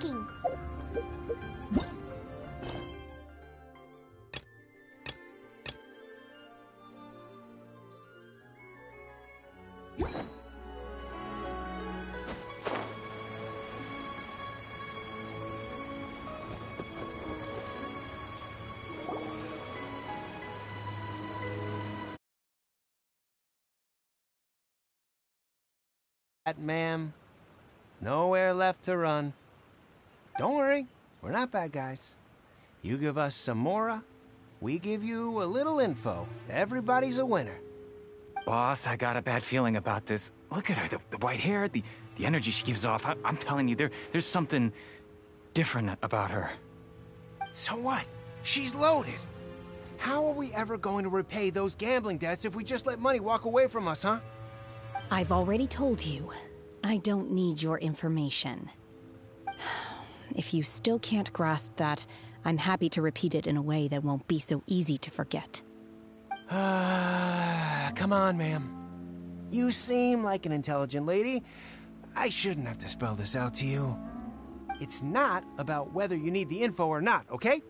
talking. ma'am. Nowhere left to run. Don't worry, we're not bad guys. You give us some mora, we give you a little info. Everybody's a winner. Boss, I got a bad feeling about this. Look at her, the, the white hair, the, the energy she gives off. I, am telling you, there, there's something different about her. So what? She's loaded. How are we ever going to repay those gambling debts if we just let money walk away from us, huh? I've already told you. I don't need your information. If you still can't grasp that, I'm happy to repeat it in a way that won't be so easy to forget. Ah, come on, ma'am. You seem like an intelligent lady. I shouldn't have to spell this out to you. It's not about whether you need the info or not, okay?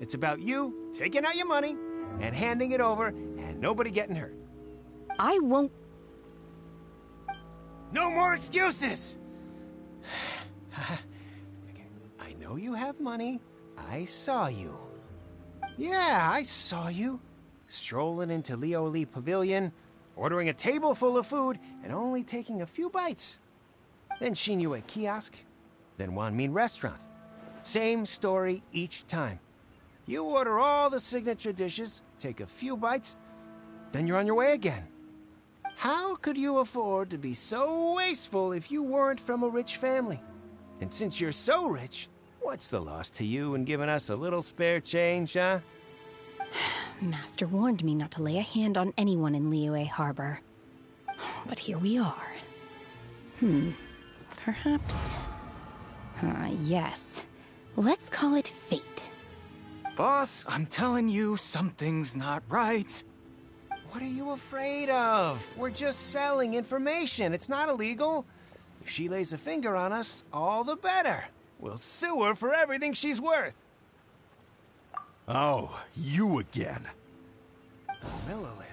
It's about you taking out your money and handing it over and nobody getting hurt. I won't no more excuses! Know you have money. I saw you. Yeah, I saw you. Strolling into Liuli Pavilion, ordering a table full of food, and only taking a few bites. Then Xinyue kiosk, then Wanmin restaurant. Same story each time. You order all the signature dishes, take a few bites, then you're on your way again. How could you afford to be so wasteful if you weren't from a rich family? And since you're so rich, what's the loss to you in giving us a little spare change, huh? Master warned me not to lay a hand on anyone in Liyue Harbor. But here we are. Hmm. Perhaps... Uh, yes. Let's call it fate. Boss, I'm telling you, something's not right. What are you afraid of? We're just selling information. It's not illegal. If she lays a finger on us, all the better. We'll sue her for everything she's worth. Oh, you again. Millelith?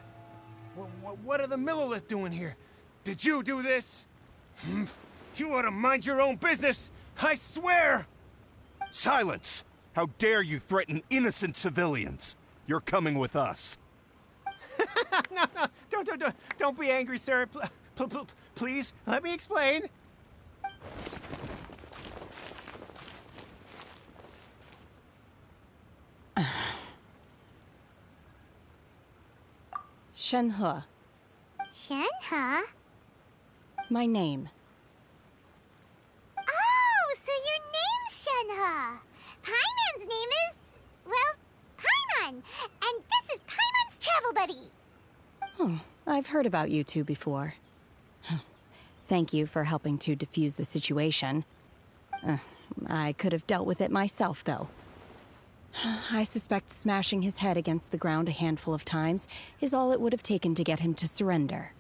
What, what are the Millelith doing here? Did you do this? You ought to mind your own business! I swear! Silence! How dare you threaten innocent civilians? You're coming with us. no, no, don't, don't, don't, don't be angry, sir. P please, let me explain. Shenhe. Shenhe? My name. Oh, so your name's Shenhe. Paimon's name is, well, Paimon. And this is Paimon's travel buddy. Oh, I've heard about you two before. Thank you for helping to defuse the situation. Uh, I could have dealt with it myself, though. I suspect smashing his head against the ground a handful of times is all it would have taken to get him to surrender.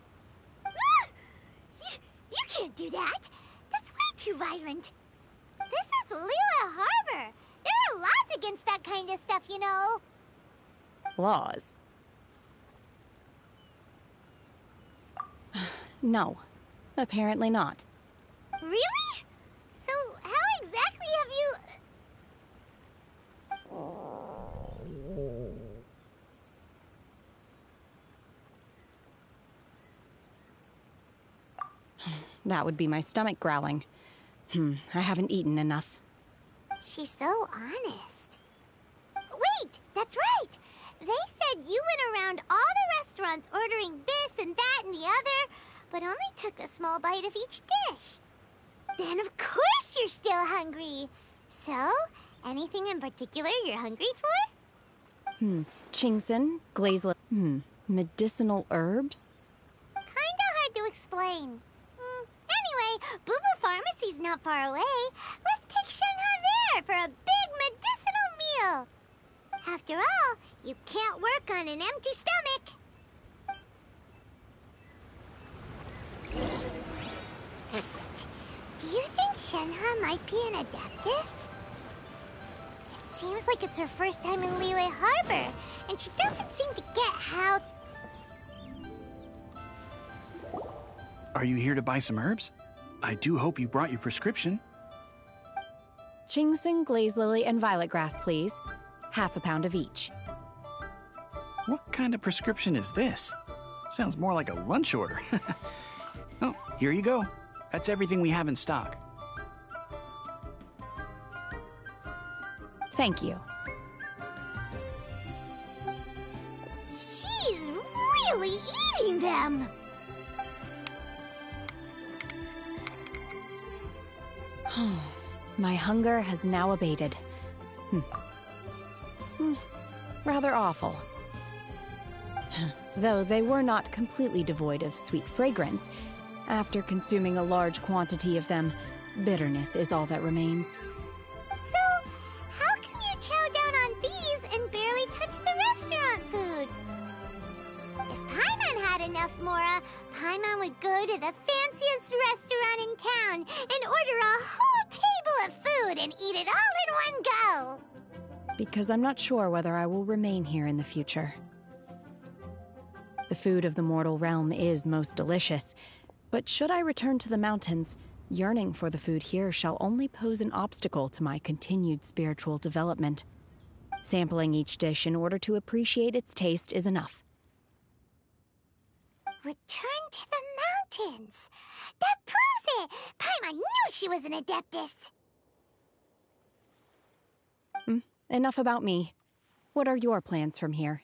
you, you can't do that! That's way too violent. This is Liyue Harbor. There are laws against that kind of stuff, you know. Laws? No, apparently not. Really? So how exactly have you... That would be my stomach growling. Hmm, I haven't eaten enough. She's so honest. Wait, that's right! They said you went around all the restaurants ordering this and that and the other, but only took a small bite of each dish. Then of course you're still hungry. So, anything in particular you're hungry for? Hmm, Qingxin, glazed hmm, medicinal herbs? Kinda hard to explain. Hmm. Anyway, Bubu Pharmacy's not far away. Let's take Shenhe there for a big medicinal meal. After all, you can't work on an empty stomach. Psst. Do you think Shenhe might be an Adeptus? It seems like it's her first time in Liyue Harbor, and she doesn't seem to get how... Are you here to buy some herbs? I do hope you brought your prescription. Qingxin, glaze lily, and violet grass, please. Half a pound of each. What kind of prescription is this? Sounds more like a lunch order. oh, here you go. That's everything we have in stock. Thank you. She's really eating them! My hunger has now abated. Hmm. Hmm. Rather awful. Though they were not completely devoid of sweet fragrance, after consuming a large quantity of them, bitterness is all that remains. Mora, Paimon would go to the fanciest restaurant in town and order a whole table of food and eat it all in one go. Because I'm not sure whether I will remain here in the future. The food of the mortal realm is most delicious, but should I return to the mountains, yearning for the food here shall only pose an obstacle to my continued spiritual development. Sampling each dish in order to appreciate its taste is enough. Return to the mountains. That proves it. Paimon knew she was an Adeptus. Enough about me. What are your plans from here?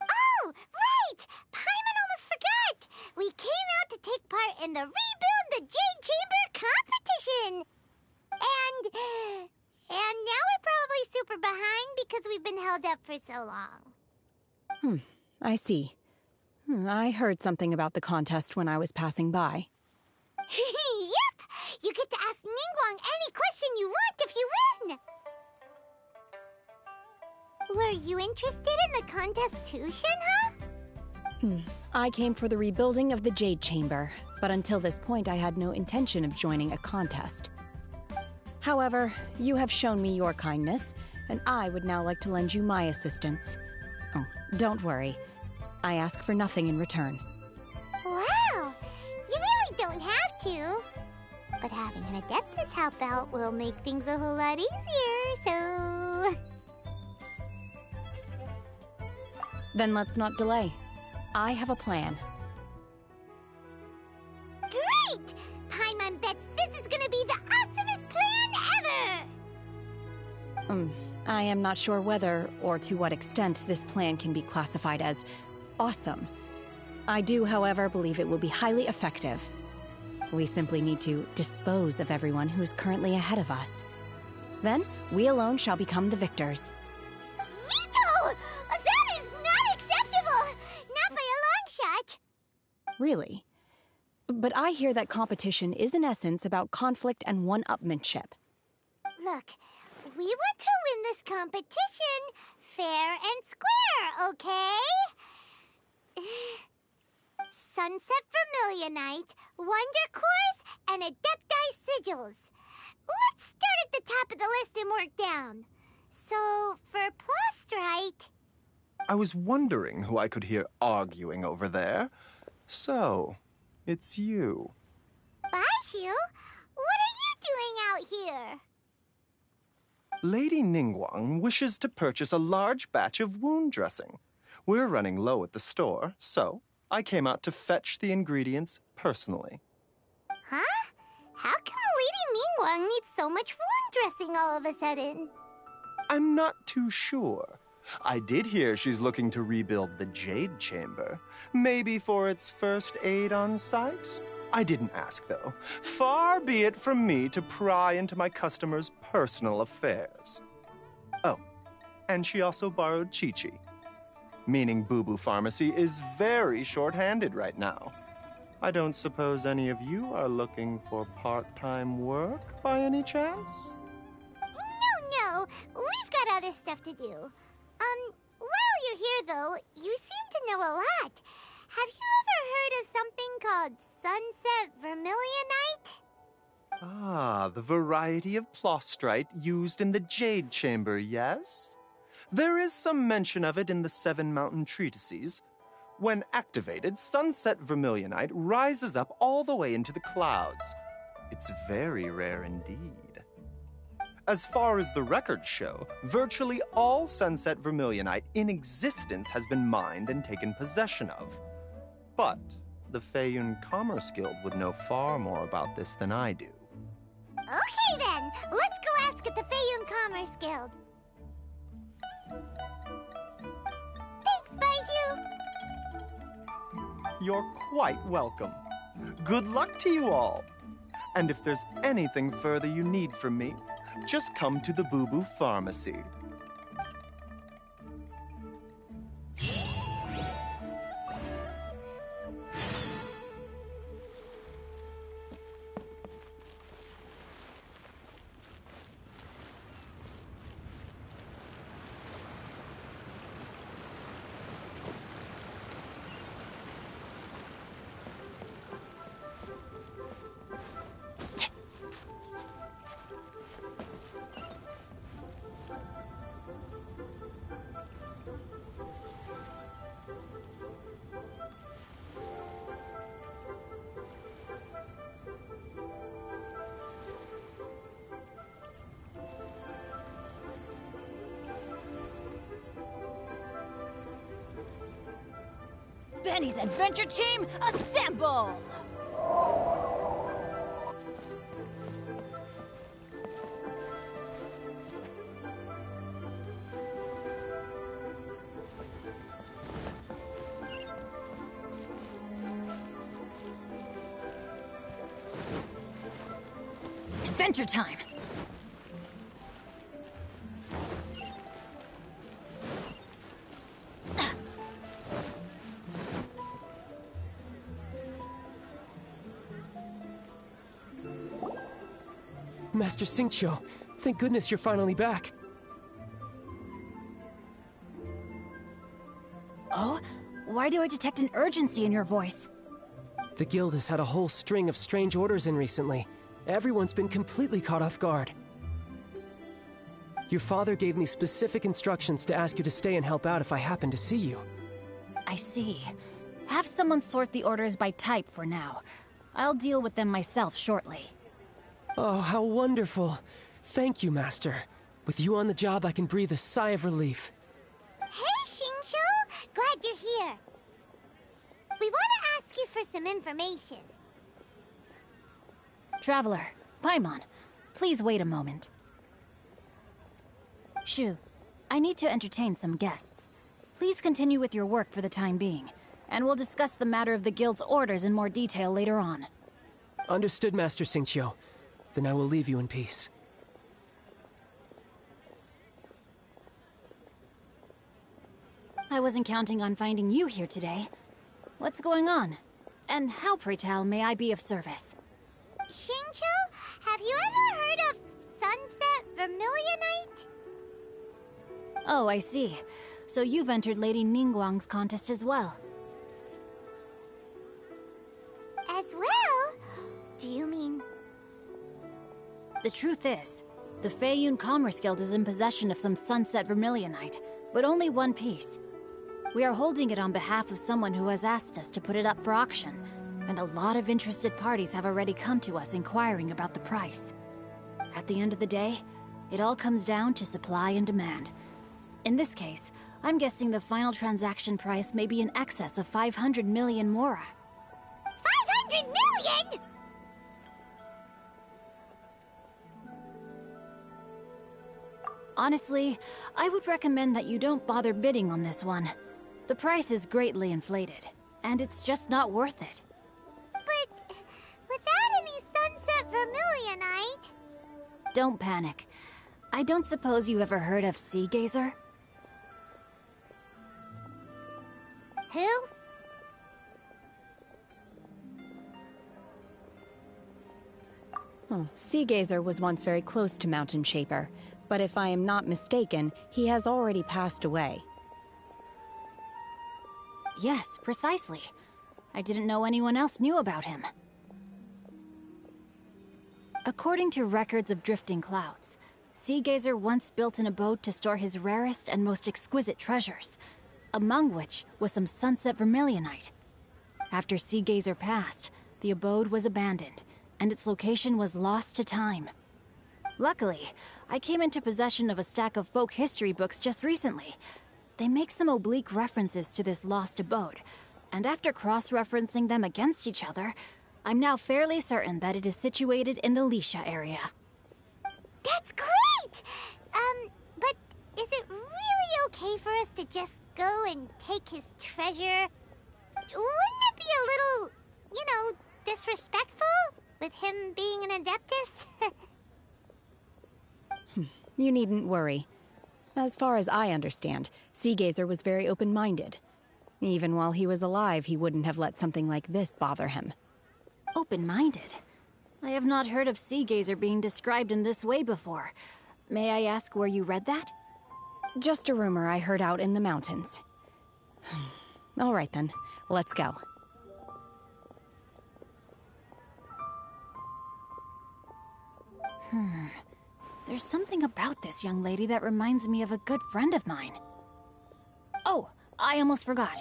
Oh, right! Paimon almost forgot! We came out to take part in the Rebuild the Jade Chamber competition! And... And now we're probably super behind because we've been held up for so long. Hmm, I see. Hmm, I heard something about the contest when I was passing by. yep! You get to ask Ningguang any question you want if you win! Were you interested in the contest too, Shenhe? I came for the rebuilding of the Jade Chamber, but until this point I had no intention of joining a contest. However, you have shown me your kindness, and I would now like to lend you my assistance. Oh, don't worry. I ask for nothing in return. Wow! You really don't have to. But having an Adeptus help out will make things a whole lot easier, so... Then let's not delay. I have a plan. Great! Paimon bets this is gonna be the awesomest plan ever! Um, I am not sure whether or to what extent this plan can be classified as awesome. I do, however, believe it will be highly effective. We simply need to dispose of everyone who is currently ahead of us. Then, we alone shall become the victors. Vito! That is not acceptable! Not by a long shot! Really? But I hear that competition is in essence about conflict and one upmanship. Look, we want to win this competition fair and square, okay? Sunset Vermilionite, Wonder Cores, and Adepti Sigils. Let's start at the top of the list and work down. So, for Plustrite, I was wondering who I could hear arguing over there. So, it's you. Baizhu, what are you doing out here? Lady Ningguang wishes to purchase a large batch of wound dressing. We're running low at the store, so I came out to fetch the ingredients personally. Huh? How come Lady Ningguang needs so much wound dressing all of a sudden? I'm not too sure. I did hear she's looking to rebuild the Jade Chamber. Maybe for its first aid on site? I didn't ask, though. Far be it from me to pry into my customers' personal affairs. Oh, and she also borrowed Qiqi. Meaning Bubu Pharmacy is very short handed right now. I don't suppose any of you are looking for part time work by any chance? No, no, we've got other stuff to do. Um, while you're here, though, you seem to know a lot. Have you ever heard of something called Sunset Vermilionite? Ah, the variety of plostrite used in the Jade Chamber, yes? There is some mention of it in the Seven Mountain Treatises. When activated, Sunset Vermilionite rises up all the way into the clouds. It's very rare indeed. As far as the records show, virtually all Sunset Vermilionite in existence has been mined and taken possession of. But the Feiyun Commerce Guild would know far more about this than I do. Okay then, let's go ask at the Feiyun Commerce Guild. You're quite welcome. Good luck to you all. And if there's anything further you need from me, just come to the Bubu Pharmacy. Adventure team, assemble! Adventure time! Master Xingqiu, thank goodness you're finally back. Oh? Why do I detect an urgency in your voice? The guild has had a whole string of strange orders in recently. Everyone's been completely caught off guard. Your father gave me specific instructions to ask you to stay and help out if I happen to see you. I see. Have someone sort the orders by type for now. I'll deal with them myself shortly. Oh, how wonderful. Thank you, Master. With you on the job, I can breathe a sigh of relief. Hey, Xingqiu! Glad you're here. We want to ask you for some information. Traveler, Paimon, please wait a moment. Shu, I need to entertain some guests. Please continue with your work for the time being, and we'll discuss the matter of the guild's orders in more detail later on. Understood, Master Xingqiu. Then I will leave you in peace. I wasn't counting on finding you here today. What's going on? And how, pray tell, may I be of service? Xingqiu, have you ever heard of Sunset Vermilionite? Oh, I see. So you've entered Lady Ningguang's contest as well. As well? Do you mean... The truth is, the Feiyun Commerce Guild is in possession of some Sunset Vermilionite, but only one piece. We are holding it on behalf of someone who has asked us to put it up for auction, and a lot of interested parties have already come to us inquiring about the price. At the end of the day, it all comes down to supply and demand. In this case, I'm guessing the final transaction price may be in excess of 500 million mora. 500 million?! Honestly, I would recommend that you don't bother bidding on this one. The price is greatly inflated, and it's just not worth it. But without any Sunset Vermilionite... Don't panic. I don't suppose you ever heard of Seagazer? Who? Hmm, oh, Seagazer was once very close to Mountain Shaper, but if I am not mistaken, he has already passed away. Yes, precisely. I didn't know anyone else knew about him. According to records of drifting clouds, Seagazer once built an abode to store his rarest and most exquisite treasures, among which was some sunset vermilionite. After Seagazer passed, the abode was abandoned, and its location was lost to time. Luckily, I came into possession of a stack of folk history books just recently. They make some oblique references to this lost abode, and after cross referencing them against each other, I'm now fairly certain that it is situated in the Lisha area. That's great! Um, but is it really okay for us to just go and take his treasure? Wouldn't it be a little, you know, disrespectful with him being an Adeptus? You needn't worry. As far as I understand, Seagazer was very open minded. Even while he was alive, he wouldn't have let something like this bother him. Open minded? I have not heard of Seagazer being described in this way before. May I ask where you read that? Just a rumor I heard out in the mountains. All right then, let's go. Hmm. There's something about this young lady that reminds me of a good friend of mine. Oh, I almost forgot.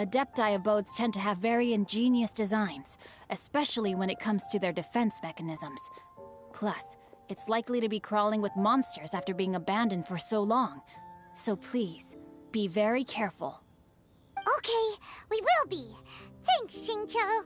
Adepti abodes tend to have very ingenious designs, especially when it comes to their defense mechanisms. Plus, it's likely to be crawling with monsters after being abandoned for so long. So please, be very careful. okay, we will be. Thanks, Xingqiu.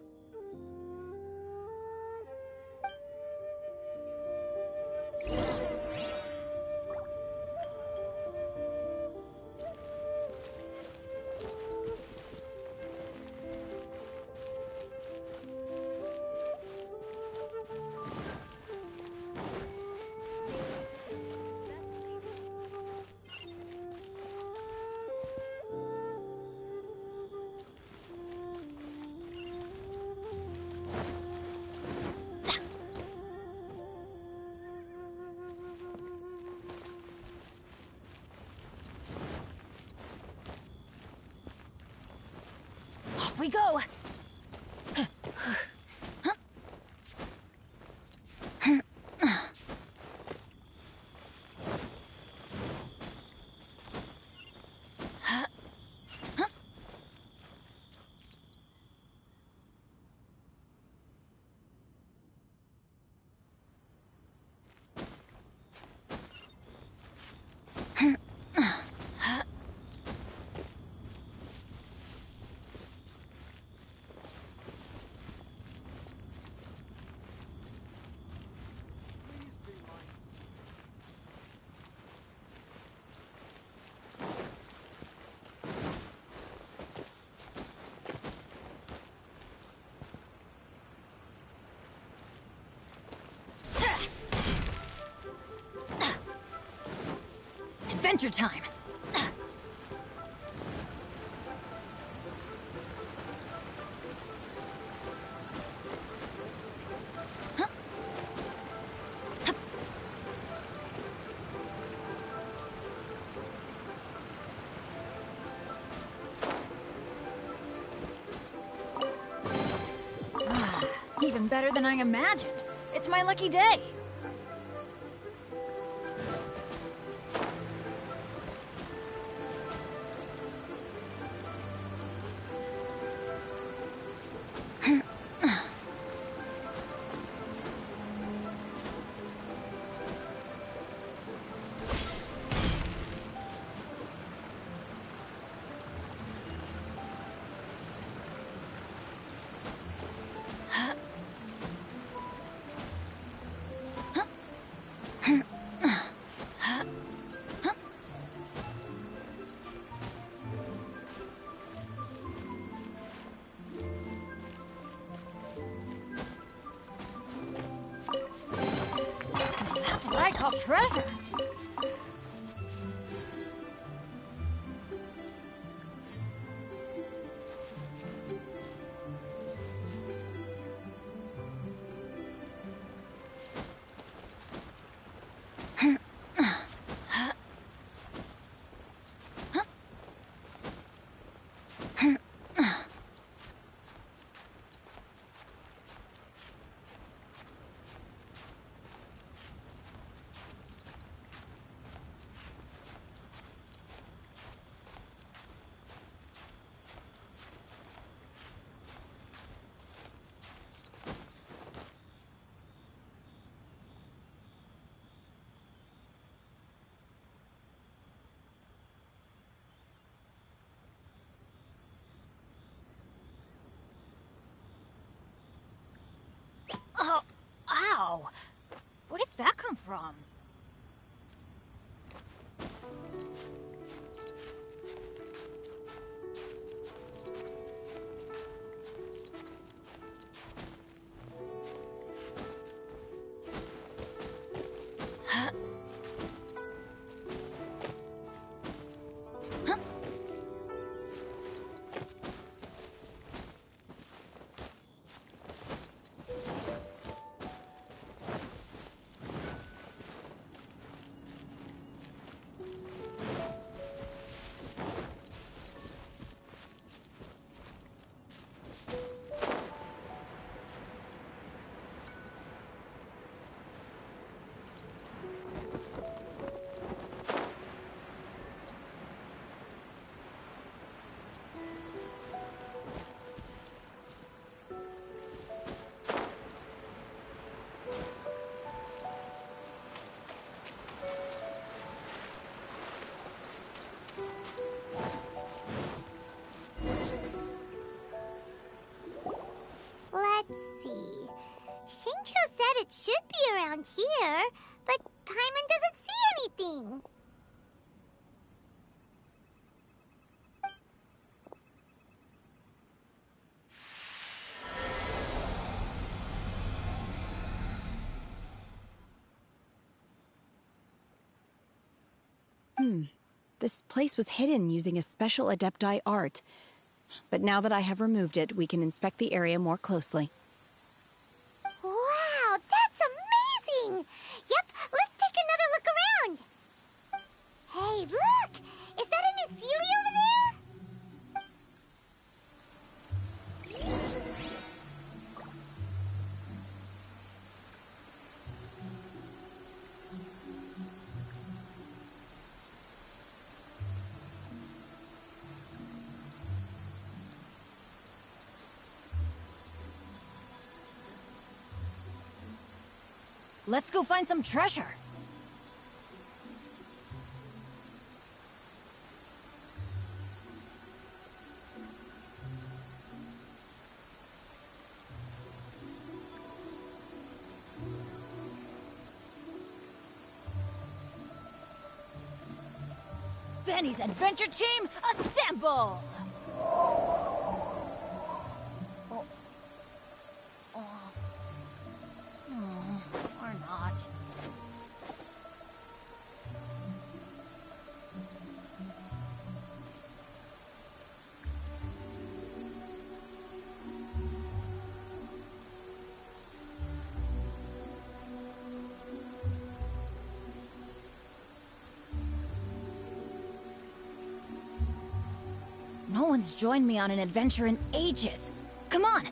Adventure time! Ah, Even better than I imagined. It's my lucky day. Oh, ow! Where did that come from? Here, but Paimon doesn't see anything. Hmm. This place was hidden using a special Adepti art. But now that I have removed it, we can inspect the area more closely. Let's go find some treasure. Benny's Adventure Team, assemble! Joined me on an adventure in ages. Come on,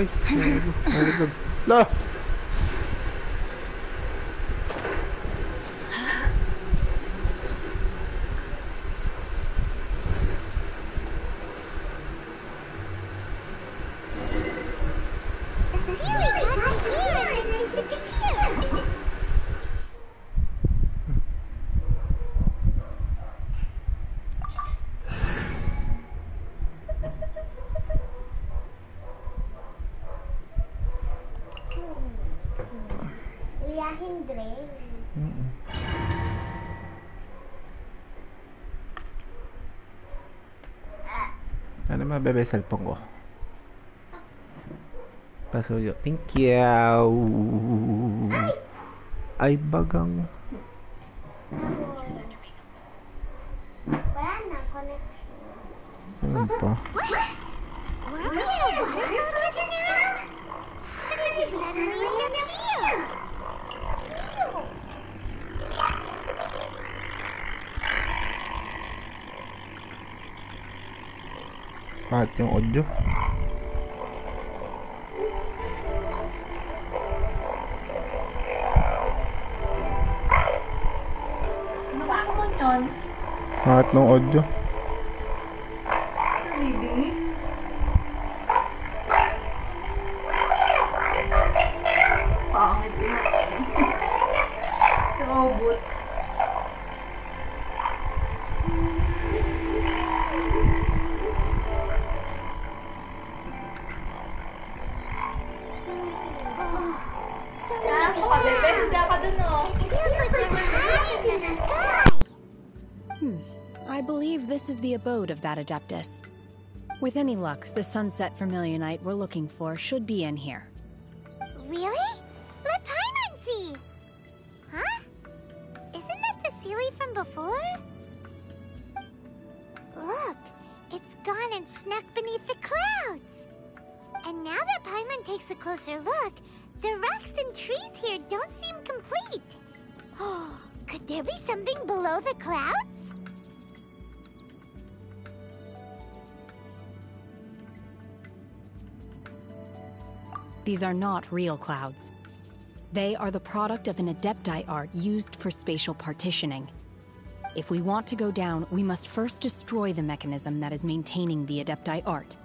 Ai, más bebés al pongo. Paso yo. Thank. Ay, bagang. Abode of that Adeptus. With any luck, the sunset Vermilionite we're looking for should be in here. These are not real clouds. They are the product of an Adepti art used for spatial partitioning. If we want to go down, we must first destroy the mechanism that is maintaining the Adepti art.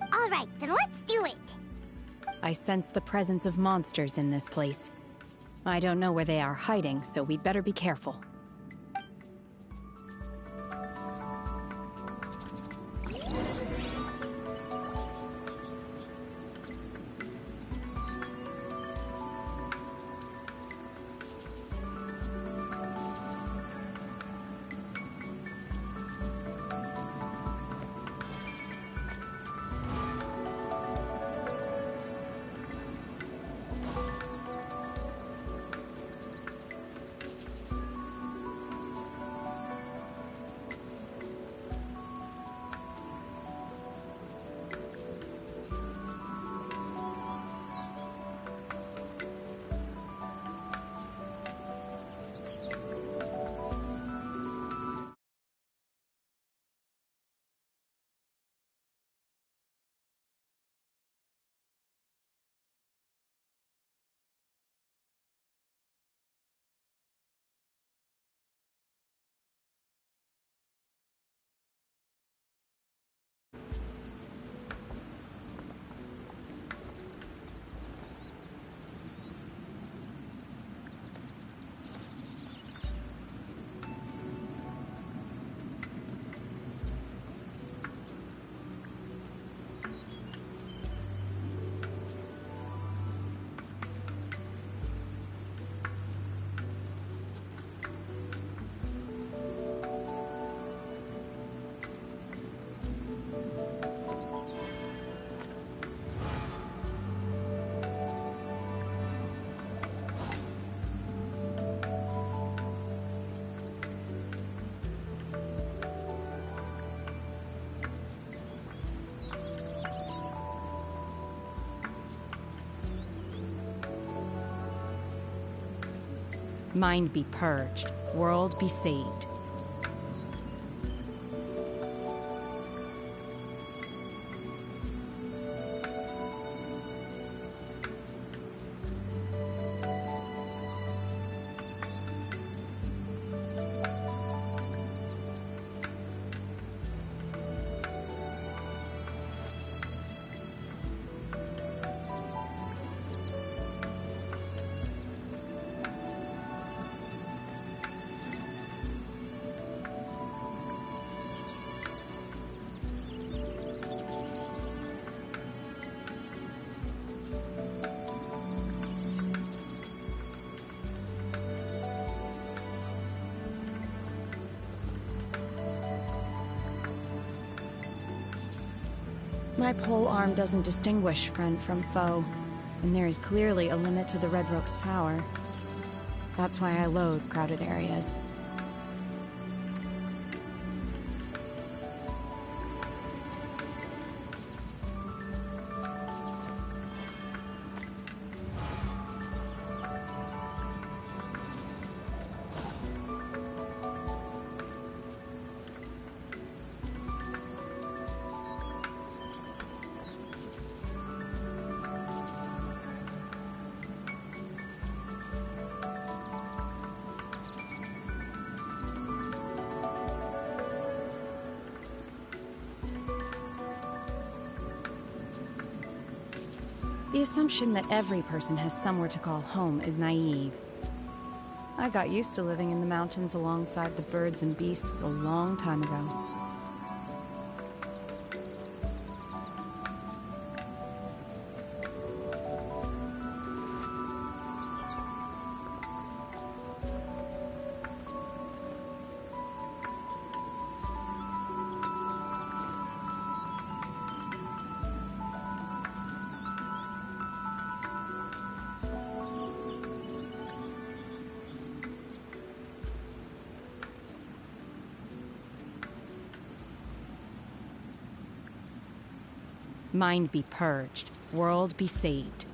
All right, then let's do it. I sense the presence of monsters in this place. I don't know where they are hiding, so we'd better be careful. Mind be purged, world be saved. Pole arm doesn't distinguish friend from foe, and there is clearly a limit to the Red Rope's power. That's why I loathe crowded areas. Assumption that every person has somewhere to call home is naive. I got used to living in the mountains alongside the birds and beasts a long time ago. Mind be purged, world be saved.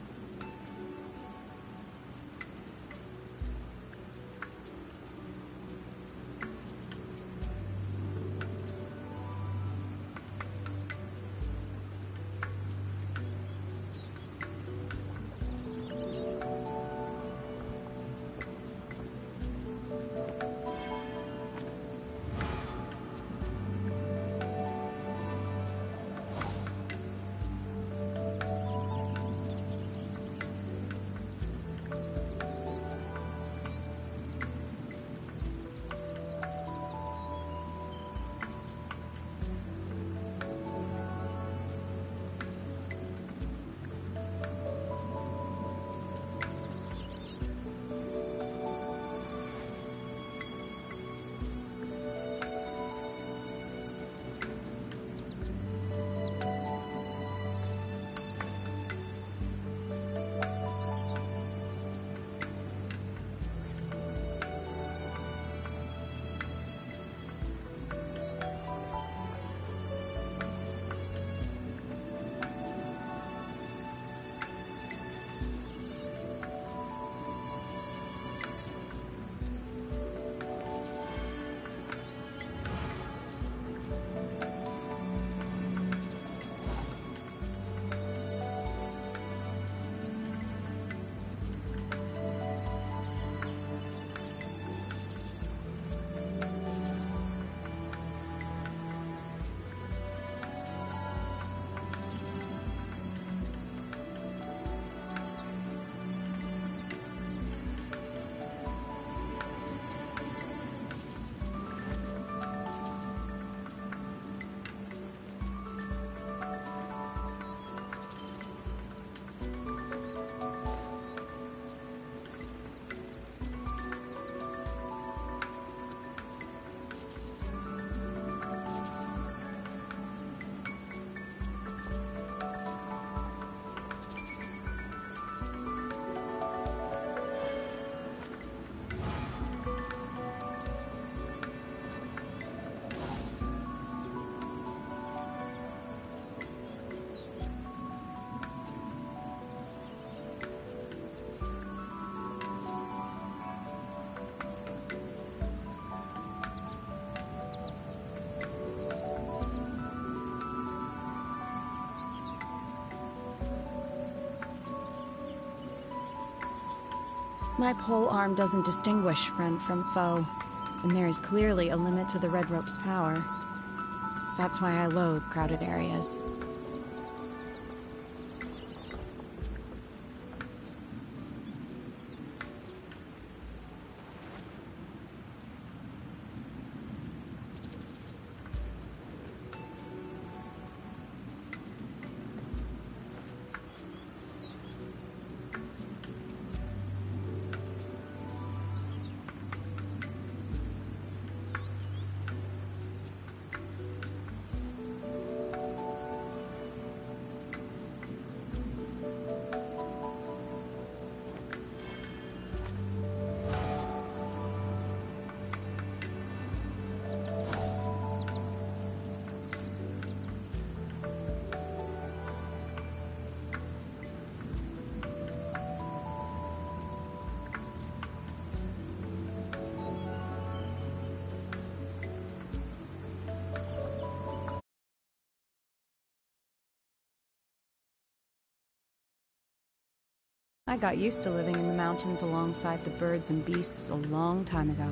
My pole arm doesn't distinguish friend from foe, and there is clearly a limit to the Red Rope's power. That's why I loathe crowded areas. I got used to living in the mountains alongside the birds and beasts a long time ago.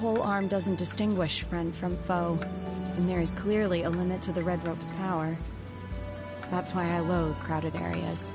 My pole arm doesn't distinguish friend from foe, and there is clearly a limit to the Red Rope's power. That's why I loathe crowded areas.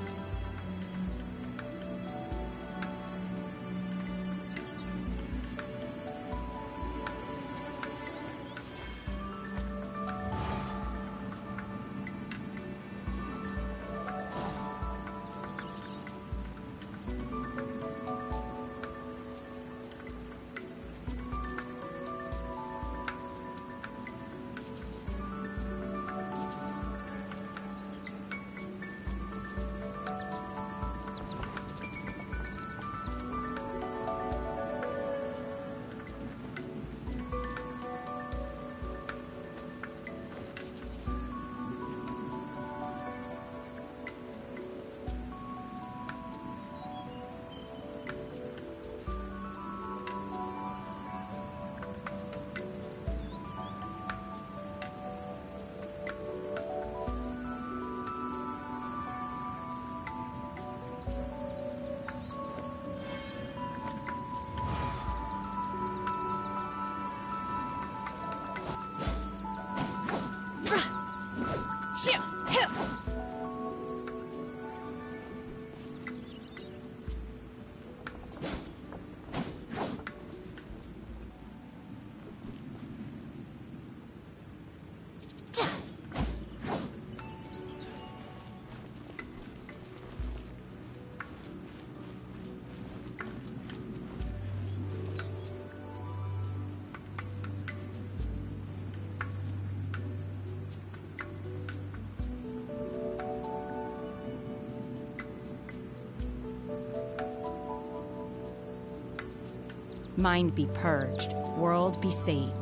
Mind be purged, world be saved.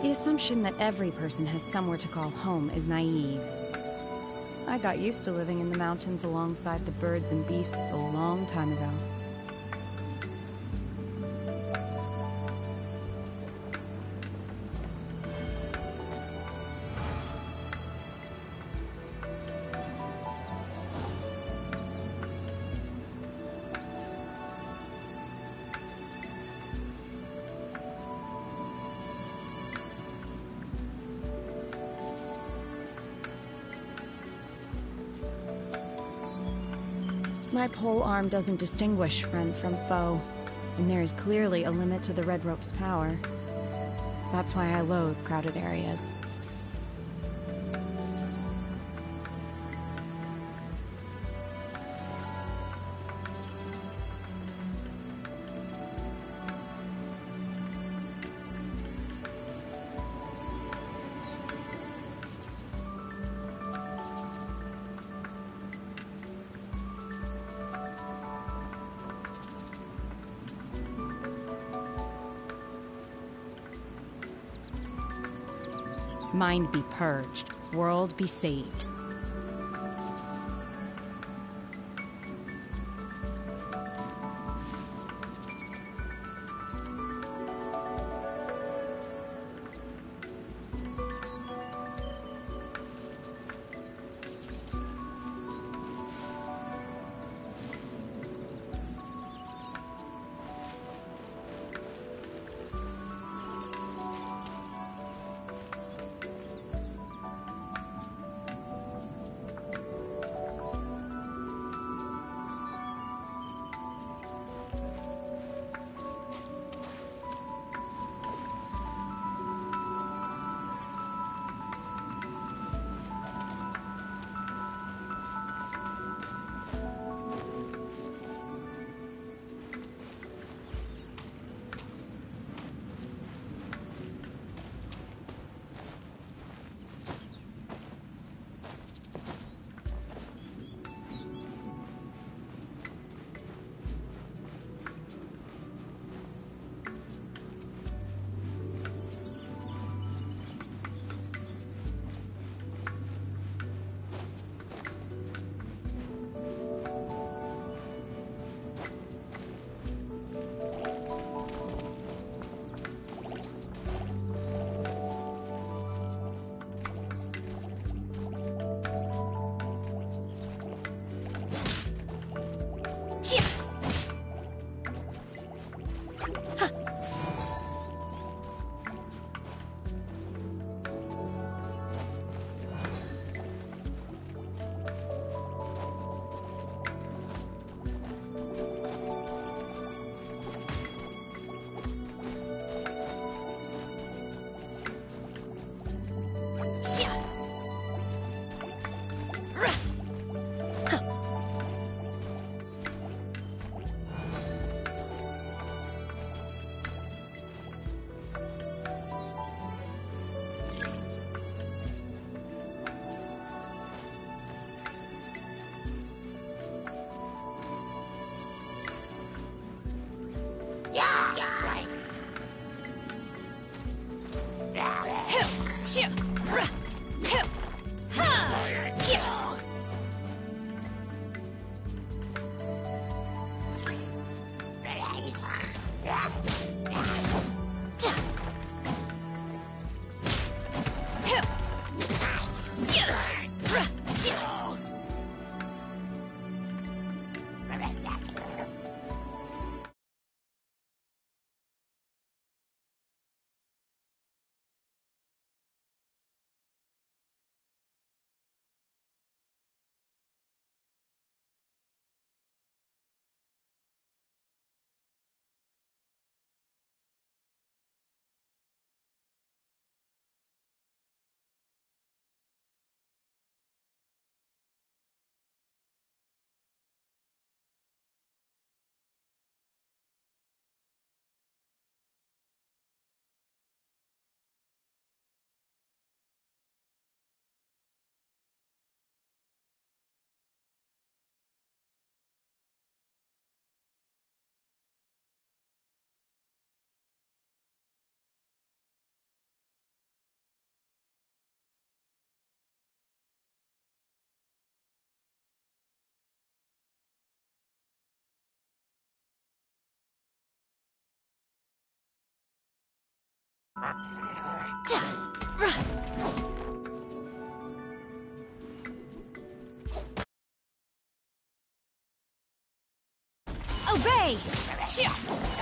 The assumption that every person has somewhere to call home is naive. I got used to living in the mountains alongside the birds and beasts a long time ago. Pole arm doesn't distinguish friend from foe, and there is clearly a limit to the Red Rope's power. That's why I loathe crowded areas. Mind be purged, world be saved.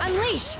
Unleash!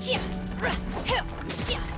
Obey!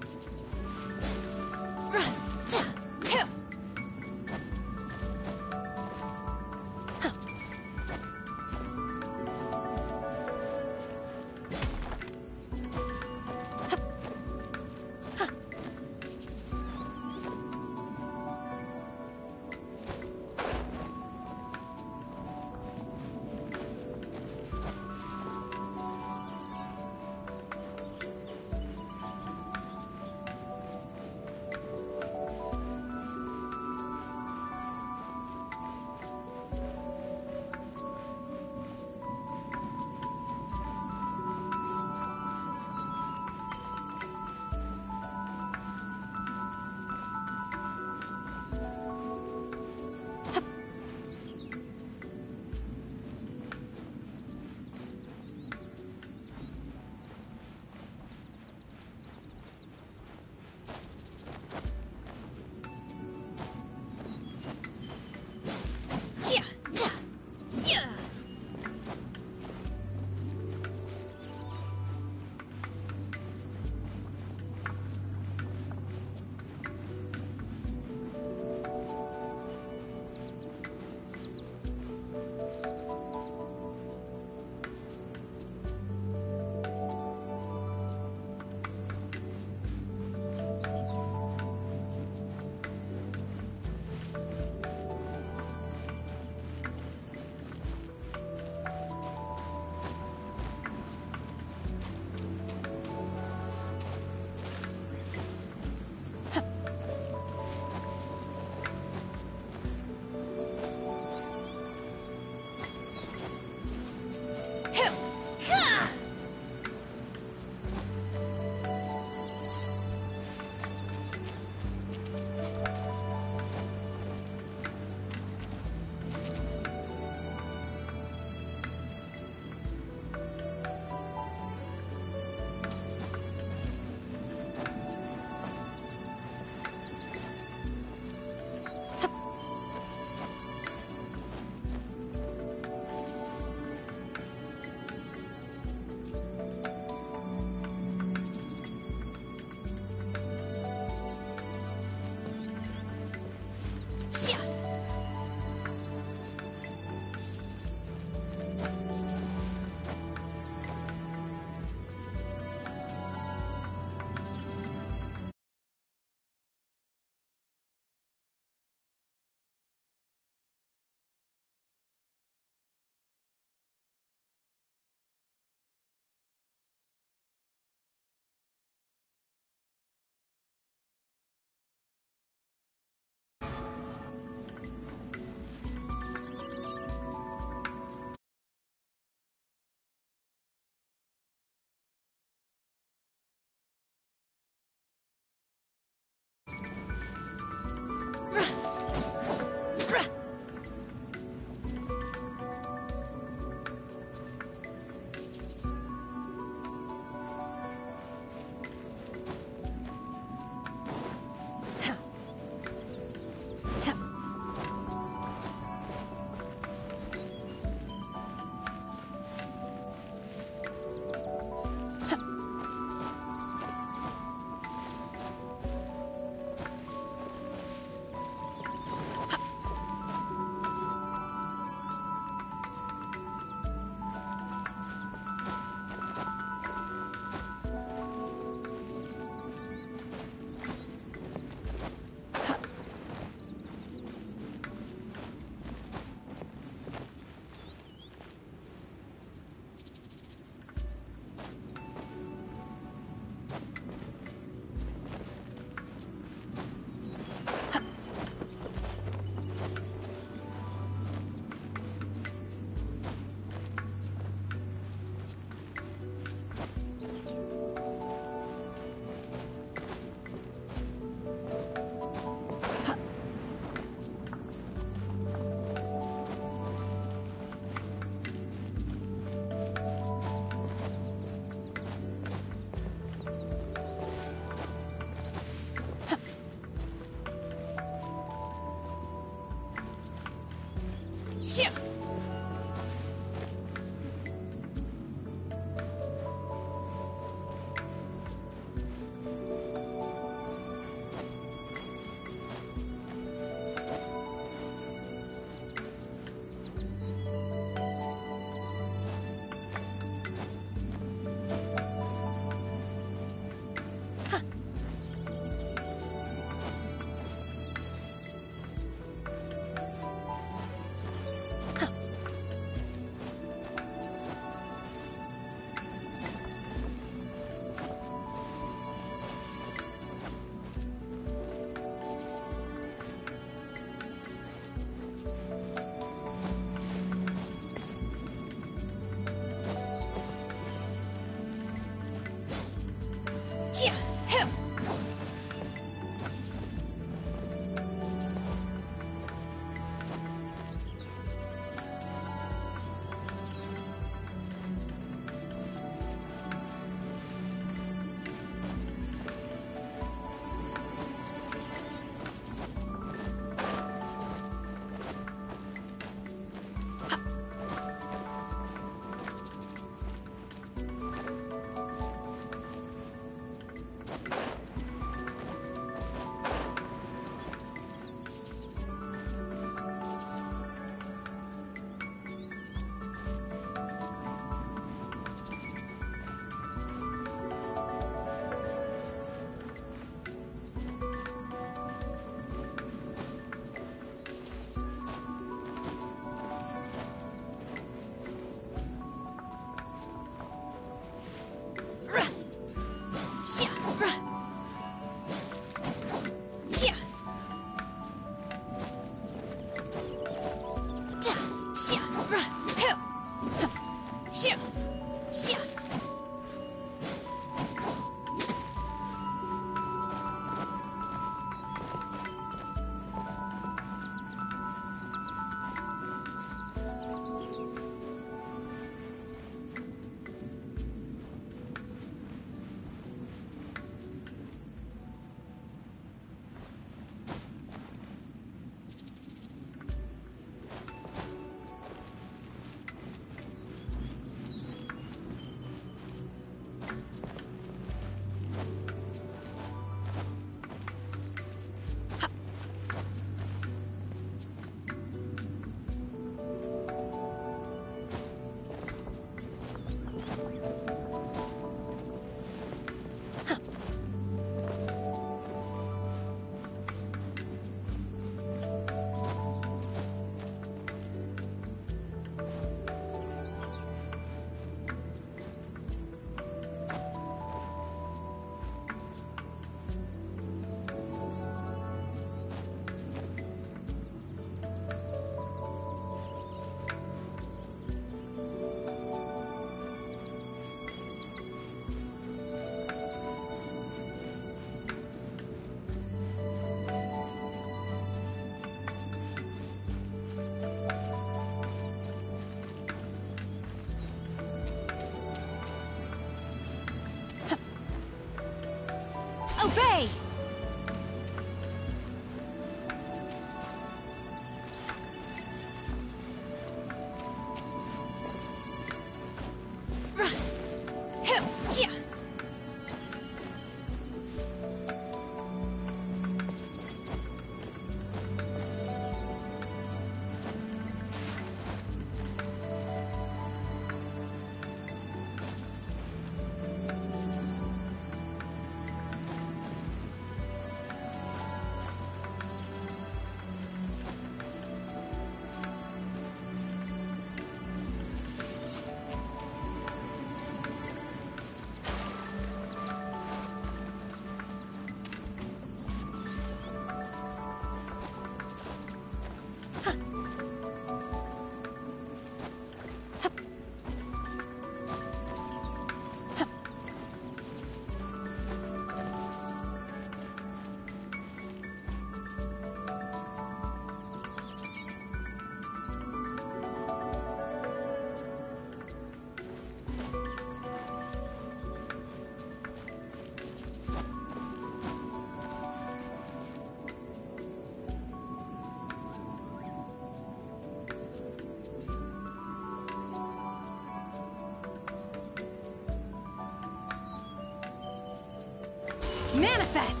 Manifest!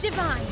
Divine.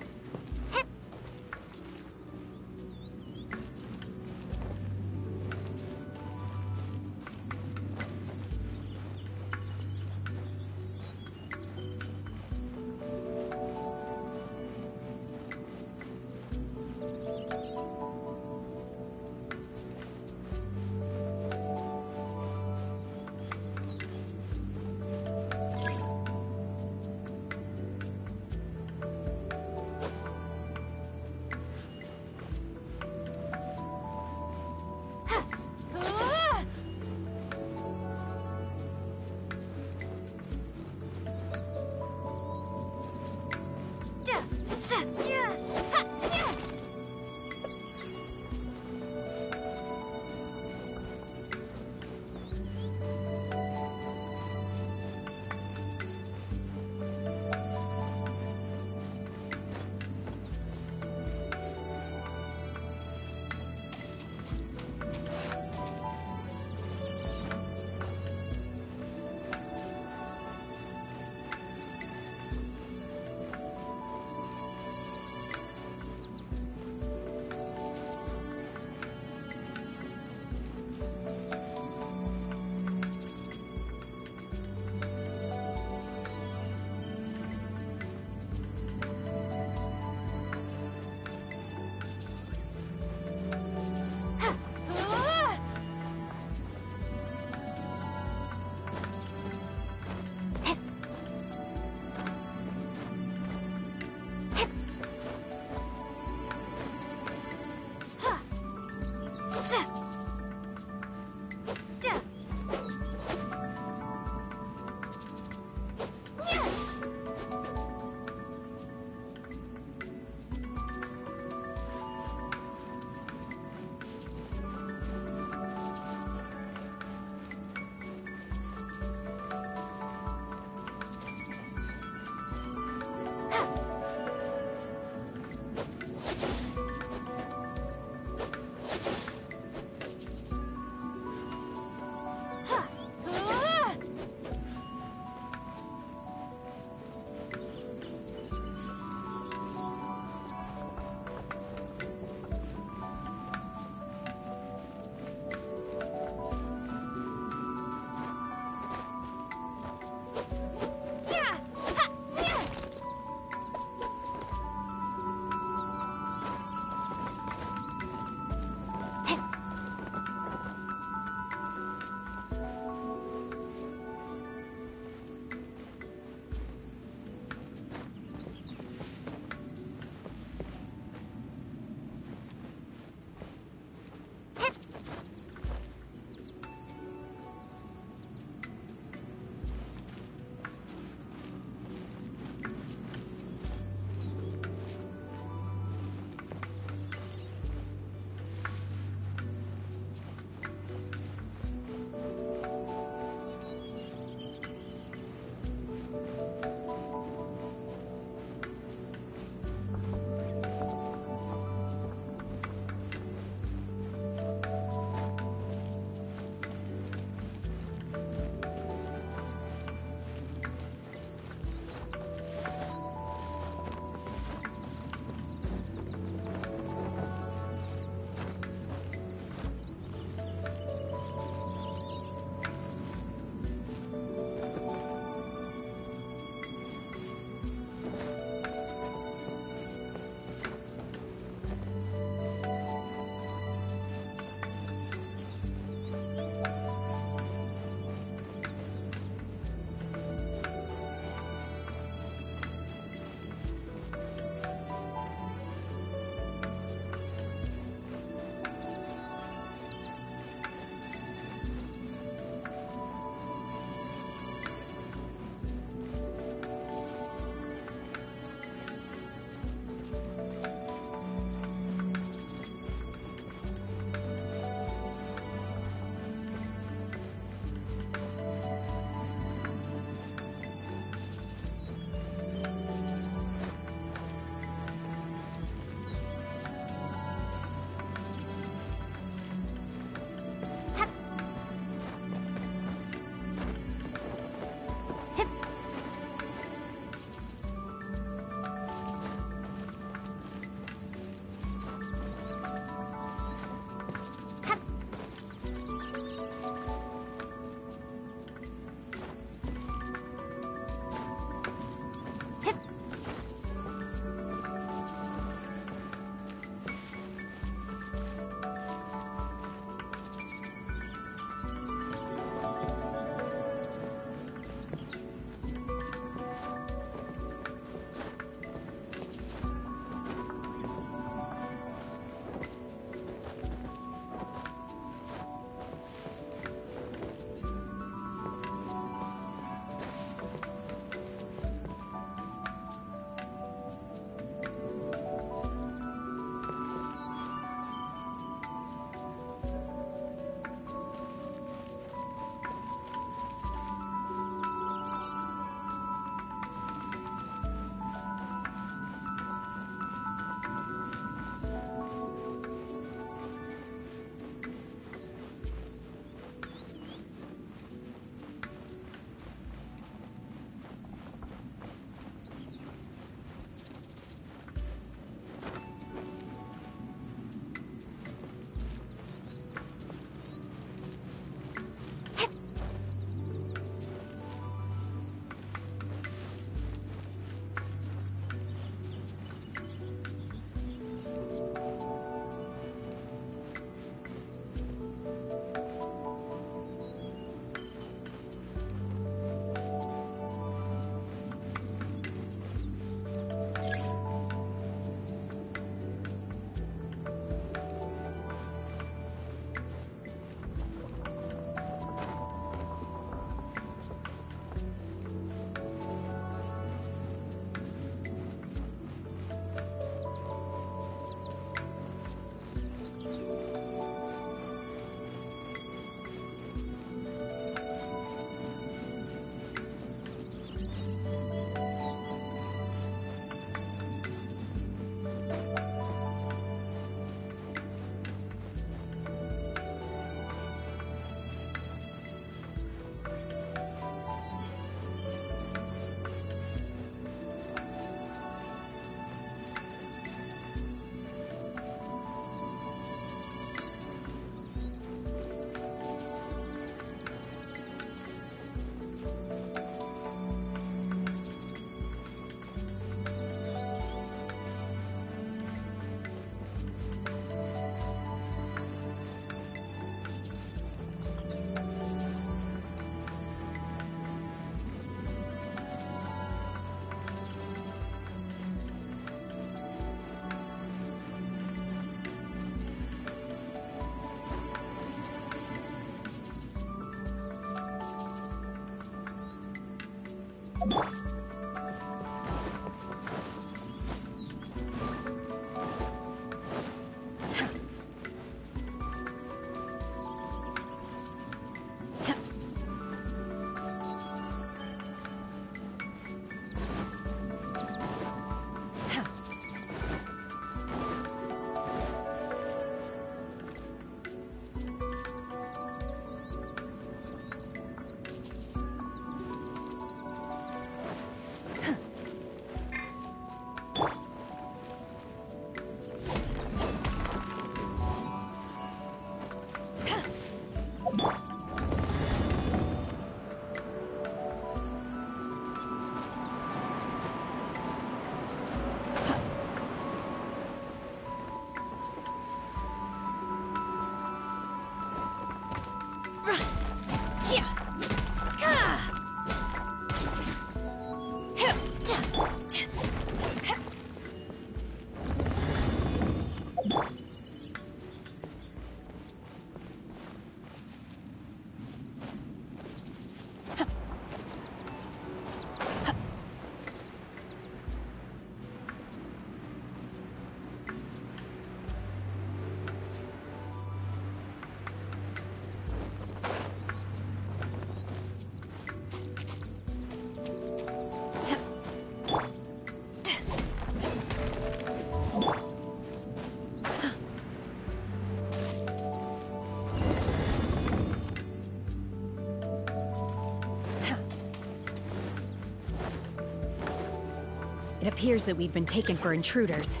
It appears that we've been taken for intruders.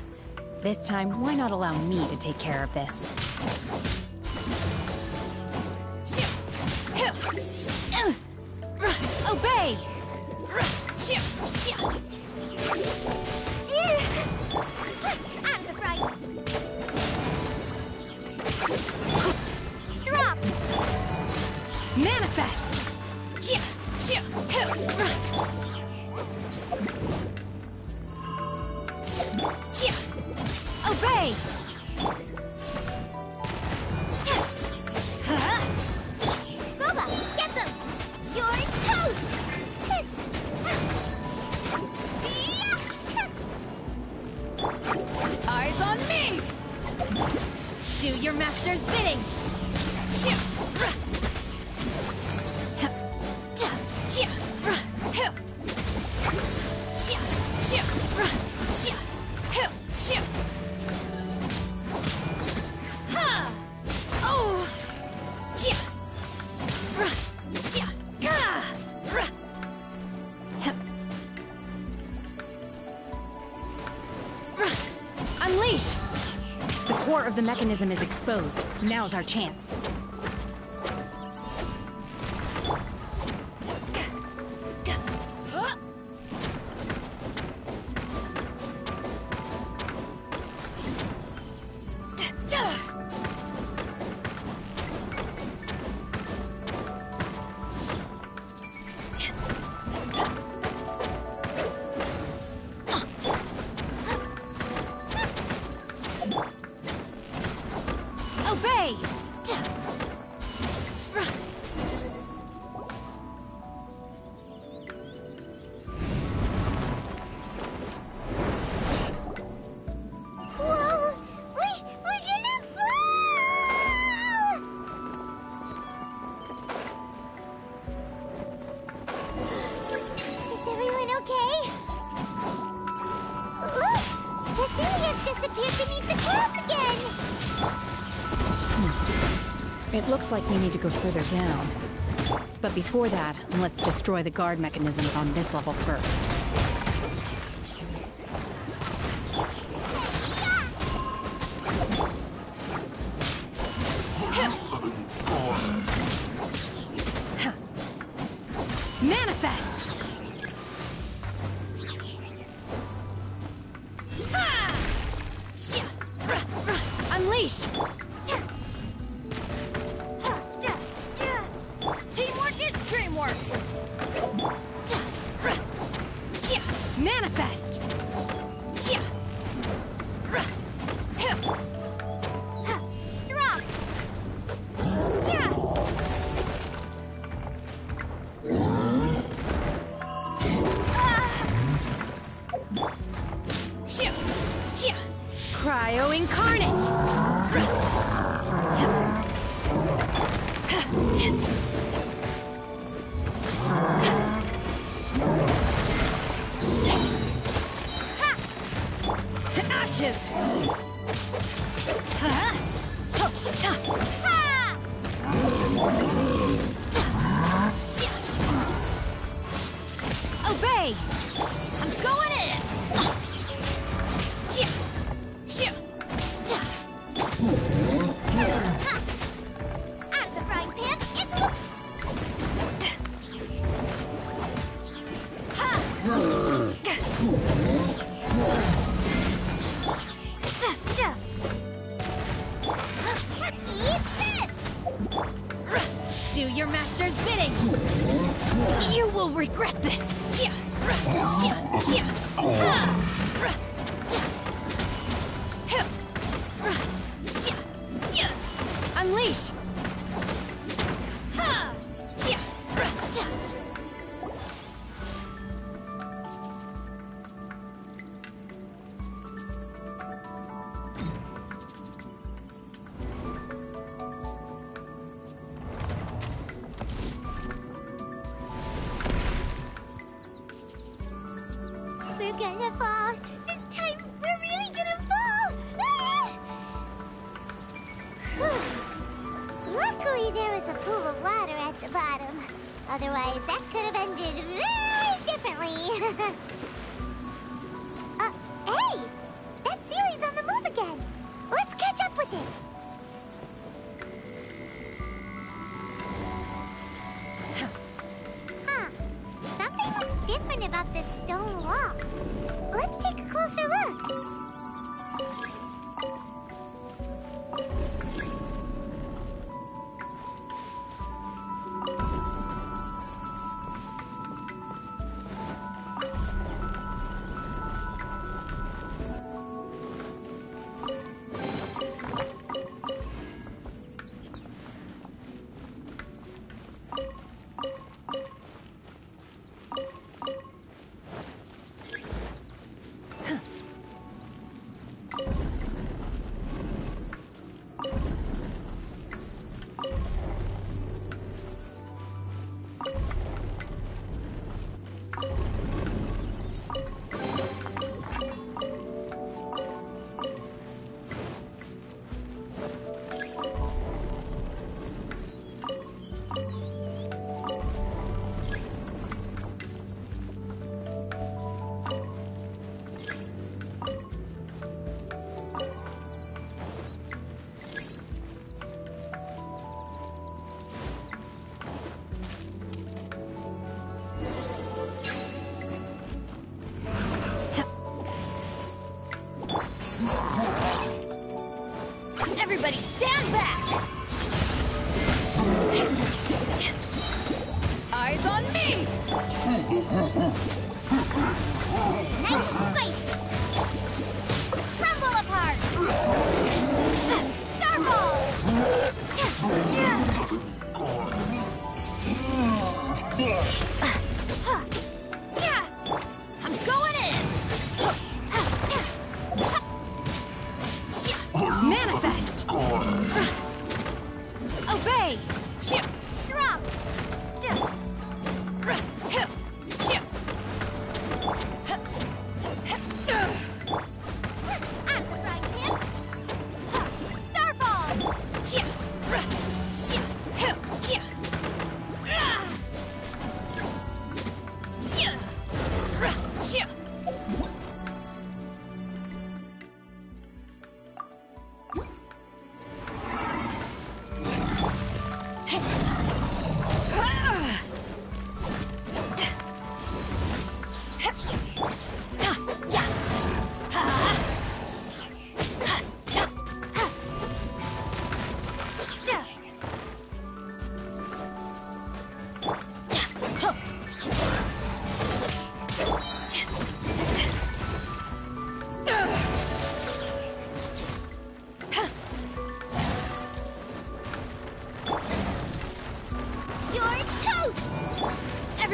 This time, why not allow me to take care of this? Mechanism is exposed. Now's our chance. We need to go further down. But before that, let's destroy the guard mechanisms on this level first.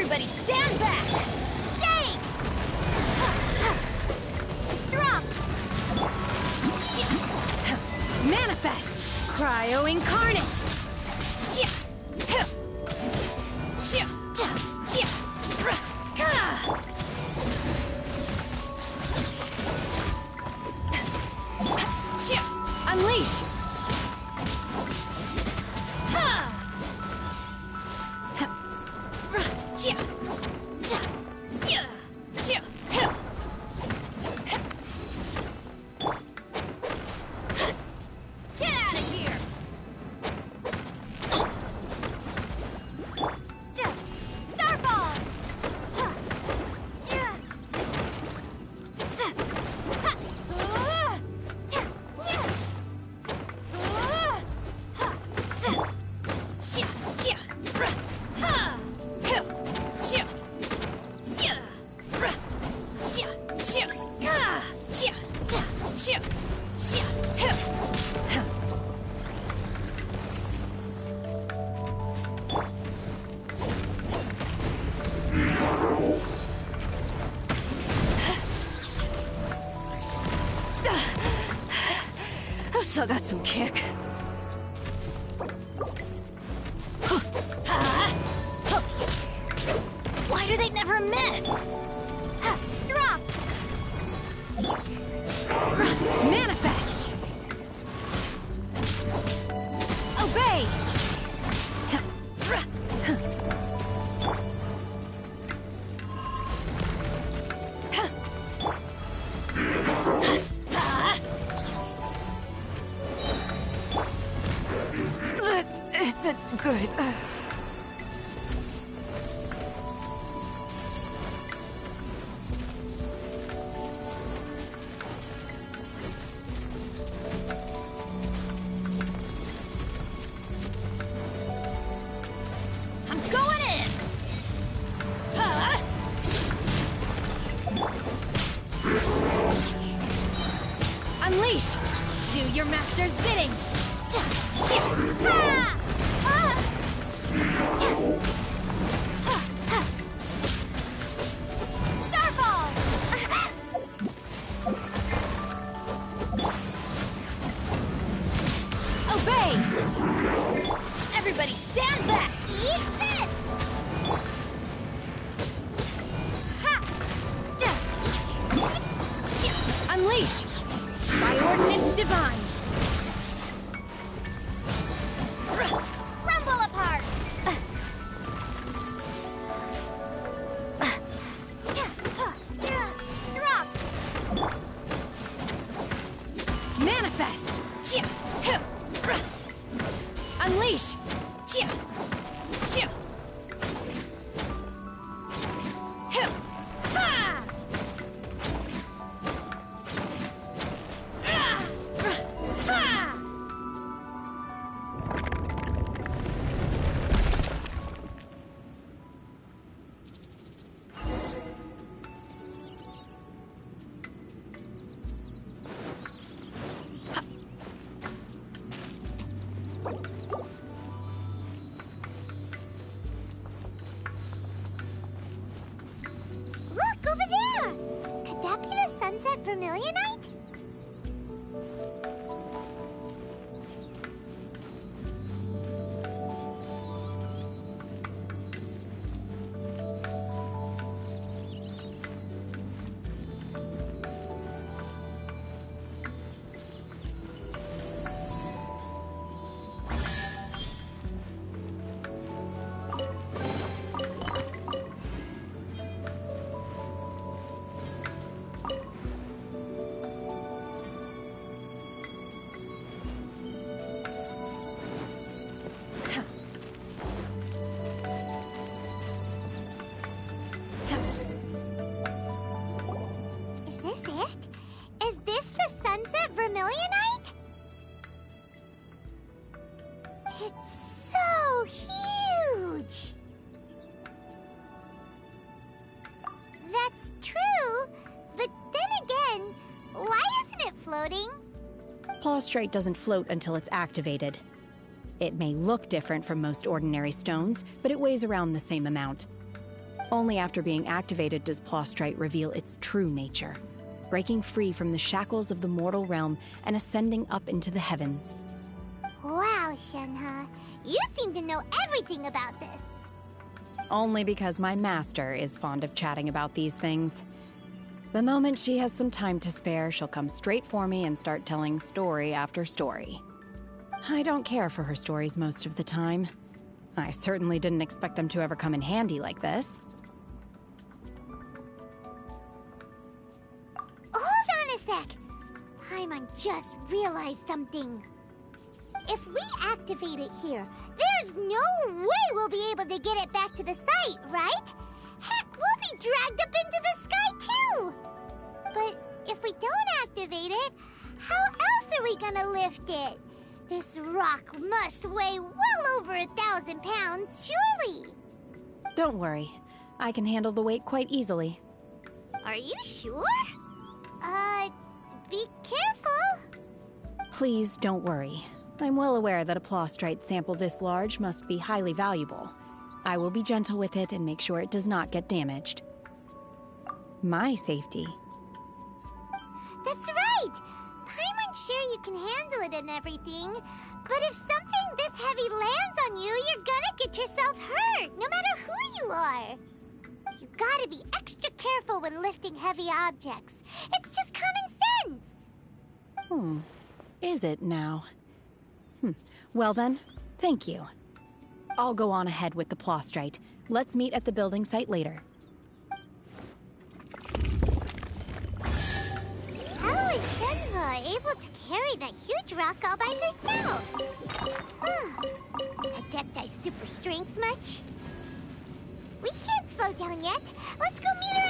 Everybody stand back! Shake. Drop. Manifest! Cryo some kick. Plaustrite doesn't float until it's activated. It may look different from most ordinary stones, but it weighs around the same amount. Only after being activated does Plaustrite reveal its true nature, breaking free from the shackles of the mortal realm and ascending up into the heavens. Wow, Shenhe, you seem to know everything about this. Only because my master is fond of chatting about these things. The moment she has some time to spare, she'll come straight for me and start telling story after story. I don't care for her stories most of the time. I certainly didn't expect them to ever come in handy like this. Hold on a sec. Paimon just realized something. If we activate it here, there's no way we'll be able to get it back to the site, right? Heck, we'll be dragged up into the sky too! But if we don't activate it, how else are we gonna lift it? This rock must weigh well over a thousand pounds, surely! Don't worry, I can handle the weight quite easily. Are you sure? Uh, be careful! Please don't worry. I'm well aware that a plaustrite sample this large must be highly valuable. I will be gentle with it and make sure it does not get damaged. My safety. That's right! Paimon's sure you can handle it and everything, but if something this heavy lands on you, you're gonna get yourself hurt, no matter who you are. You gotta be extra careful when lifting heavy objects. It's just common sense. Hmm. Is it now? Hmm. Well then, thank you. I'll go on ahead with the plaustrite. Let's meet at the building site later. Able to carry that huge rock all by herself? Huh. Adepti super strength much? We can't slow down yet. Let's go meet her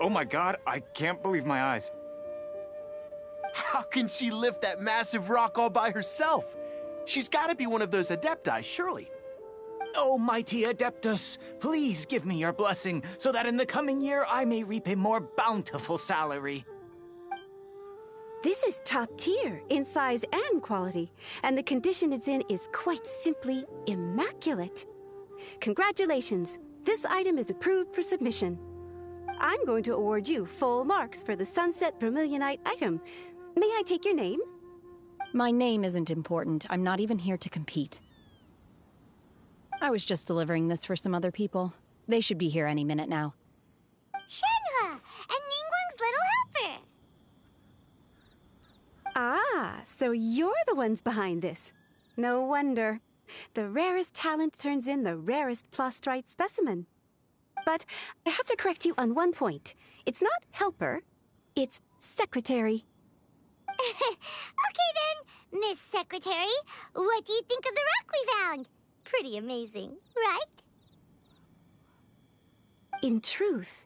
Oh my god, I can't believe my eyes. How can she lift that massive rock all by herself? She's gotta be one of those Adepti, surely. Oh, mighty Adeptus, please give me your blessing so that in the coming year I may reap a more bountiful salary. This is top tier in size and quality, and the condition it's in is quite simply immaculate. Congratulations! This item is approved for submission. I'm going to award you full marks for the Sunset Vermilionite item. May I take your name? My name isn't important. I'm not even here to compete. I was just delivering this for some other people. They should be here any minute now. Shenhe and Ningguang's little helper. Ah, so you're the ones behind this. No wonder. The rarest talent turns in the rarest plaustrite specimen. But I have to correct you on one point. It's not helper, it's secretary. okay then, Miss Secretary, what do you think of the rock we found? Pretty amazing, right? In truth,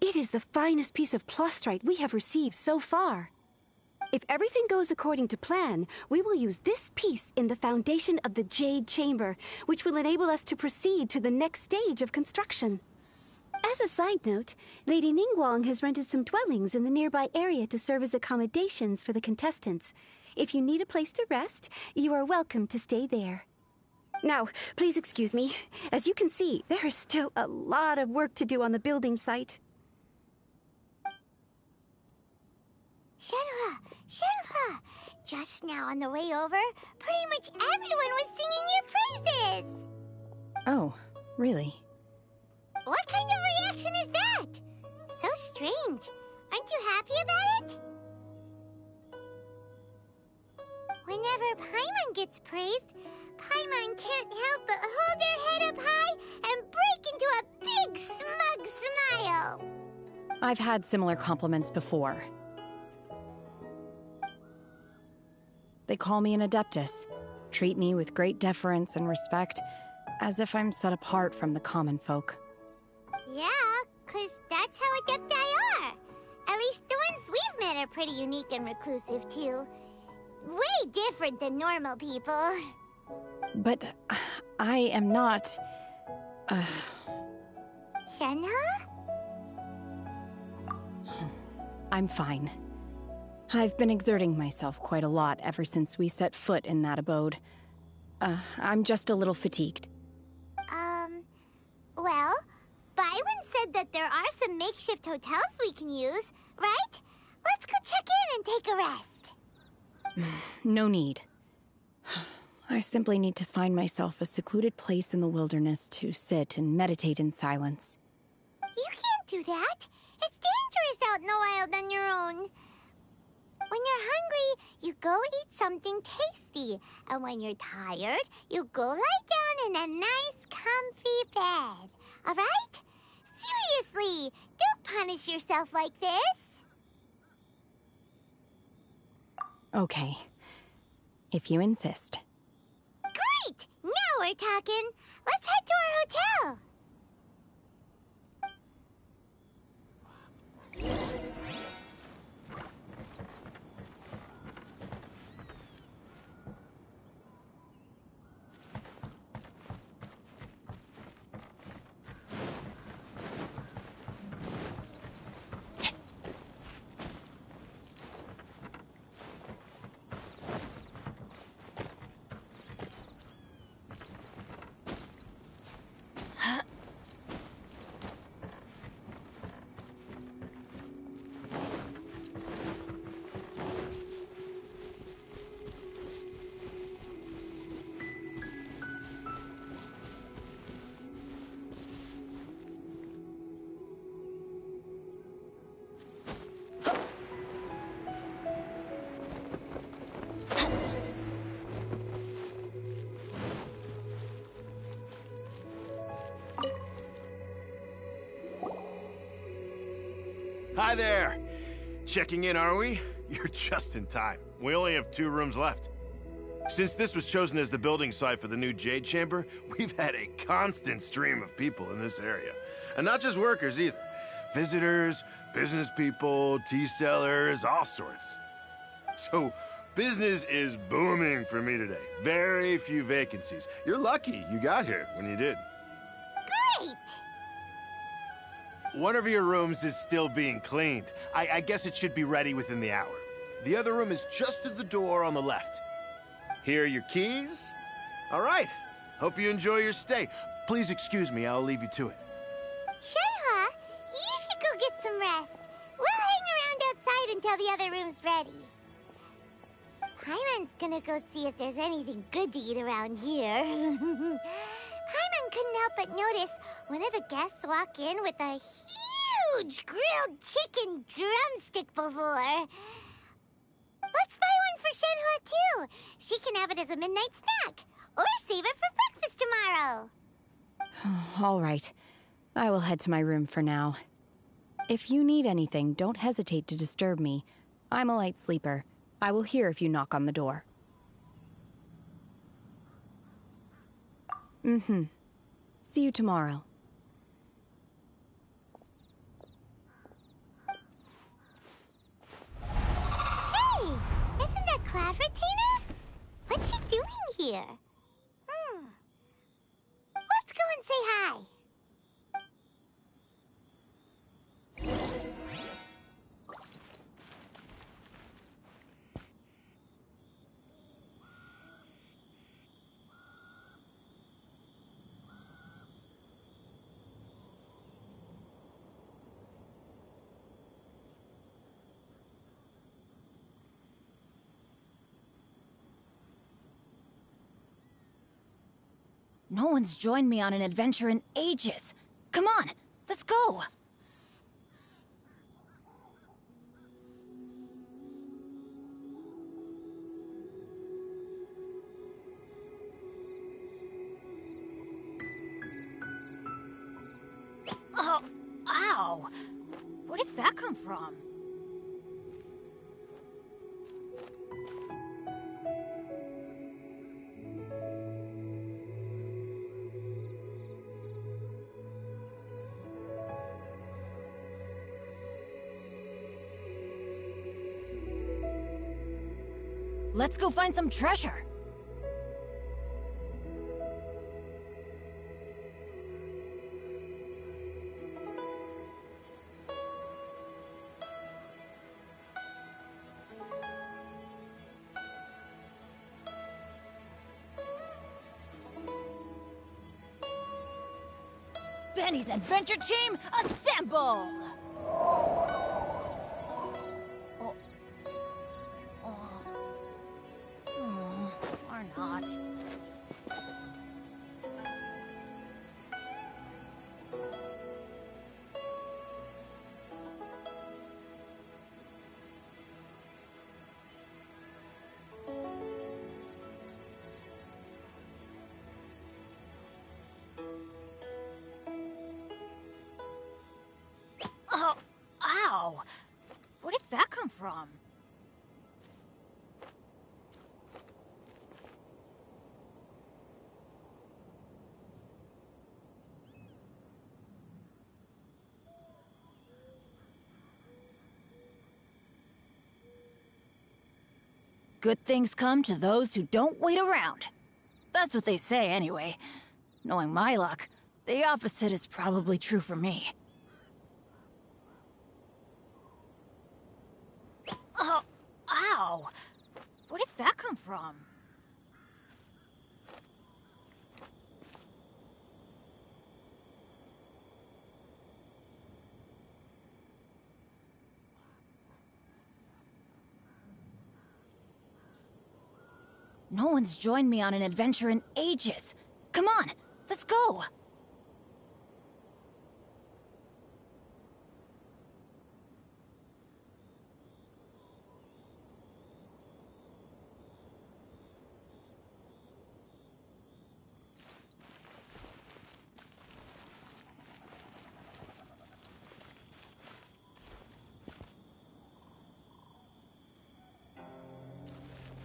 it is the finest piece of plaustrite we have received so far. If everything goes according to plan, we will use this piece in the foundation of the Jade Chamber, which will enable us to proceed to the next stage of construction. As a side note, Lady Ningguang has rented some dwellings in the nearby area to serve as accommodations for the contestants. If you need a place to rest, you are welcome to stay there. Now, please excuse me. As you can see, there is still a lot of work to do on the building site. Shenhe, Shenhe! Just now on the way over, pretty much everyone was singing your praises! Oh, really? What kind of reaction is that? So strange. Aren't you happy about it? Whenever Paimon gets praised, Paimon can't help but hold her head up high and break into a big smug smile. I've had similar compliments before. They call me an Adeptus, treat me with great deference and respect, as if I'm set apart from the common folk. Yeah, cause that's how Adepti are. At least the ones we've met are pretty unique and reclusive too. Way different than normal people. But uh, I am not. Uh, Shenhe? I'm fine. I've been exerting myself quite a lot ever since we set foot in that abode. Uh, I'm just a little fatigued. Um, well, There are some makeshift hotels we can use, right? Let's go check in and take a rest. no need. I simply need to find myself a secluded place in the wilderness to sit and meditate in silence. You can't do that. It's dangerous out in the wild on your own. When you're hungry, you go eat something tasty. And when you're tired, you go lie down in a nice, comfy bed. All right? Seriously, don't punish yourself like this. Okay. If you insist. Great! Now we're talking. Let's head to our hotel. Hi there. Checking in, are we? You're just in time. We only have two rooms left. Since this was chosen as the building site for the new Jade Chamber, we've had a constant stream of people in this area. And not just workers either. Visitors, business people, tea sellers, all sorts. So, business is booming for me today. Very few vacancies. You're lucky you got here when you did. One of your rooms is still being cleaned. I, I, guess it should be ready within the hour. The other room is just at the door on the left. Here are your keys. All right. Hope you enjoy your stay. Please excuse me, I'll leave you to it. Shenhe, you should go get some rest. We'll hang around outside until the other room's ready. Paimon's gonna go see if there's anything good to eat around here. Couldn't help but notice one of the guests walk in with a huge grilled chicken drumstick before. Let's buy one for Shenhe too. She can have it as a midnight snack. Or save it for breakfast tomorrow. All right. I will head to my room for now. If you need anything, don't hesitate to disturb me. I'm a light sleeper. I will hear if you knock on the door. Mm-hmm. See you tomorrow. Hey! Isn't that Cloud Retainer? What's she doing here? Hmm. Let's go and say hi. No one's joined me on an adventure in ages. Come on, let's go! Oh, ow! Where did that come from? Let's go find some treasure. Benny's Adventure Team, assemble! Good things come to those who don't wait around. That's what they say, anyway. Knowing my luck, the opposite is probably true for me. Oh, ow! Where did that come from? No one's joined me on an adventure in ages. Come on, let's go!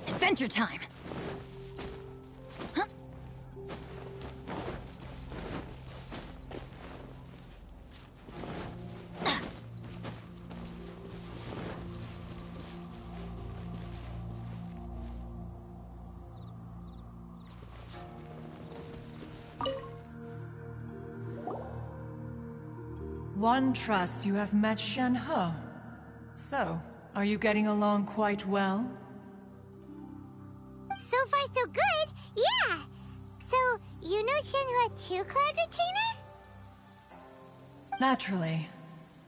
Adventure time! One trusts you have met Shenhe. So, are you getting along quite well? So far, so good. Yeah. So, you know Shenhe too, Cloud Retainer? Naturally.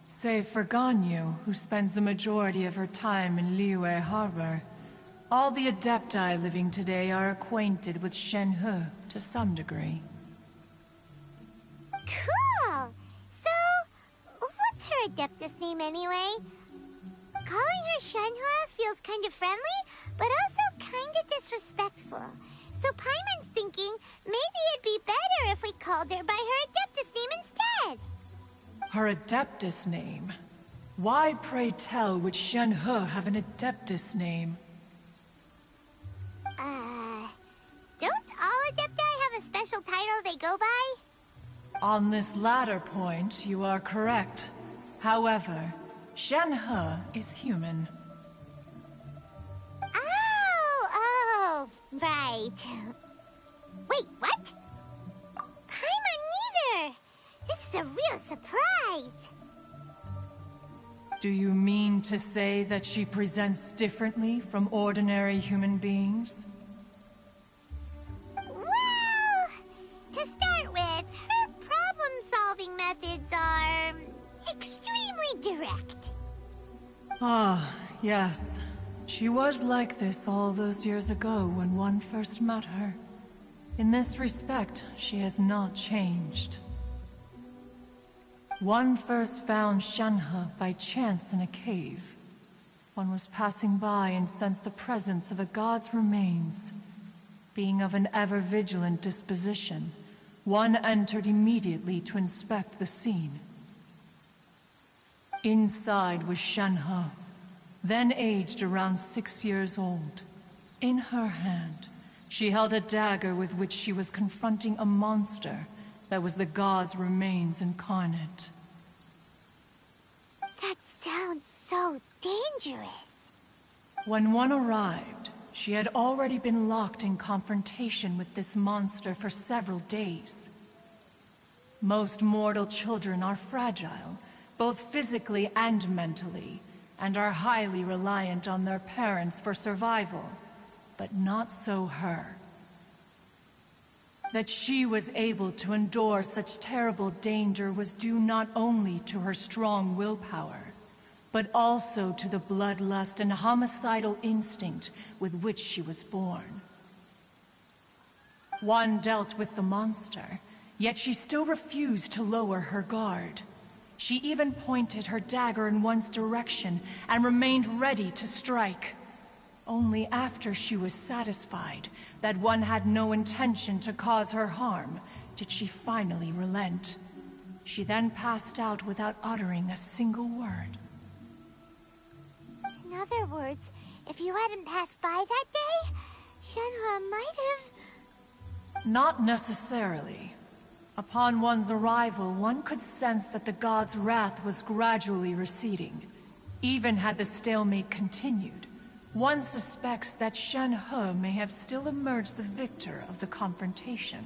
Save for Ganyu, who spends the majority of her time in Liyue Harbor. All the Adepti living today are acquainted with Shenhe to some degree. Adeptus name anyway? Calling her Shenhe feels kind of friendly, but also kind of disrespectful. So Paimon's thinking maybe it'd be better if we called her by her Adeptus name instead. Her Adeptus name? Why, pray tell, would Shenhe have an Adeptus name? Uh, don't all Adepti have a special title they go by? On this latter point, you are correct. However, Shenhe is human. Oh, oh, right. Wait, what? Paimon neither. This is a real surprise. Do you mean to say that she presents differently from ordinary human beings? Yes. She was like this all those years ago when one first met her. In this respect, she has not changed. One first found Shenhe by chance in a cave. One was passing by and sensed the presence of a god's remains. Being of an ever-vigilant disposition, one entered immediately to inspect the scene. Inside was Shenhe, then aged around six years old. In her hand, she held a dagger with which she was confronting a monster that was the god's remains incarnate. That sounds so dangerous. When one arrived, she had already been locked in confrontation with this monster for several days. Most mortal children are fragile, both physically and mentally, and are highly reliant on their parents for survival. But not so her. That she was able to endure such terrible danger was due not only to her strong willpower, but also to the bloodlust and homicidal instinct with which she was born. One dealt with the monster, yet she still refused to lower her guard. She even pointed her dagger in one's direction and remained ready to strike. Only after she was satisfied that one had no intention to cause her harm did she finally relent. She then passed out without uttering a single word. In other words, if you hadn't passed by that day, Shenhe might have... Not necessarily. Upon one's arrival, one could sense that the god's wrath was gradually receding. Even had the stalemate continued, one suspects that Shenhe may have still emerged the victor of the confrontation.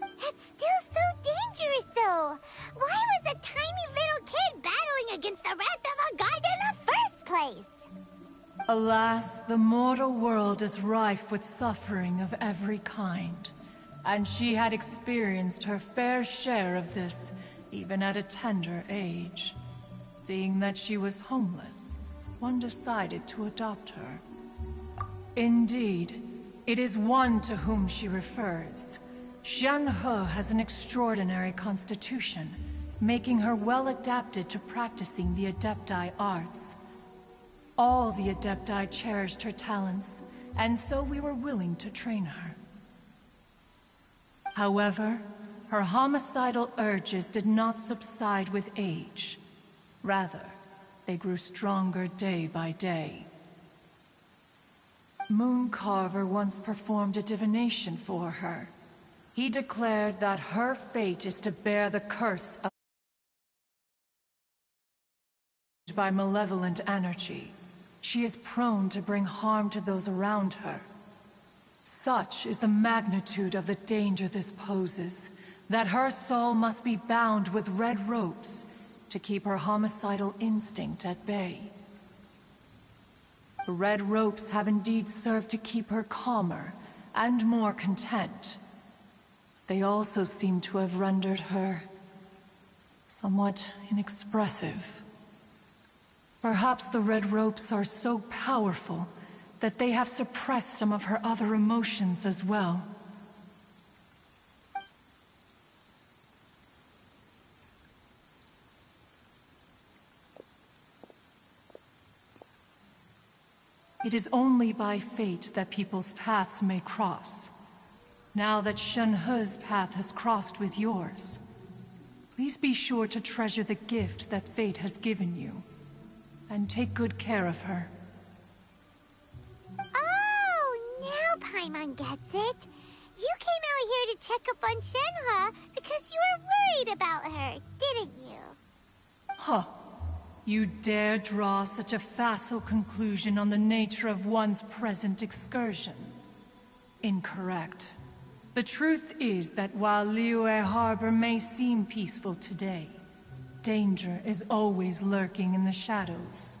That's still so dangerous, though. Why was a tiny little kid battling against the wrath of a god in the first place? Alas, the mortal world is rife with suffering of every kind. And she had experienced her fair share of this, even at a tender age. Seeing that she was homeless, one decided to adopt her. Indeed, it is one to whom she refers. Shenhe has an extraordinary constitution, making her well adapted to practicing the Adepti arts. All the Adepti cherished her talents, and so we were willing to train her. However, her homicidal urges did not subside with age. Rather, they grew stronger day by day. Mooncarver once performed a divination for her. He declared that her fate is to bear the curse of by malevolent energy. She is prone to bring harm to those around her. Such is the magnitude of the danger this poses, that her soul must be bound with red ropes to keep her homicidal instinct at bay. The red ropes have indeed served to keep her calmer and more content. They also seem to have rendered her somewhat inexpressive. Perhaps the red ropes are so powerful that they have suppressed some of her other emotions as well. It is only by fate that people's paths may cross. Now that Shenhe's path has crossed with yours, please be sure to treasure the gift that fate has given you, and take good care of her. Paimon gets it. You came out here to check up on Shenhe because you were worried about her, didn't you? Huh. You dare draw such a facile conclusion on the nature of one's present excursion? Incorrect. The truth is that while Liyue Harbor may seem peaceful today, danger is always lurking in the shadows.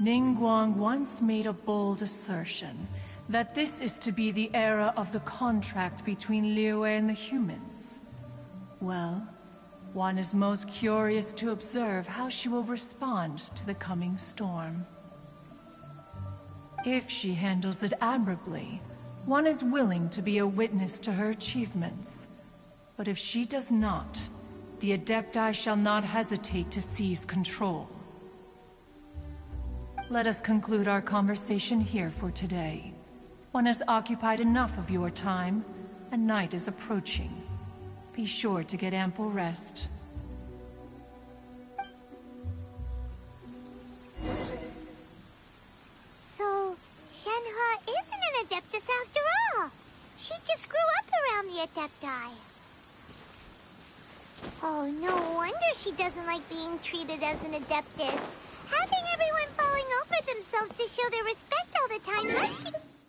Ningguang once made a bold assertion that this is to be the era of the contract between Liyue and the humans. Well, one is most curious to observe how she will respond to the coming storm. If she handles it admirably, One is willing to be a witness to her achievements. But if she does not, the Adepti shall not hesitate to seize control. Let us conclude our conversation here for today. One has occupied enough of your time, and night is approaching. Be sure to get ample rest. So, Shenhe isn't an Adeptus after all. She just grew up around the Adepti. Oh, no wonder she doesn't like being treated as an Adeptus. Having everyone falling over themselves to show their respect all the time must be...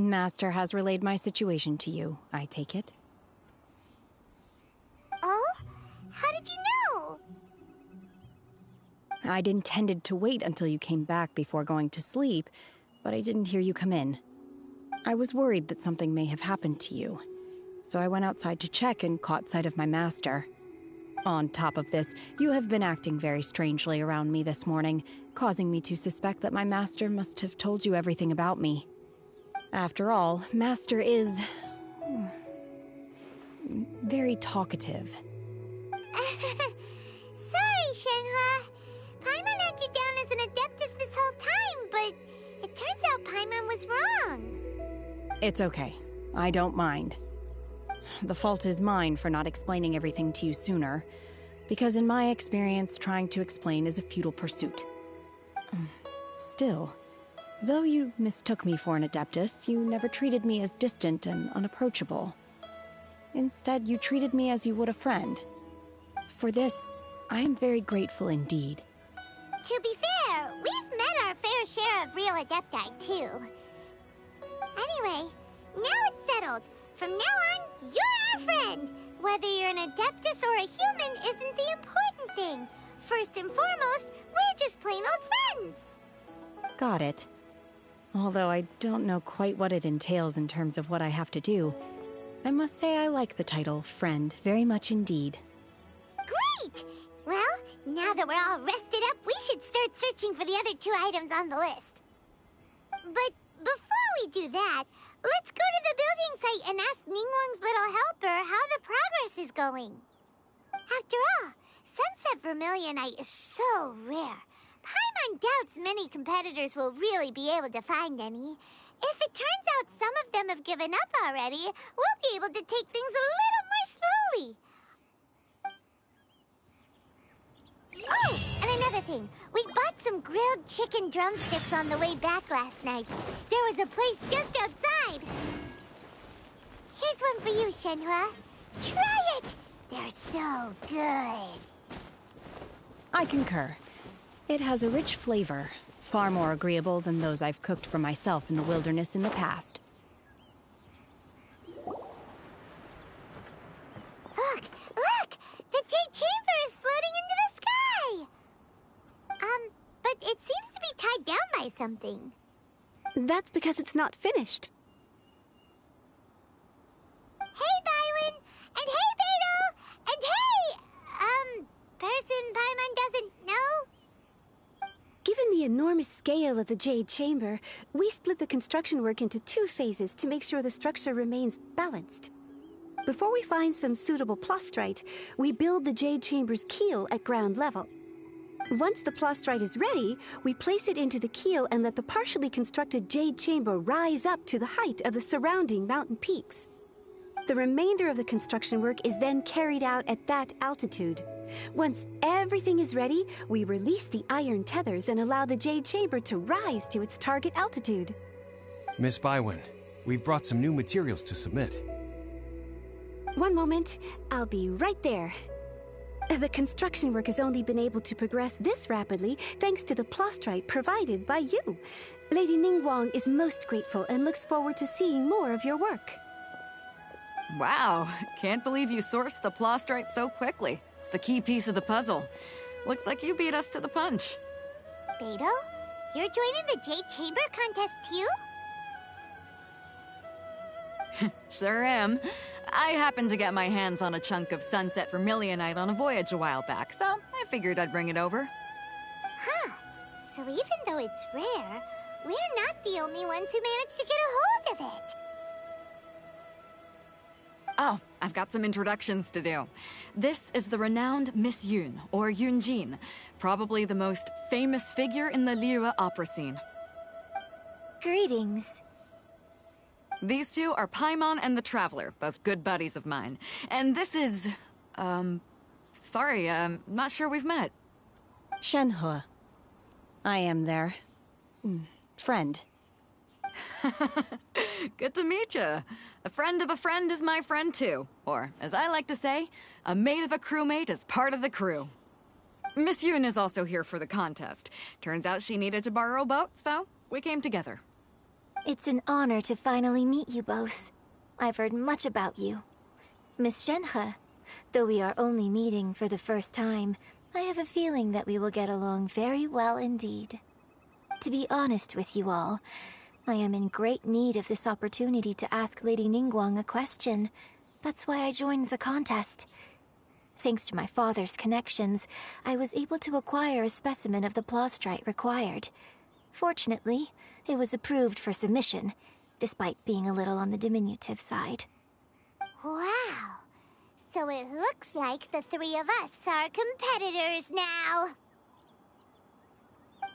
Master has relayed my situation to you, I take it. oh? How did you know? I'd intended to wait until you came back before going to sleep, but I didn't hear you come in. I was worried that something may have happened to you, so I went outside to check and caught sight of my master. On top of this, you have been acting very strangely around me this morning, causing me to suspect that my master must have told you everything about me. After all, Master is. hmm, very talkative. Sorry, Shenhe. Paimon had you down as an Adeptus this whole time, but it turns out Paimon was wrong. It's okay. I don't mind. The fault is mine for not explaining everything to you sooner, because in my experience, trying to explain is a futile pursuit. Mm, Still, though you mistook me for an Adeptus, you never treated me as distant and unapproachable. Instead, you treated me as you would a friend. For this, I am very grateful indeed. To be fair, we've met our fair share of real Adepti, too. Anyway, now it's settled. From now on, you're our friend. Whether you're an Adeptus or a human isn't the important thing. First and foremost, we're just plain old friends. Got it. Although I don't know quite what it entails in terms of what I have to do, I must say I like the title friend very much indeed. Great! Well, now that we're all rested up, we should start searching for the other two items on the list. But before we do that, let's go to the building site and ask Ningguang's little helper how the progress is going. After all, Sunset Vermilionite is so rare. Paimon doubts many competitors will really be able to find any. If it turns out some of them have given up already, we'll be able to take things a little more slowly. Oh, and another thing. We bought some grilled chicken drumsticks on the way back last night. There was a place just outside. Here's one for you, Shenhe. Try it! They're so good. I concur. It has a rich flavor, far more agreeable than those I've cooked for myself in the wilderness in the past. Look, look! The Jade Chamber is floating into the sky! Um, but it seems to be tied down by something. That's because it's not finished. Hey, Baiwen! And hey, Beidou! And hey, um, person Paimon doesn't know? Given the enormous scale of the Jade Chamber, we split the construction work into two phases to make sure the structure remains balanced. Before we find some suitable plaustrite, we build the Jade Chamber's keel at ground level. Once the plaustrite is ready, we place it into the keel and let the partially constructed Jade Chamber rise up to the height of the surrounding mountain peaks. The remainder of the construction work is then carried out at that altitude. Once everything is ready, we release the iron tethers and allow the Jade Chamber to rise to its target altitude. Miss Baiwen, we've brought some new materials to submit. One moment, I'll be right there. The construction work has only been able to progress this rapidly thanks to the plaustrite provided by you. Lady Ningguang is most grateful and looks forward to seeing more of your work. Wow, can't believe you sourced the plaustrite so quickly. It's the key piece of the puzzle. Looks like you beat us to the punch. Beidou, you're joining the Jade Chamber contest too? Sure am. I happened to get my hands on a chunk of sunset vermilionite on a voyage a while back, so I figured I'd bring it over. Huh. So even though it's rare, we're not the only ones who managed to get a hold of it. Oh, I've got some introductions to do. This is the renowned Miss Yun, or Yunjin, probably the most famous figure in the Liyue opera scene. Greetings. These two are Paimon and the Traveler, both good buddies of mine. And this is... um... Sorry, I'm not sure we've met. Shenhe. I am their... mm, friend. Good to meet you. A friend of a friend is my friend too. Or, as I like to say, a mate of a crewmate is part of the crew. Miss Yun is also here for the contest. Turns out she needed to borrow a boat, so we came together. It's an honor to finally meet you both. I've heard much about you. Miss Shenhe, though we are only meeting for the first time, I have a feeling that we will get along very well indeed. To be honest with you all, I am in great need of this opportunity to ask Lady Ningguang a question. That's why I joined the contest. Thanks to my father's connections, I was able to acquire a specimen of the plaustrite required. Fortunately, it was approved for submission, despite being a little on the diminutive side. Wow. So it looks like the three of us are competitors now.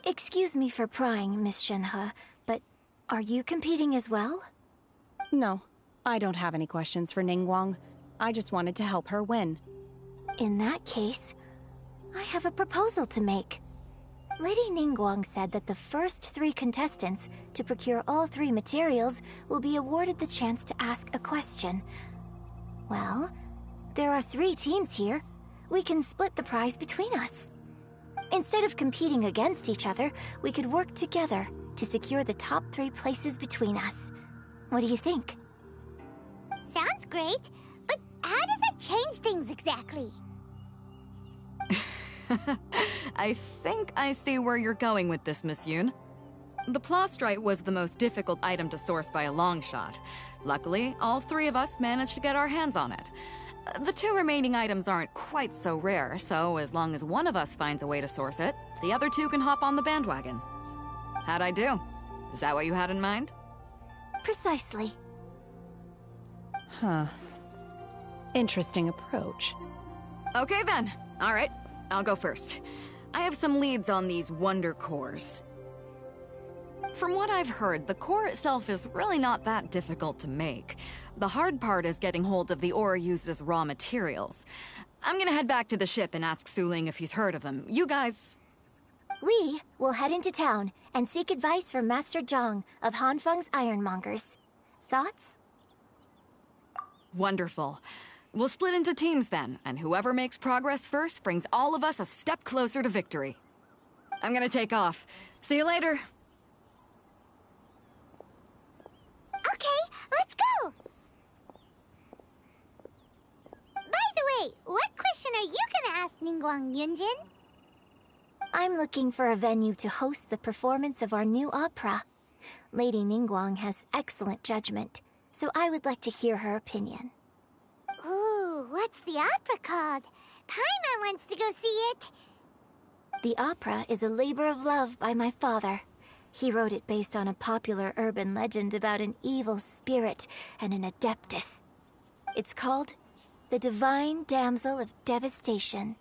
Excuse me for prying, Miss Shenhe, are you competing as well? No, I don't have any questions for Ningguang. I just wanted to help her win. In that case, I have a proposal to make. Lady Ningguang said that the first three contestants to procure all three materials will be awarded the chance to ask a question. Well, there are three teams here. We can split the prize between us. Instead of competing against each other, we could work together to secure the top three places between us. What do you think? Sounds great, but how does that change things exactly? I think I see where you're going with this, Miss Yun. The plaustrite was the most difficult item to source by a long shot. Luckily, all three of us managed to get our hands on it. The two remaining items aren't quite so rare, so as long as one of us finds a way to source it, the other two can hop on the bandwagon. How'd I do? Is that what you had in mind? Precisely. Huh. Interesting approach. Okay then. All right. I'll go first. I have some leads on these wonder cores. From what I've heard, the core itself is really not that difficult to make. The hard part is getting hold of the ore used as raw materials. I'm gonna head back to the ship and ask Suling if he's heard of them. You guys... We will head into town and seek advice from Master Zhang of Hanfeng's Ironmongers. Thoughts? Wonderful. We'll split into teams then, and whoever makes progress first brings all of us a step closer to victory. I'm gonna take off. See you later. Okay, let's go! By the way, what question are you gonna ask Ningguang Yunjin? I'm looking for a venue to host the performance of our new opera. Lady Ningguang has excellent judgment, so I would like to hear her opinion. Ooh, what's the opera called? Paimon wants to go see it. The opera is a labor of love by my father. He wrote it based on a popular urban legend about an evil spirit and an adeptus. It's called The Divine Damsel of Devastation.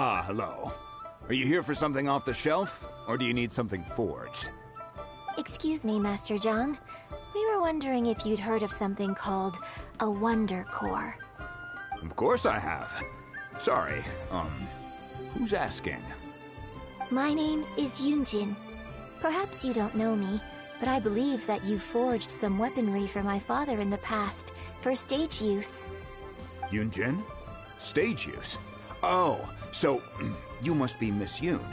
Ah, hello. Are you here for something off the shelf, or do you need something forged? Excuse me, Master Zhang. We were wondering if you'd heard of something called a Wonder Core. Of course I have. Sorry, um, who's asking? My name is Yunjin. Perhaps you don't know me, but I believe that you forged some weaponry for my father in the past for stage use. Yunjin? Stage use? Oh, so you must be Miss Yun.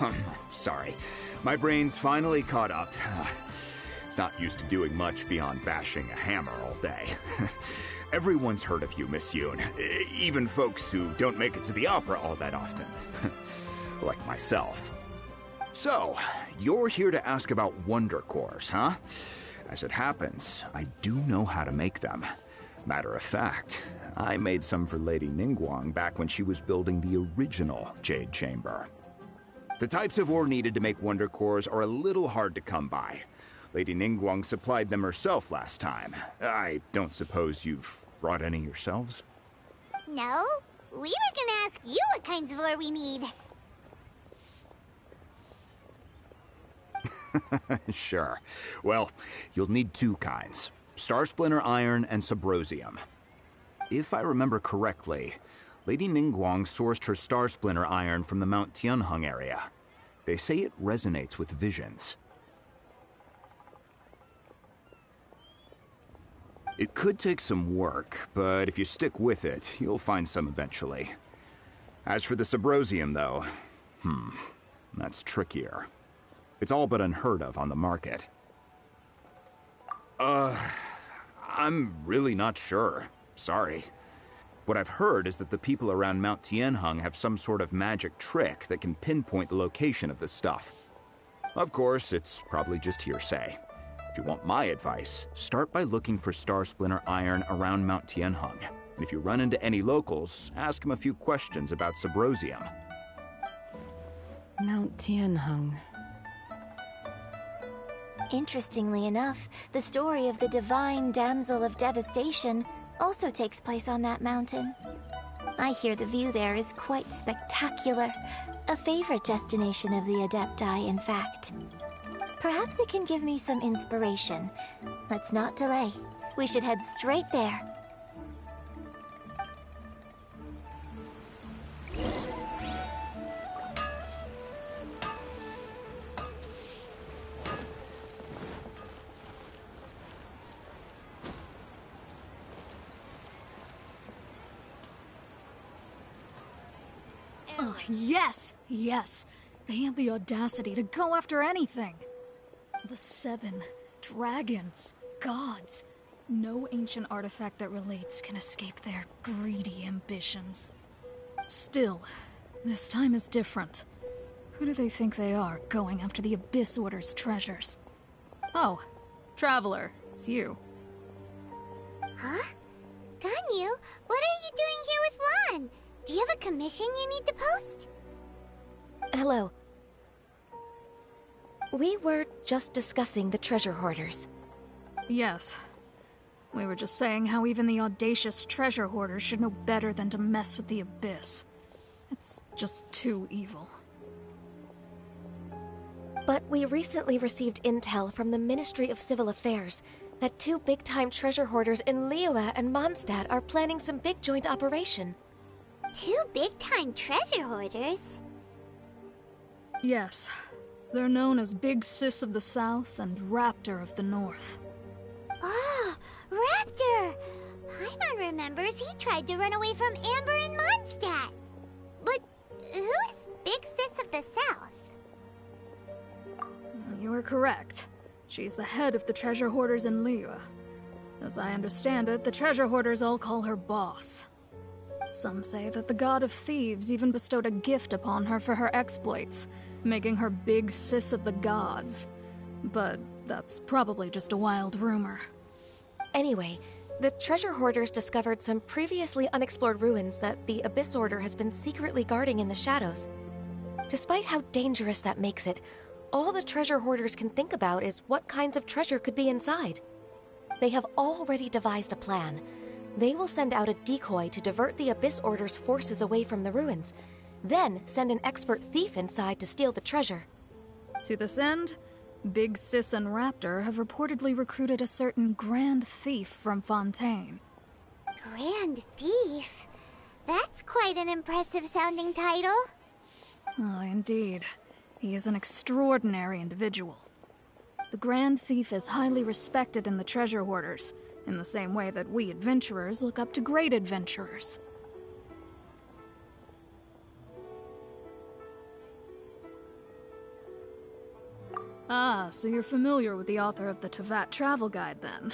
Um, sorry, my brain's finally caught up. It's not used to doing much beyond bashing a hammer all day. Everyone's heard of you, Miss Yun, even folks who don't make it to the opera all that often. like myself. So, you're here to ask about Wonder Cores, huh? As it happens, I do know how to make them. Matter of fact, I made some for Lady Ningguang back when she was building the original Jade Chamber. The types of ore needed to make Wonder Cores are a little hard to come by. Lady Ningguang supplied them herself last time. I don't suppose you've brought any yourselves? No? We were gonna ask you what kinds of ore we need. sure. Well, you'll need two kinds Star Splinter Iron and Subrosium. If I remember correctly, Lady Ningguang sourced her Star Splinter Iron from the Mount Tianheng area. They say it resonates with visions. It could take some work, but if you stick with it, you'll find some eventually. As for the Subrosium, though, hmm, that's trickier. It's all but unheard of on the market. Uh, I'm really not sure. Sorry. What I've heard is that the people around Mount Tianheng have some sort of magic trick that can pinpoint the location of the stuff. Of course, it's probably just hearsay. If you want my advice, start by looking for Star Splinter Iron around Mount Tianheng. And if you run into any locals, ask them a few questions about Subrosium. Mount Tianheng. Interestingly enough, the story of the divine damsel of devastation also takes place on that mountain. I hear the view there is quite spectacular. A favorite destination of the Adepti, in fact. Perhaps it can give me some inspiration. Let's not delay. We should head straight there. Yes, yes. They have the audacity to go after anything. The Seven, dragons, gods. No ancient artifact that relates can escape their greedy ambitions. Still, this time is different. Who do they think they are, going after the Abyss Order's treasures? Oh, Traveler, it's you. Huh? Ganyu, what are you doing here with Lan? Do you have a commission you need to post? Hello. We were just discussing the treasure hoarders. Yes. We were just saying how even the audacious treasure hoarders should know better than to mess with the Abyss. It's just too evil. But we recently received intel from the Ministry of Civil Affairs that two big time treasure hoarders in Liyue and Mondstadt are planning some big joint operation. Two big time treasure hoarders? Yes. They're known as Big Sis of the South and Raptor of the North. Ah, Raptor! Paimon remembers he tried to run away from Amber and Mondstadt. But who is Big Sis of the South? You are correct. She's the head of the treasure hoarders in Liyue. As I understand it, the treasure hoarders all call her boss. Some say that the god of thieves even bestowed a gift upon her for her exploits, making her big sis of the gods. But that's probably just a wild rumor. Anyway, the treasure hoarders discovered some previously unexplored ruins that the Abyss Order has been secretly guarding in the shadows. Despite how dangerous that makes it, all the treasure hoarders can think about is what kinds of treasure could be inside. They have already devised a plan. They will send out a decoy to divert the Abyss Order's forces away from the ruins, then send an expert thief inside to steal the treasure. To this end, Big Sis and Raptor have reportedly recruited a certain Grand Thief from Fontaine. Grand Thief? That's quite an impressive sounding title. Oh, indeed. He is an extraordinary individual. The Grand Thief is highly respected in the treasure hoarders, in the same way that we adventurers look up to great adventurers. Ah, so you're familiar with the author of the Teyvat Travel Guide, then?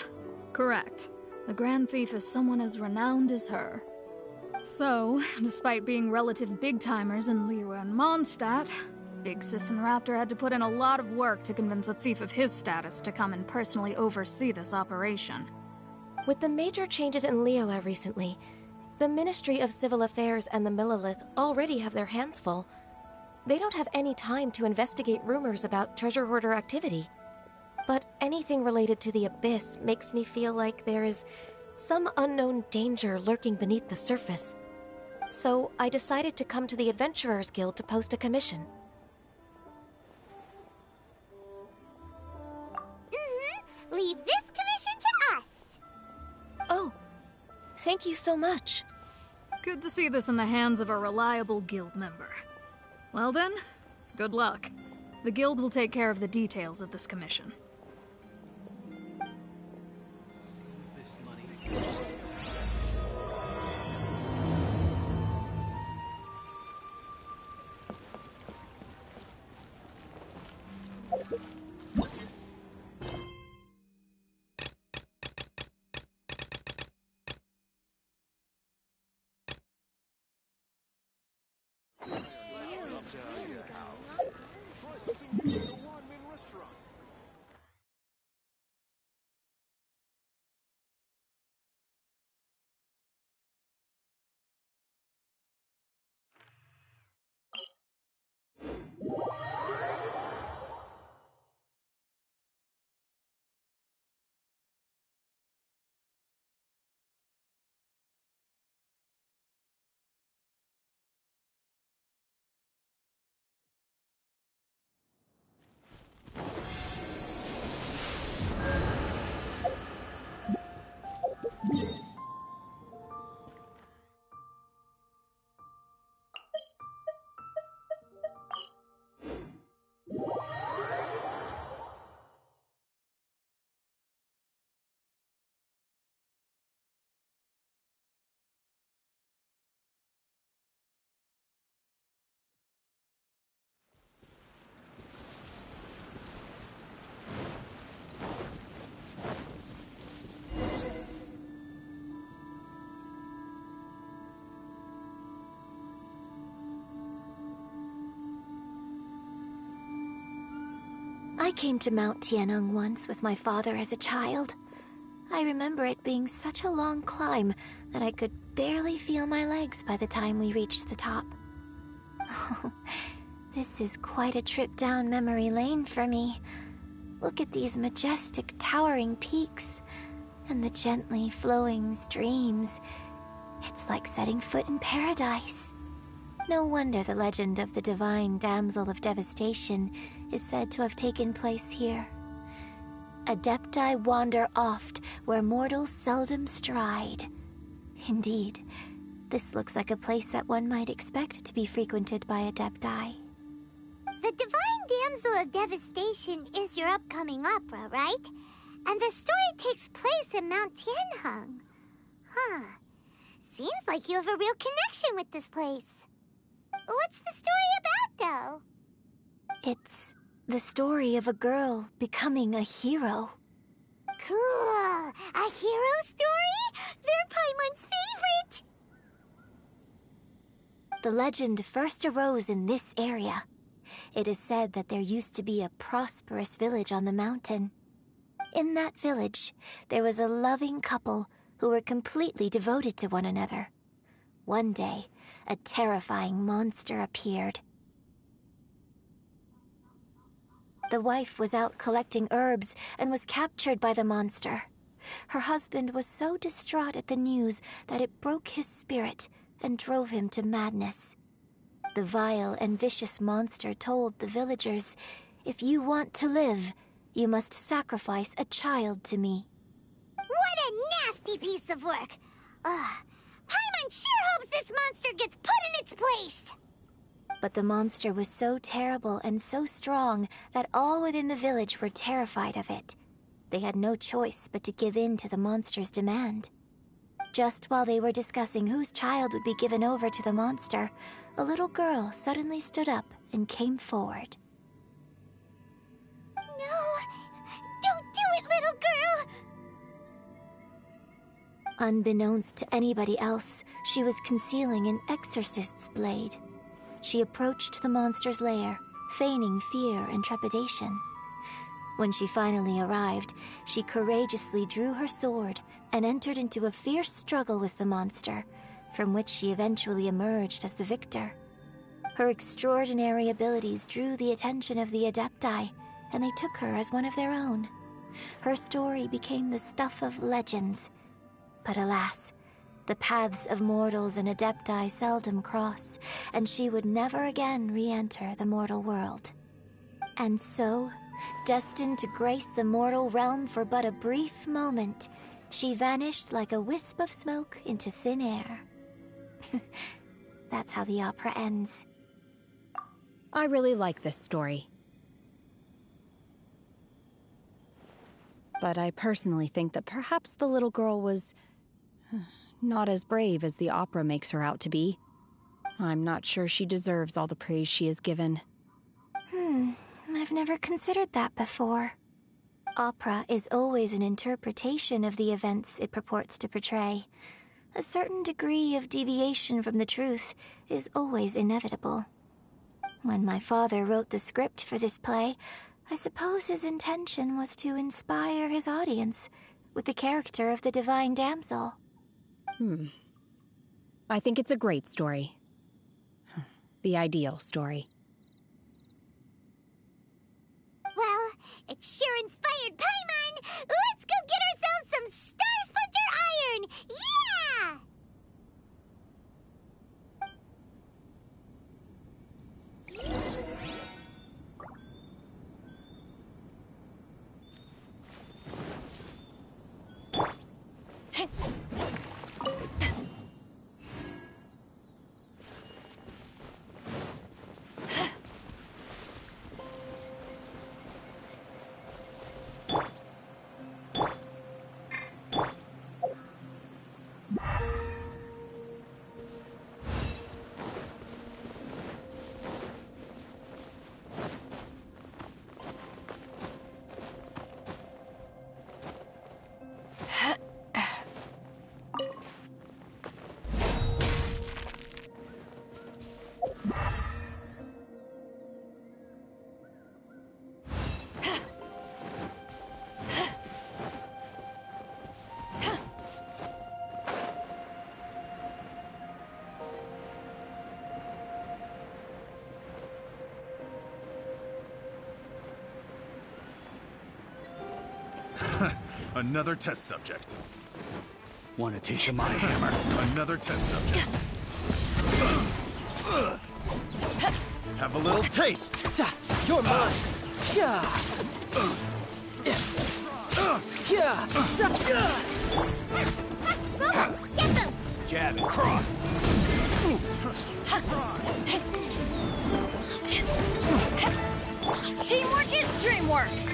Correct. The Grand Thief is someone as renowned as her. So, despite being relative big timers in Liyue and Mondstadt, Big Sis and Raptor had to put in a lot of work to convince a thief of his status to come and personally oversee this operation. With the major changes in Liyue recently, the Ministry of Civil Affairs and the Millelith already have their hands full. They don't have any time to investigate rumors about treasure hoarder activity. But anything related to the Abyss makes me feel like there is some unknown danger lurking beneath the surface. So I decided to come to the Adventurers Guild to post a commission. Mm-hmm. Leave this commission. Oh, thank you so much. Good to see this in the hands of a reliable guild member. Well then, good luck. The guild will take care of the details of this commission. I came to Mount Tianheng once with my father as a child. I remember it being such a long climb that I could barely feel my legs by the time we reached the top. This is quite a trip down memory lane for me. Look at these majestic, towering peaks and the gently flowing streams. It's like setting foot in paradise. No wonder the legend of the divine damsel of devastation is said to have taken place here. Adepti wander oft where mortals seldom stride. Indeed, this looks like a place that one might expect to be frequented by Adepti. The Divine Damsel of Devastation is your upcoming opera, right? And the story takes place in Mount Tianheng. Huh. Seems like you have a real connection with this place. What's the story about, though? It's the story of a girl becoming a hero. Cool. A hero story? They're Paimon's favorite. The legend first arose in this area. It is said that there used to be a prosperous village on the mountain. In that village, there was a loving couple who were completely devoted to one another. One day, a terrifying monster appeared. The wife was out collecting herbs and was captured by the monster. Her husband was so distraught at the news that it broke his spirit and drove him to madness. The vile and vicious monster told the villagers, If you want to live, you must sacrifice a child to me. What a nasty piece of work! Ugh. Paimon sure hopes this monster gets put in its place! But the monster was so terrible and so strong that all within the village were terrified of it. They had no choice but to give in to the monster's demand. Just while they were discussing whose child would be given over to the monster, a little girl suddenly stood up and came forward. No! Don't do it, little girl! Unbeknownst to anybody else, she was concealing an exorcist's blade. She approached the monster's lair, feigning fear and trepidation. When she finally arrived, she courageously drew her sword and entered into a fierce struggle with the monster, from which she eventually emerged as the victor. Her extraordinary abilities drew the attention of the Adepti, and they took her as one of their own. Her story became the stuff of legends. But alas, the paths of mortals and Adepti seldom cross, and she would never again re enter the mortal world. And so, destined to grace the mortal realm for but a brief moment, she vanished like a wisp of smoke into thin air. That's how the opera ends. I really like this story. But I personally think that perhaps the little girl was not as brave as the opera makes her out to be. I'm not sure she deserves all the praise she is given. Hmm, I've never considered that before. Opera is always an interpretation of the events it purports to portray. A certain degree of deviation from the truth is always inevitable. When my father wrote the script for this play, I suppose his intention was to inspire his audience with the character of the divine damsel. Hmm. I think it's a great story. The ideal story. Well, it sure inspired Paimon! Let's go get ourselves some Star Splinter Iron! Yeah! Another test subject. Want a taste of my hammer? Another test subject. Have a little taste. You're mine. Yeah. Yeah. Get them! Jab and cross. Teamwork is dreamwork!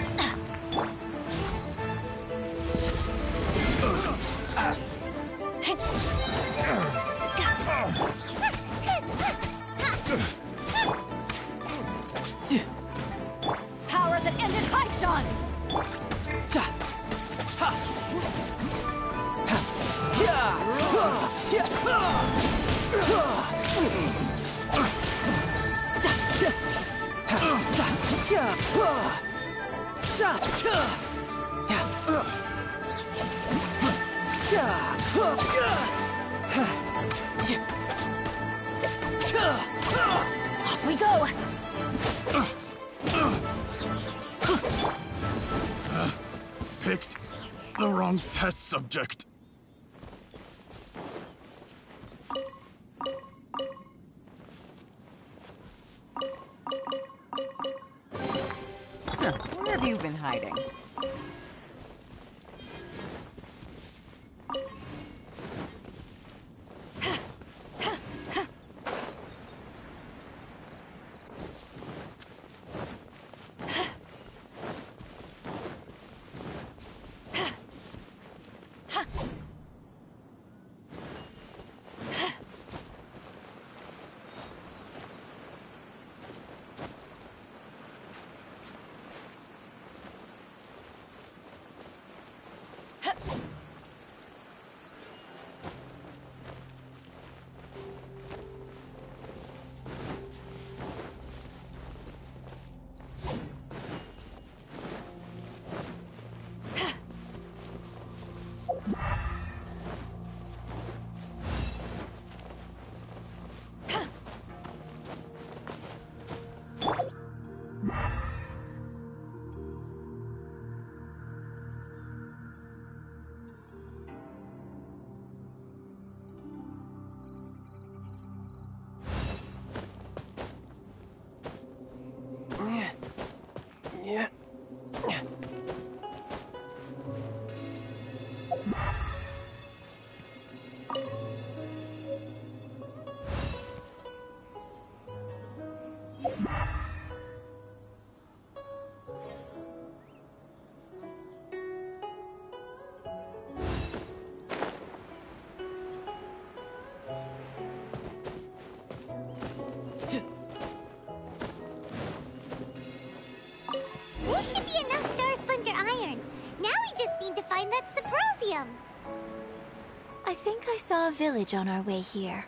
I saw a village on our way here.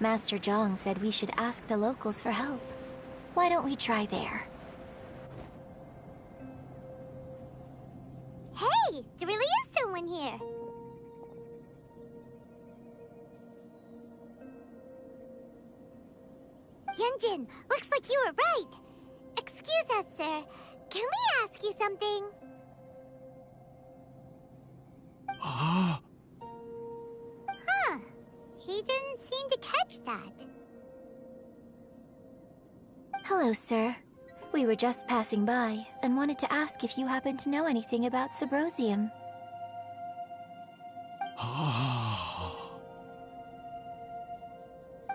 Master Zhang said we should ask the locals for help. Why don't we try there? Just passing by and wanted to ask if you happen to know anything about Subrosium. Ah.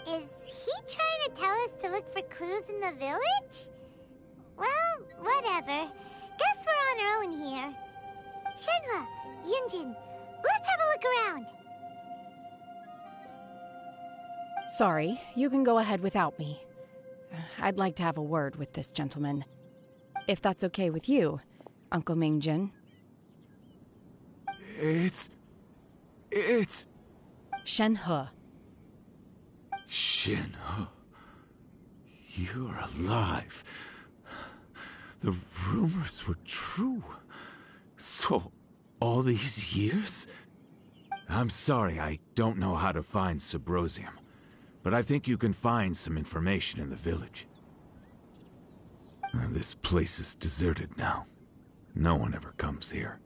Is he trying to tell us to look for clues in the village? Well, whatever. Guess we're on our own here. Shenhe, Yunjin, let's have a look around. Sorry, you can go ahead without me. I'd like to have a word with this gentleman. If that's okay with you, Uncle Mingjin. It's. It's. Shenhe. Shin. You're alive. The rumors were true. So, all these years? I'm sorry, I don't know how to find Subrosium. But I think you can find some information in the village. Uh, This place is deserted now. No one ever comes here.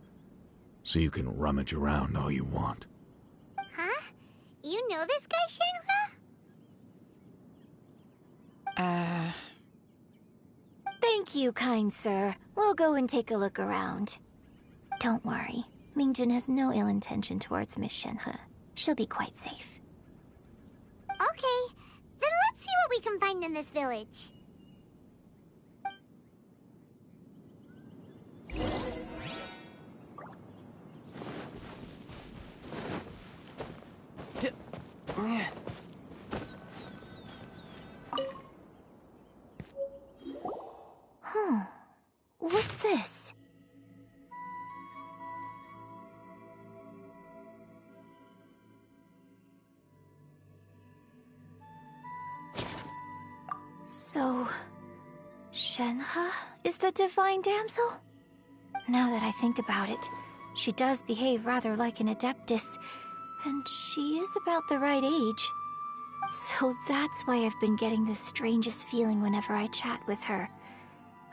So you can rummage around all you want. Huh? You know this guy, Shenhe? Uh. Thank you, kind sir. We'll go and take a look around. Don't worry. Mingjin has no ill intention towards Miss Shenhe. She'll be quite safe. Okay, then let's see what we can find in this village. Huh. What's this? So, Shenhe is the divine damsel? Now that I think about it, she does behave rather like an adeptus, and she is about the right age. So that's why I've been getting the strangest feeling whenever I chat with her.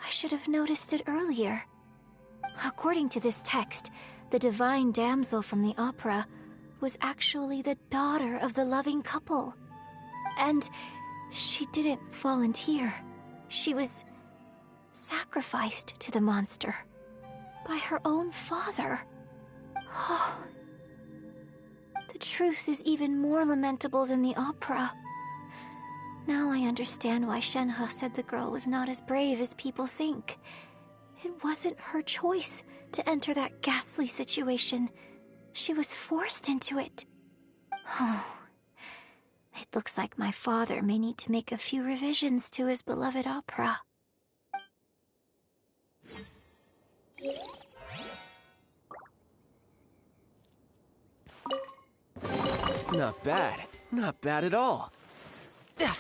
I should have noticed it earlier. According to this text, the divine damsel from the opera was actually the daughter of the loving couple. And she didn't volunteer. She was sacrificed to the monster by her own father. Oh, the truth is even more lamentable than the opera. Now I understand why Shenhe said the girl was not as brave as people think. It wasn't her choice to enter that ghastly situation. She was forced into it. Oh, it looks like my father may need to make a few revisions to his beloved opera. Not bad. Not bad at all. Yeah.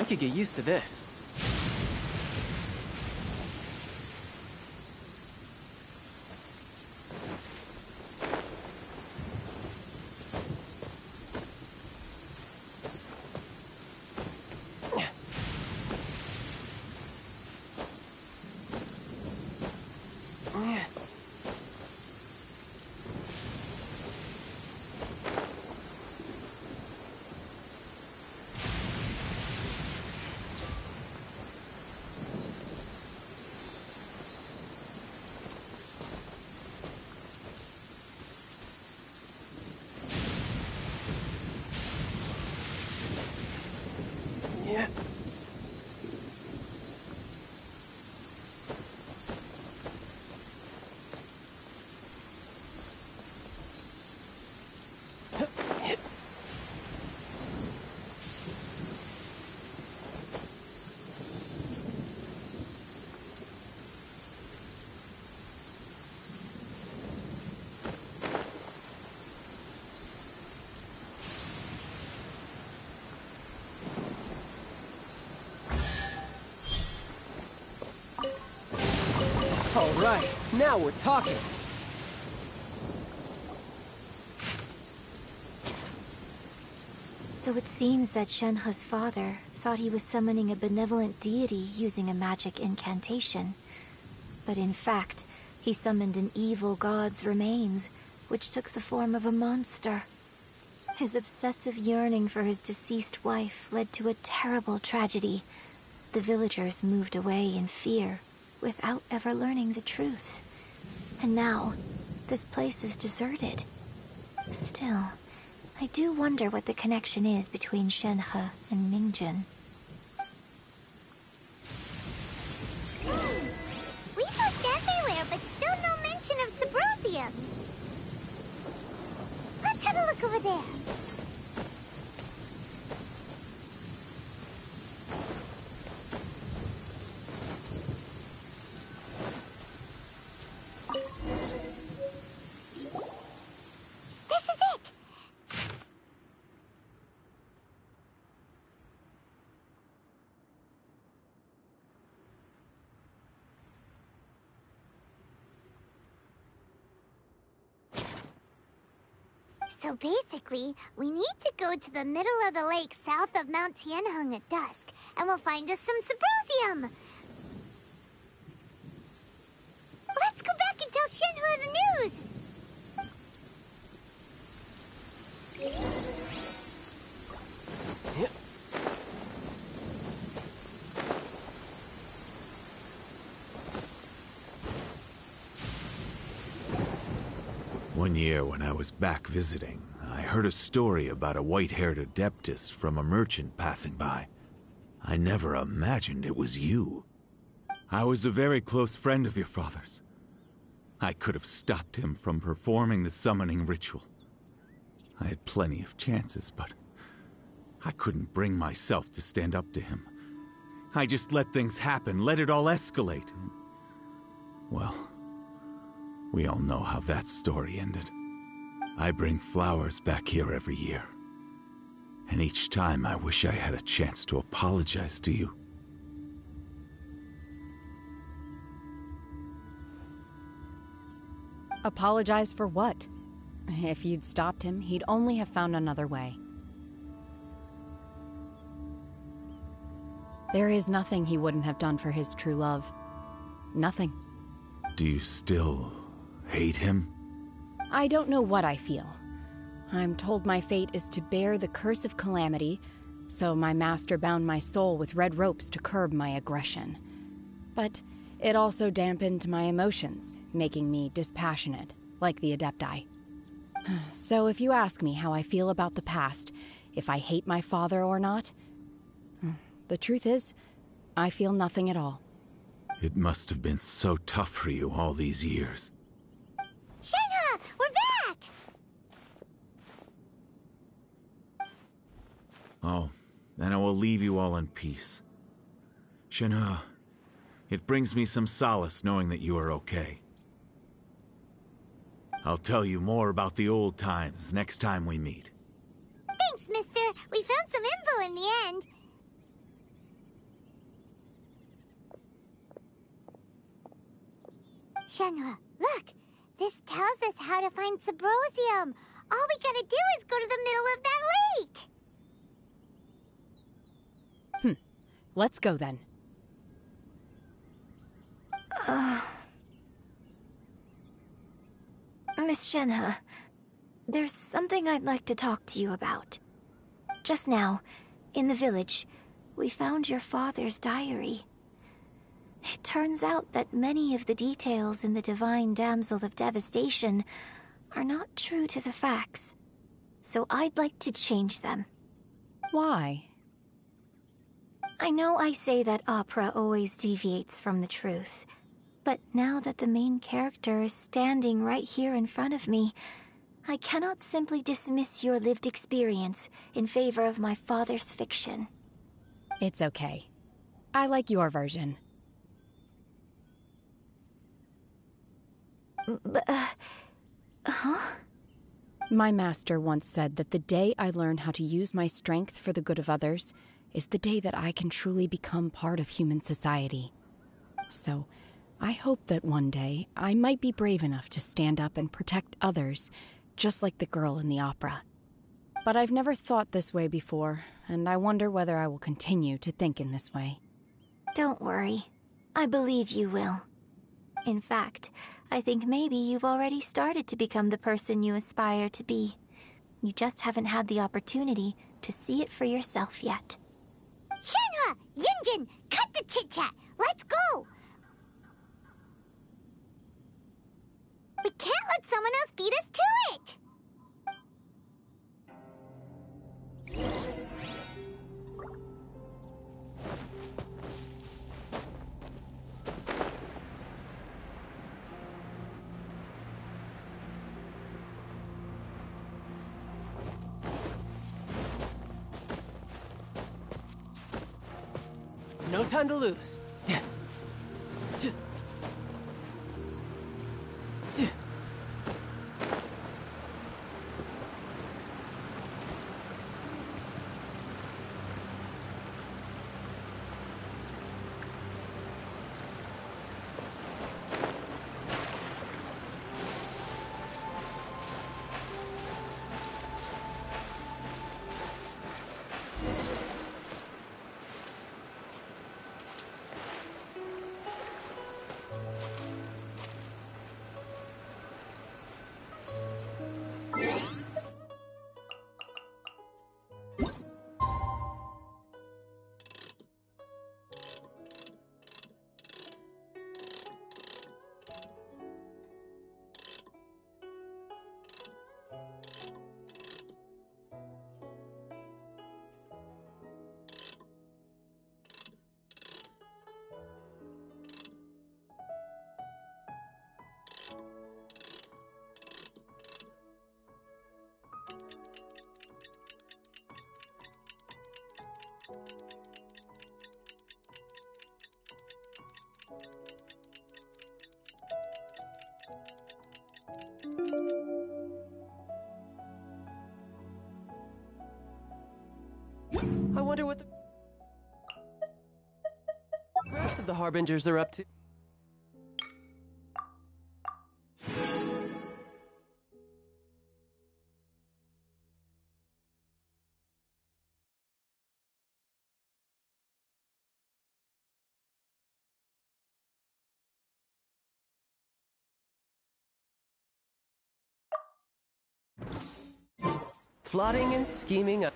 I could get used to this. Yeah. All right, now we're talking. So it seems that Shenhe's father thought he was summoning a benevolent deity using a magic incantation. But in fact, he summoned an evil god's remains, which took the form of a monster. His obsessive yearning for his deceased wife led to a terrible tragedy. The villagers moved away in fear, without ever learning the truth. And now, this place is deserted. Still, I do wonder what the connection is between Shenhe and Mingjun. We looked everywhere, but still no mention of Subrosium. Let's have a look over there. This is it! So basically, we need to go to the middle of the lake south of Mount Tianheng at dusk, and we'll find us some Subrosium. Let's go back and tell Shenhe the news. One year when I was back visiting, heard a story about a white-haired adeptus from a merchant passing by. I never imagined it was you. I was a very close friend of your father's. I could have stopped him from performing the summoning ritual. I had plenty of chances, but I couldn't bring myself to stand up to him. I just let things happen, let it all escalate. Well, we all know how that story ended. I bring flowers back here every year. And each time I wish I had a chance to apologize to you. Apologize for what? If you'd stopped him, he'd only have found another way. There is nothing he wouldn't have done for his true love. Nothing. Do you still hate him? I don't know what I feel. I'm told my fate is to bear the curse of calamity, so my master bound my soul with red ropes to curb my aggression. But it also dampened my emotions, making me dispassionate, like the Adepti. So if you ask me how I feel about the past, if I hate my father or not, the truth is, I feel nothing at all. It must have been so tough for you all these years. Shenhe, we're back! Oh, then I will leave you all in peace. Shenhe, it brings me some solace knowing that you are okay. I'll tell you more about the old times next time we meet. Thanks, mister. We found some info in the end. Shenhe, look! This tells us how to find Subrosium. All we gotta do is go to the middle of that lake. Hmm. Let's go then. Uh, Miss Shenhe, there's something I'd like to talk to you about. Just now, in the village, we found your father's diary. It turns out that many of the details in the Divine Damsel of Devastation are not true to the facts. So I'd like to change them. Why? I know I say that opera always deviates from the truth, but now that the main character is standing right here in front of me, I cannot simply dismiss your lived experience in favor of my father's fiction. It's okay. I like your version. But, uh, huh? My master once said that the day I learn how to use my strength for the good of others is the day that I can truly become part of human society. So, I hope that one day I might be brave enough to stand up and protect others, just like the girl in the opera. But I've never thought this way before, and I wonder whether I will continue to think in this way. Don't worry. I believe you will. In fact, I think maybe you've already started to become the person you aspire to be. You just haven't had the opportunity to see it for yourself yet. Shenhe! Yunjin! Cut the chit-chat! Let's go! We can't let someone else beat us to it! Time to lose. I wonder what the rest of the Harbingers are up to. Plotting and scheming.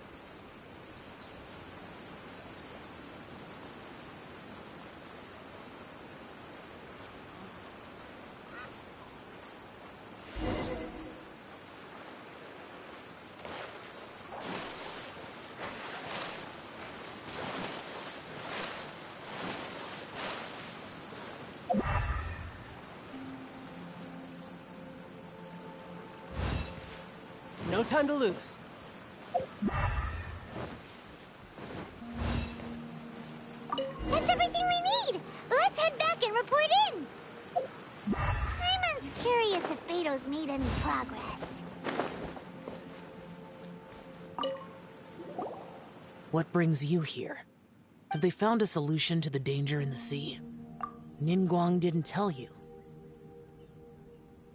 No time to lose. Progress. What brings you here? Have they found a solution to the danger in the sea? Ningguang didn't tell you.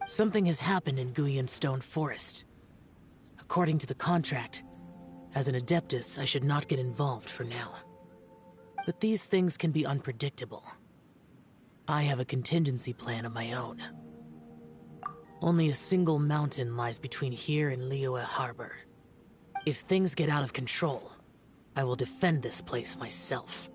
Something has happened in Guyun Stone Forest. According to the contract, as an Adeptus, I should not get involved for now. But these things can be unpredictable. I have a contingency plan of my own. Only a single mountain lies between here and Liyue Harbor. If things get out of control, I will defend this place myself.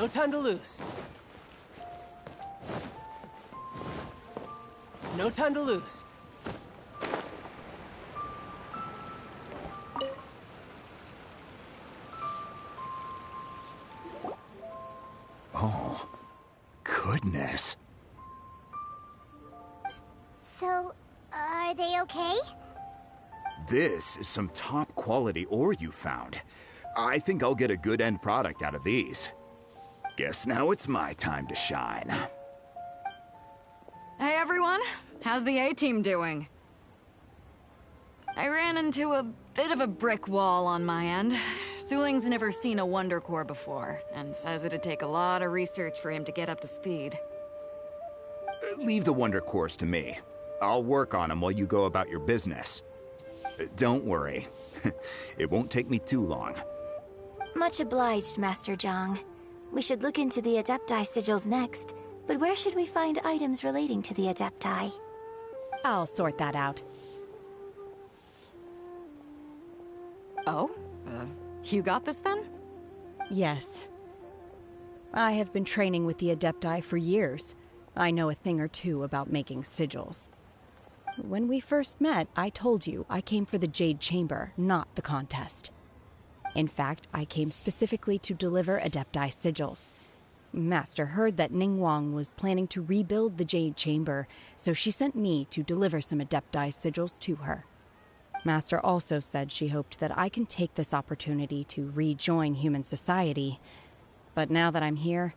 No time to lose. No time to lose. Oh, goodness. So, are they okay? This is some top quality ore you found. I think I'll get a good end product out of these. Guess now it's my time to shine. Hey everyone, how's the A-team doing? I ran into a bit of a brick wall on my end. Suling's never seen a Wonder Core before, and says it'd take a lot of research for him to get up to speed. Leave the Wonder Cores to me. I'll work on them while you go about your business. Uh, Don't worry. it won't take me too long. Much obliged, Master Zhang. We should look into the Adepti sigils next, but where should we find items relating to the Adepti? I'll sort that out. Oh? Uh, you got this then? Yes. I have been training with the Adepti for years. I know a thing or two about making sigils. When we first met, I told you I came for the Jade Chamber, not the contest. In fact, I came specifically to deliver Adepti sigils. Master heard that Ningguang was planning to rebuild the Jade Chamber, so she sent me to deliver some Adepti sigils to her. Master also said she hoped that I can take this opportunity to rejoin human society. But now that I'm here,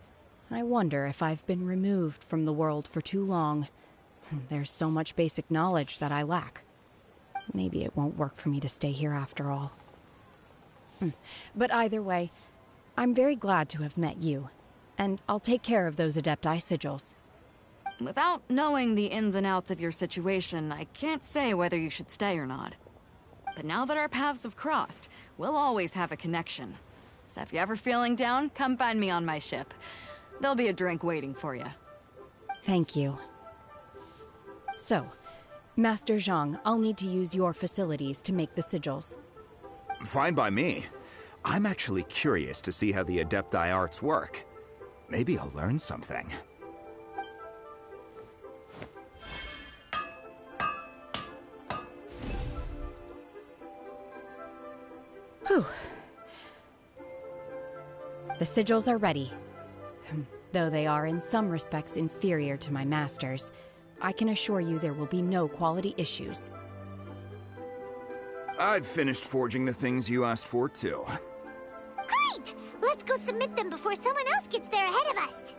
I wonder if I've been removed from the world for too long. There's so much basic knowledge that I lack. Maybe it won't work for me to stay here after all. Hmm. But either way, I'm very glad to have met you, and I'll take care of those Adepti sigils. Without knowing the ins and outs of your situation, I can't say whether you should stay or not. But now that our paths have crossed, we'll always have a connection. So if you're ever feeling down, come find me on my ship. There'll be a drink waiting for you. Thank you. So, Master Zhang, I'll need to use your facilities to make the sigils. Fine by me. I'm actually curious to see how the Adepti arts work. Maybe I'll learn something. Whew. The sigils are ready. Hmm, though they are in some respects inferior to my master's, I can assure you there will be no quality issues. I've finished forging the things you asked for, too. Great! Let's go submit them before someone else gets there ahead of us.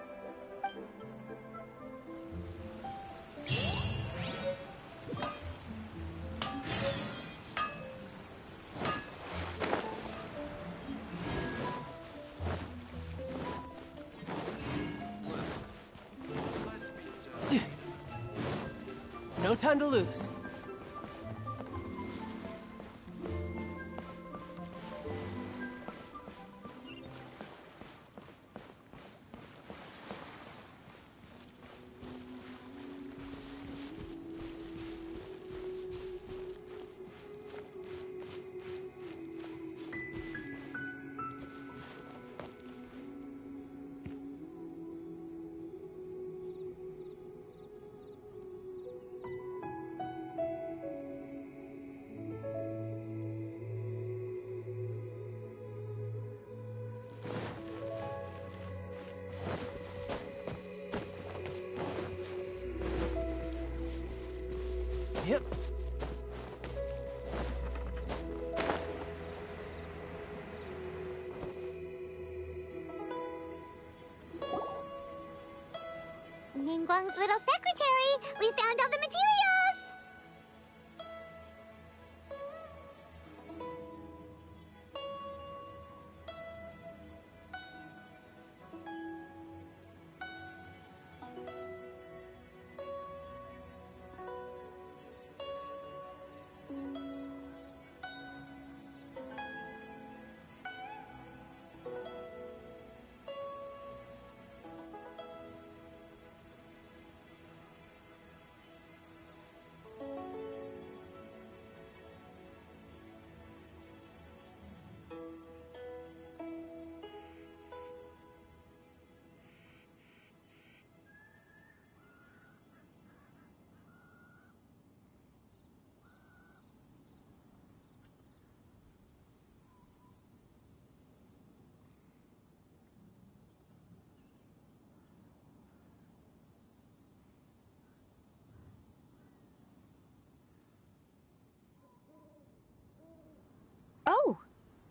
No time to lose.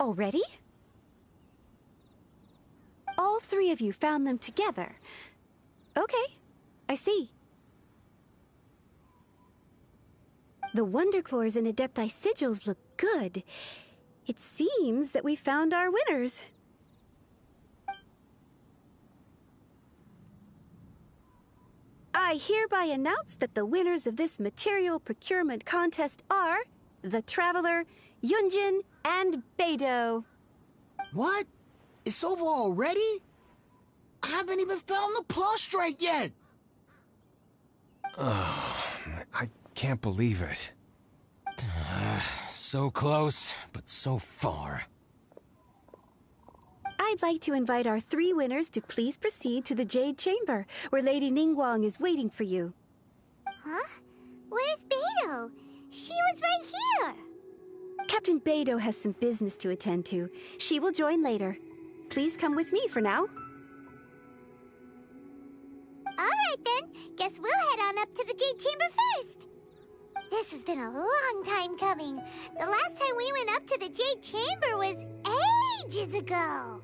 Already? All three of you found them together. Okay, I see. The Wonder Cores and Adepti sigils look good. It seems that we found our winners. I hereby announce that the winners of this material procurement contest are the Traveler, Yunjin, and Beidou. What? It's over already? I haven't even found the Plaustrite yet. Oh, I can't believe it. so close, but so far. I'd like to invite our three winners to please proceed to the Jade Chamber, where Lady Ningguang is waiting for you. Huh? Where's Beidou? She was right here! Captain Beidou has some business to attend to. She will join later. Please come with me for now. Alright then, guess we'll head on up to the Jade Chamber first. This has been a long time coming. The last time we went up to the Jade Chamber was ages ago.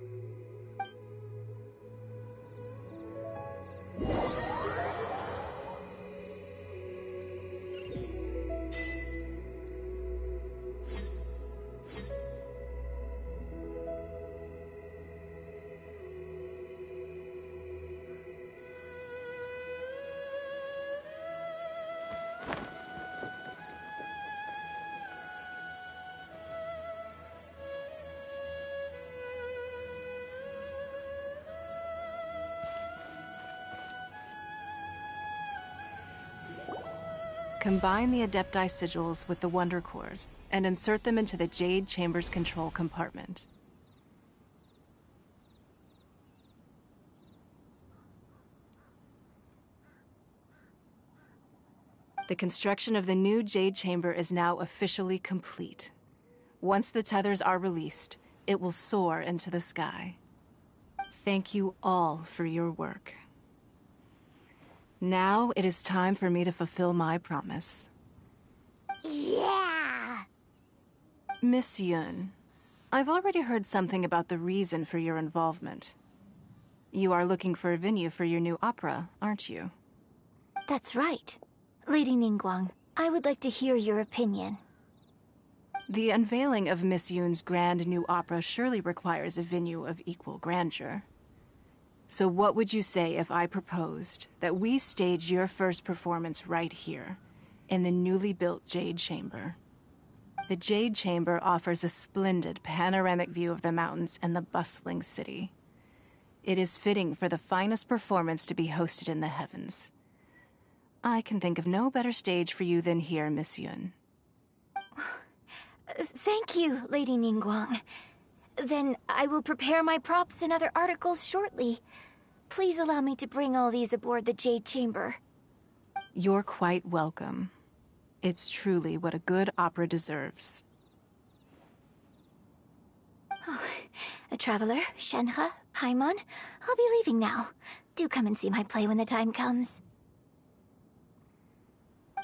Combine the Adepti sigils with the Wonder Cores and insert them into the Jade Chamber's control compartment. The construction of the new Jade Chamber is now officially complete. Once the tethers are released, it will soar into the sky. Thank you all for your work. Now it is time for me to fulfill my promise. Yeah! Miss Yun, I've already heard something about the reason for your involvement. You are looking for a venue for your new opera, aren't you? That's right. Lady Ningguang, I would like to hear your opinion. The unveiling of Miss Yun's grand new opera surely requires a venue of equal grandeur. So what would you say if I proposed that we stage your first performance right here, in the newly built Jade Chamber? The Jade Chamber offers a splendid panoramic view of the mountains and the bustling city. It is fitting for the finest performance to be hosted in the heavens. I can think of no better stage for you than here, Miss Yun. Thank you, Lady Ningguang. Then I will prepare my props and other articles shortly. Please allow me to bring all these aboard the Jade Chamber. You're quite welcome. It's truly what a good opera deserves. Oh, a traveler, Shenhe, Paimon, I'll be leaving now. Do come and see my play when the time comes.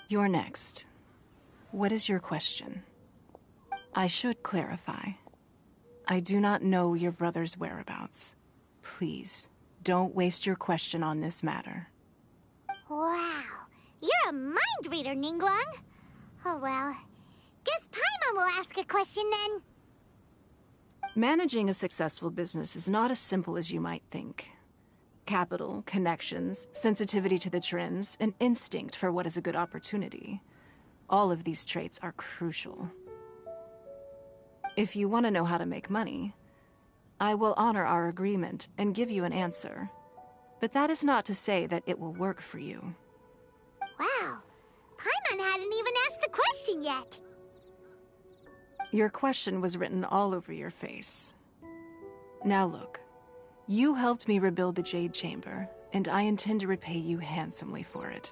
You're next. What is your question? I should clarify. I do not know your brother's whereabouts. Please, don't waste your question on this matter. Wow. You're a mind reader, Ningguang. Oh well. Guess Paimon will ask a question then. Managing a successful business is not as simple as you might think. Capital, connections, sensitivity to the trends, and instinct for what is a good opportunity. All of these traits are crucial. If you want to know how to make money, I will honor our agreement and give you an answer. But that is not to say that it will work for you. Wow. Paimon hadn't even asked the question yet. Your question was written all over your face. Now look, you helped me rebuild the Jade Chamber, and I intend to repay you handsomely for it.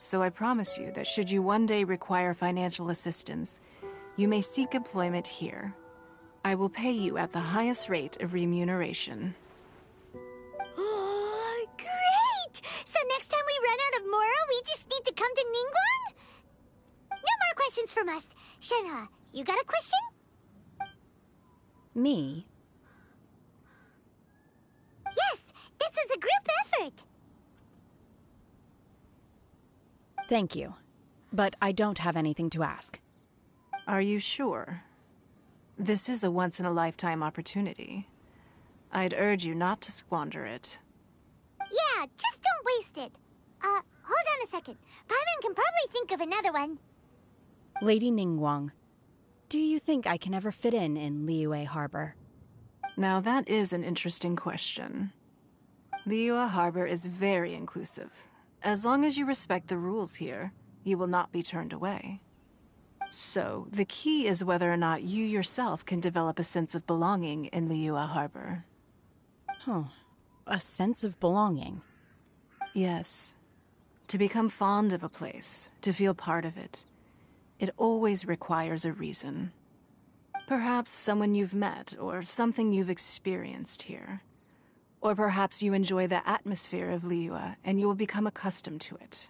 So I promise you that should you one day require financial assistance, you may seek employment here. I will pay you at the highest rate of remuneration. Oh, great! So next time we run out of Mora, we just need to come to Ningguang? No more questions from us. Shenhe, you got a question? Me? Yes, this is a group effort. Thank you. But I don't have anything to ask. Are you sure? This is a once-in-a-lifetime opportunity. I'd urge you not to squander it. Yeah, just don't waste it. Uh, hold on a second. Paimon can probably think of another one. Lady Ningguang, do you think I can ever fit in in Liyue Harbor? Now that is an interesting question. Liyue Harbor is very inclusive. As long as you respect the rules here, you will not be turned away. So, the key is whether or not you yourself can develop a sense of belonging in Liyue Harbor. Huh. A sense of belonging. Yes. To become fond of a place, to feel part of it, it always requires a reason. Perhaps someone you've met, or something you've experienced here. Or perhaps you enjoy the atmosphere of Liyue and you will become accustomed to it.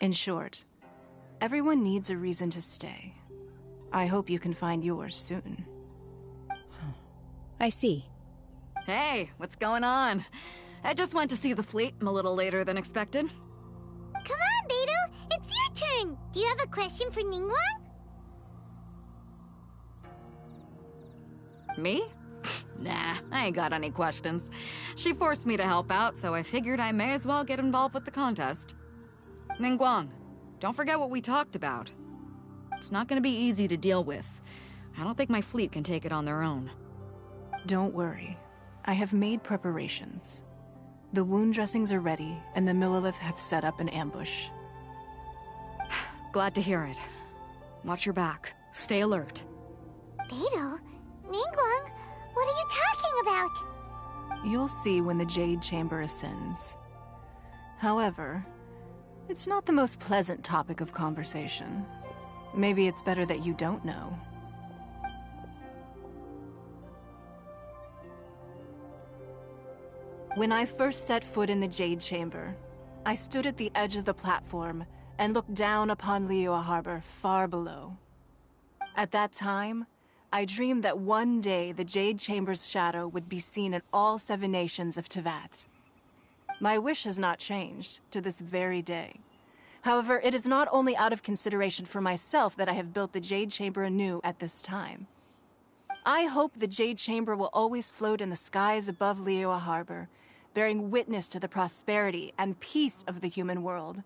In short, everyone needs a reason to stay. I hope you can find yours soon. I see. Hey, what's going on? I just went to see the fleet. I'm a little later than expected. Come on, Beidou. It's your turn. Do you have a question for Ningguang? Me? nah, I ain't got any questions. She forced me to help out, so I figured I may as well get involved with the contest. Ningguang, don't forget what we talked about. It's not gonna be easy to deal with. I don't think my fleet can take it on their own. Don't worry. I have made preparations. The wound dressings are ready, and the Millilith have set up an ambush. Glad to hear it. Watch your back. Stay alert. Beidou? Ningguang? What are you talking about? You'll see when the Jade Chamber ascends. However, it's not the most pleasant topic of conversation. Maybe it's better that you don't know. When I first set foot in the Jade Chamber, I stood at the edge of the platform and looked down upon Liyue Harbor far below. At that time, I dreamed that one day the Jade Chamber's shadow would be seen in all seven nations of Teyvat. My wish has not changed to this very day. However, it is not only out of consideration for myself that I have built the Jade Chamber anew at this time. I hope the Jade Chamber will always float in the skies above Liyue Harbor, bearing witness to the prosperity and peace of the human world.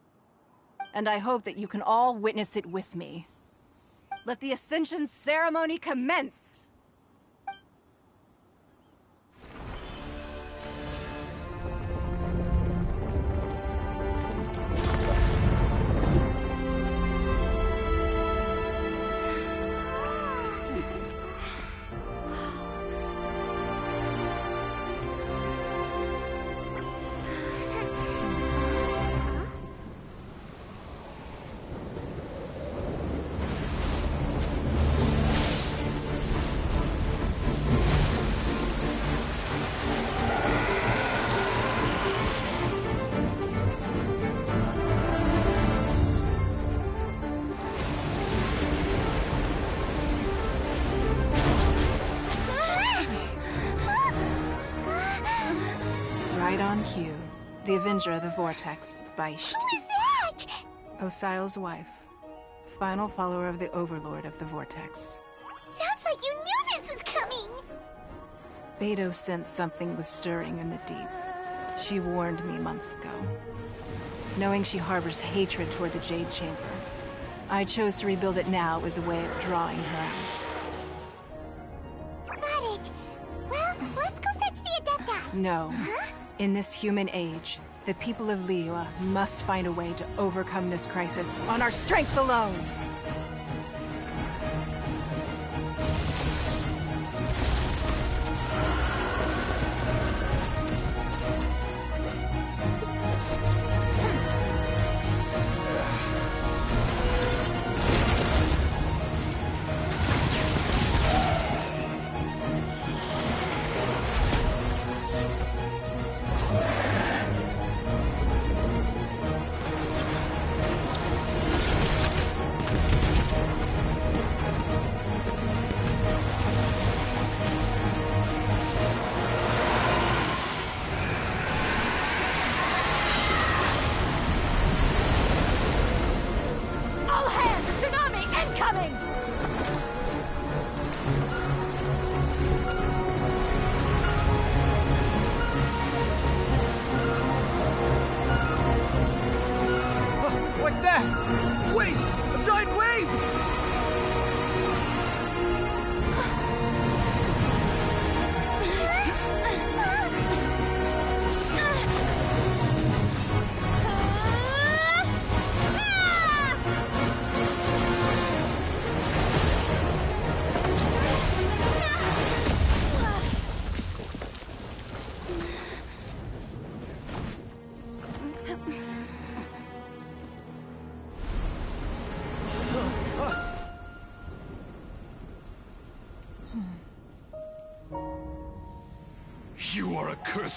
And I hope that you can all witness it with me. Let the Ascension ceremony commence! The Avenger of the Vortex, Beisht. Who is that? Osial's wife. Final follower of the Overlord of the Vortex. Sounds like you knew this was coming. Beidou sensed something was stirring in the deep. She warned me months ago. Knowing she harbors hatred toward the Jade Chamber, I chose to rebuild it now as a way of drawing her out. Got it. Well, let's go fetch the Adepti. No. In this human age, the people of Liyue must find a way to overcome this crisis on our strength alone!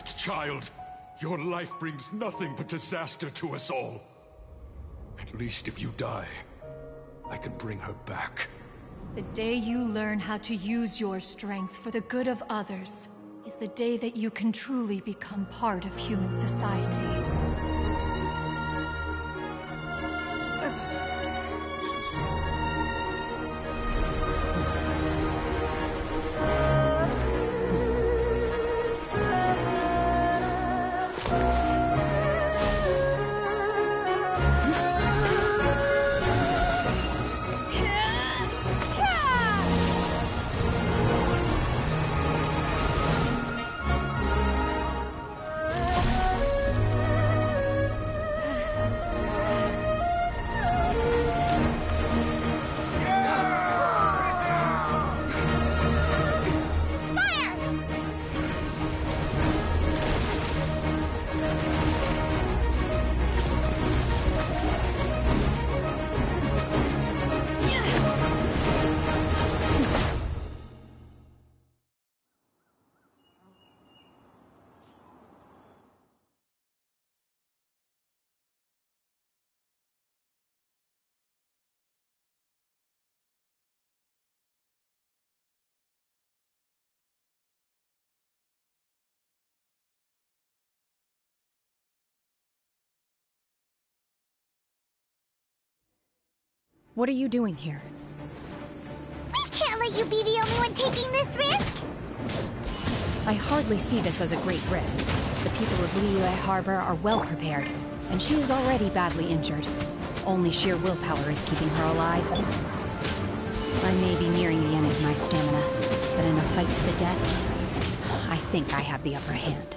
Child. Your life brings nothing but disaster to us all. At least if you die, I can bring her back. The day you learn how to use your strength for the good of others is the day that you can truly become part of human society. What are you doing here? We can't let you be the only one taking this risk! I hardly see this as a great risk. The people of Liyue Harbor are well prepared, and she is already badly injured. Only sheer willpower is keeping her alive. I may be nearing the end of my stamina, but in a fight to the death, I think I have the upper hand.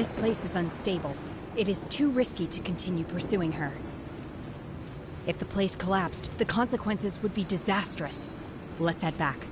This place is unstable. It is too risky to continue pursuing her. If the place collapsed, the consequences would be disastrous. Let's head back.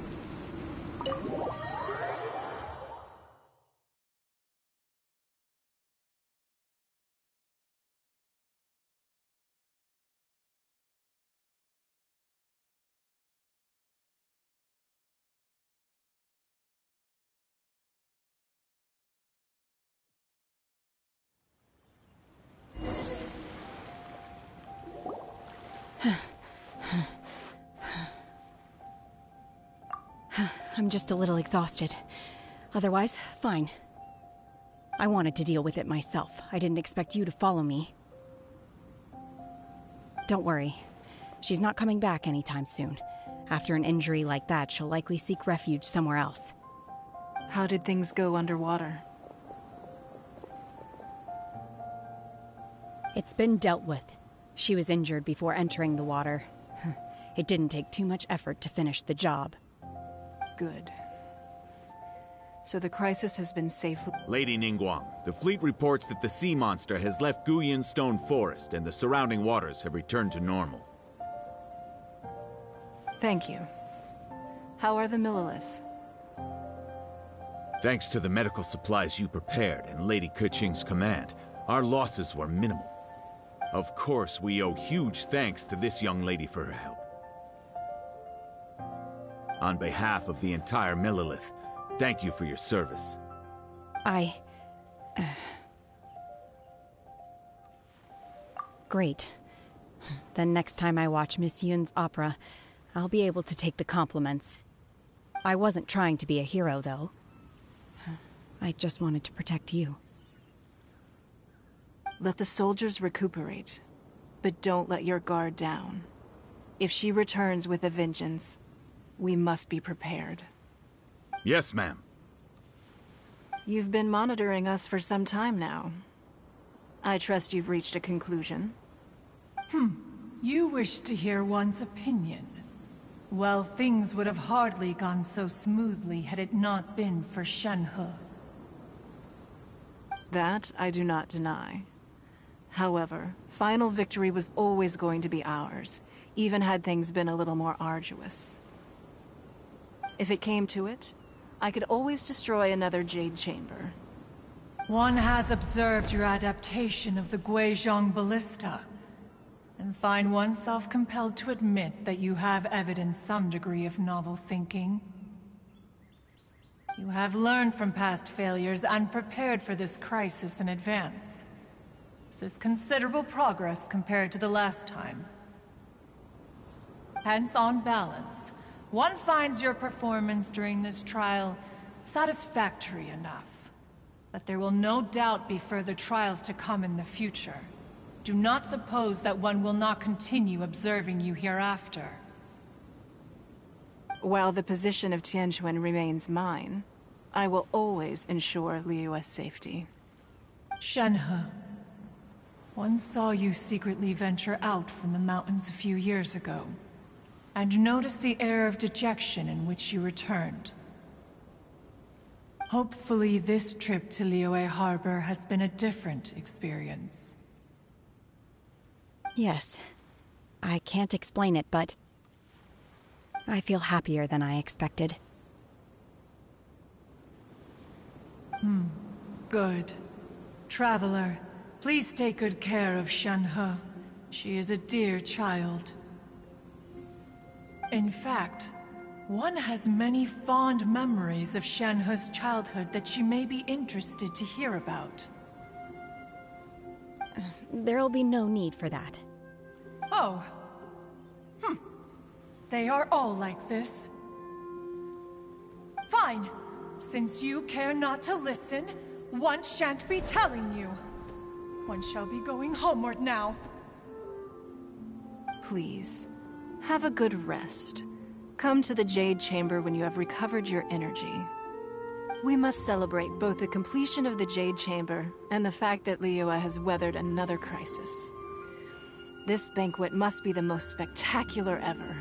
I'm just a little exhausted. Otherwise, fine. I wanted to deal with it myself. I didn't expect you to follow me. Don't worry. She's not coming back anytime soon. After an injury like that, she'll likely seek refuge somewhere else. How did things go underwater? It's been dealt with. She was injured before entering the water. It didn't take too much effort to finish the job. Good. So the crisis has been safely. Lady Ningguang, the fleet reports that the sea monster has left Guyun Stone Forest and the surrounding waters have returned to normal. Thank you. How are the Millilith? Thanks to the medical supplies you prepared and Lady Keqing's command, our losses were minimal. Of course, we owe huge thanks to this young lady for her help. On behalf of the entire Millilith, thank you for your service. I... uh, Great. Then next time I watch Miss Yun's opera, I'll be able to take the compliments. I wasn't trying to be a hero, though. I just wanted to protect you. Let the soldiers recuperate, but don't let your guard down. If she returns with a vengeance, we must be prepared. Yes, ma'am. You've been monitoring us for some time now. I trust you've reached a conclusion. Hmm. You wish to hear one's opinion. Well, things would have hardly gone so smoothly had it not been for Shenhe. That I do not deny. However, final victory was always going to be ours, even had things been a little more arduous. If it came to it, I could always destroy another Jade Chamber. One has observed your adaptation of the Guizhong Ballista, and find oneself compelled to admit that you have evidenced some degree of novel thinking. You have learned from past failures and prepared for this crisis in advance. This is considerable progress compared to the last time. Hence, on balance, one finds your performance during this trial satisfactory enough. But there will no doubt be further trials to come in the future. Do not suppose that one will not continue observing you hereafter. While the position of Tianquan remains mine, I will always ensure Liyue's safety. Shenhe, one saw you secretly venture out from the mountains a few years ago, and noticed the air of dejection in which you returned. Hopefully this trip to Liyue Harbor has been a different experience. Yes. I can't explain it, but... I feel happier than I expected. Hmm. Good. Traveler, please take good care of Shenhe. She is a dear child. In fact, one has many fond memories of Shenhe's childhood that she may be interested to hear about. There'll be no need for that. Oh. Hmm. They are all like this. Fine. Since you care not to listen, one shan't be telling you. One shall be going homeward now. Please, have a good rest. Come to the Jade Chamber when you have recovered your energy. We must celebrate both the completion of the Jade Chamber and the fact that Liyue has weathered another crisis. This banquet must be the most spectacular ever.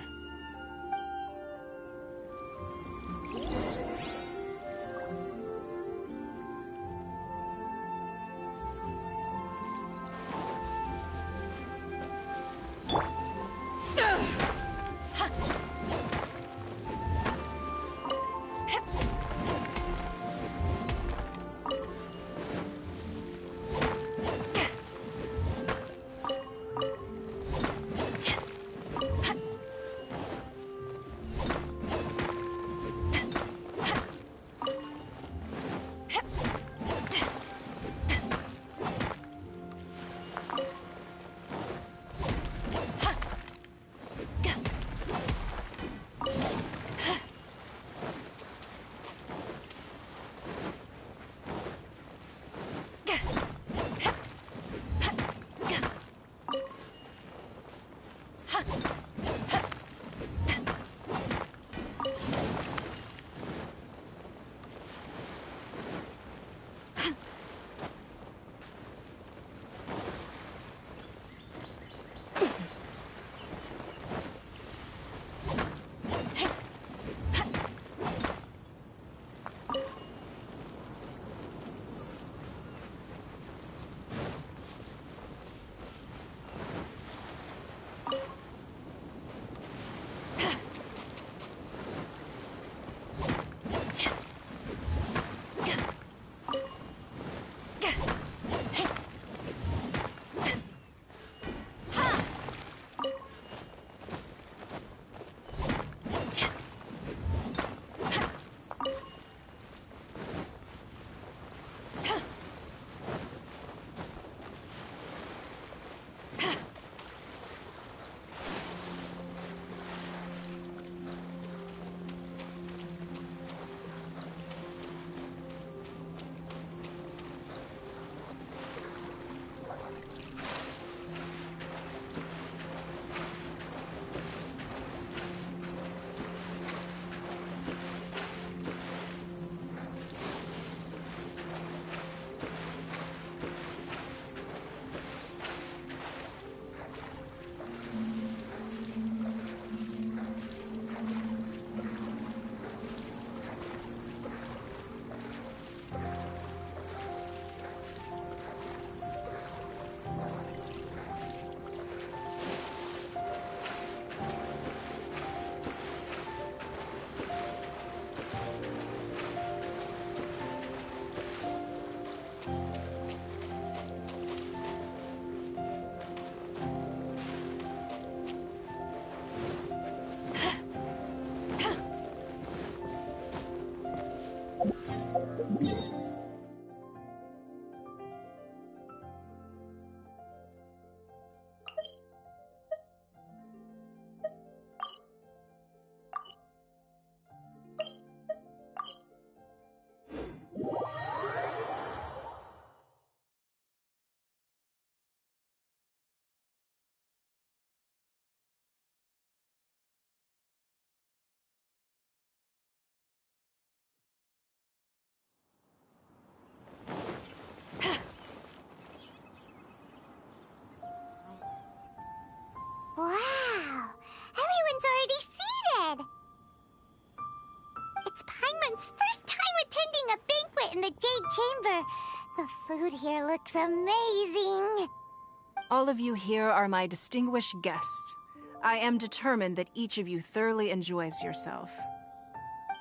In the Jade Chamber. The food here looks amazing. All of you here are my distinguished guests. I am determined that each of you thoroughly enjoys yourself.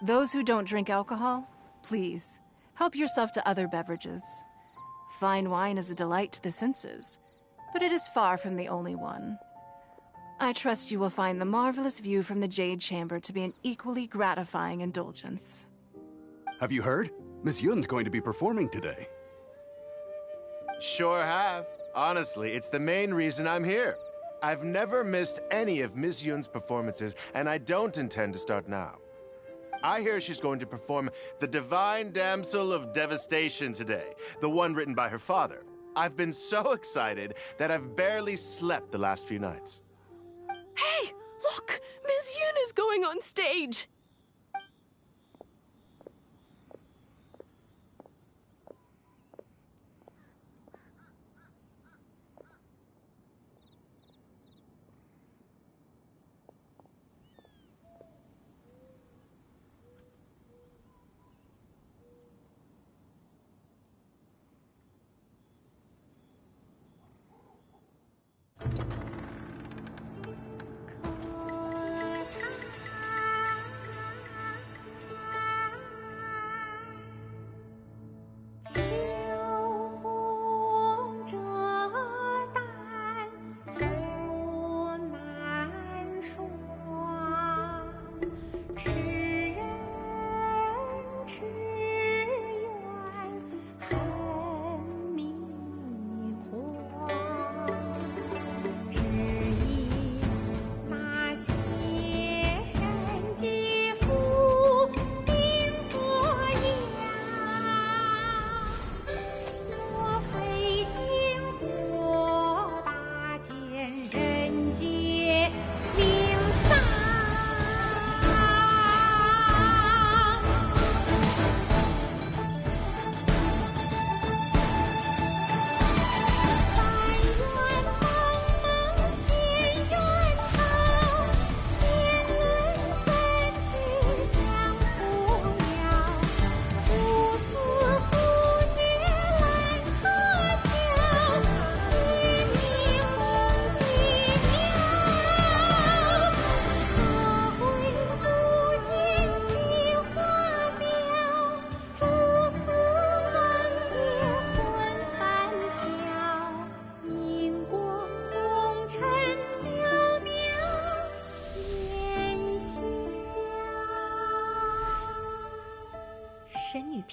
Those who don't drink alcohol, please, help yourself to other beverages. Fine wine is a delight to the senses, but it is far from the only one. I trust you will find the marvelous view from the Jade Chamber to be an equally gratifying indulgence. Have you heard? Miss Yun's going to be performing today. Sure have. Honestly, it's the main reason I'm here. I've never missed any of Miss Yun's performances, and I don't intend to start now. I hear she's going to perform The Divine Damsel of Devastation today, the one written by her father. I've been so excited that I've barely slept the last few nights. Hey, look! Miss Yun is going on stage!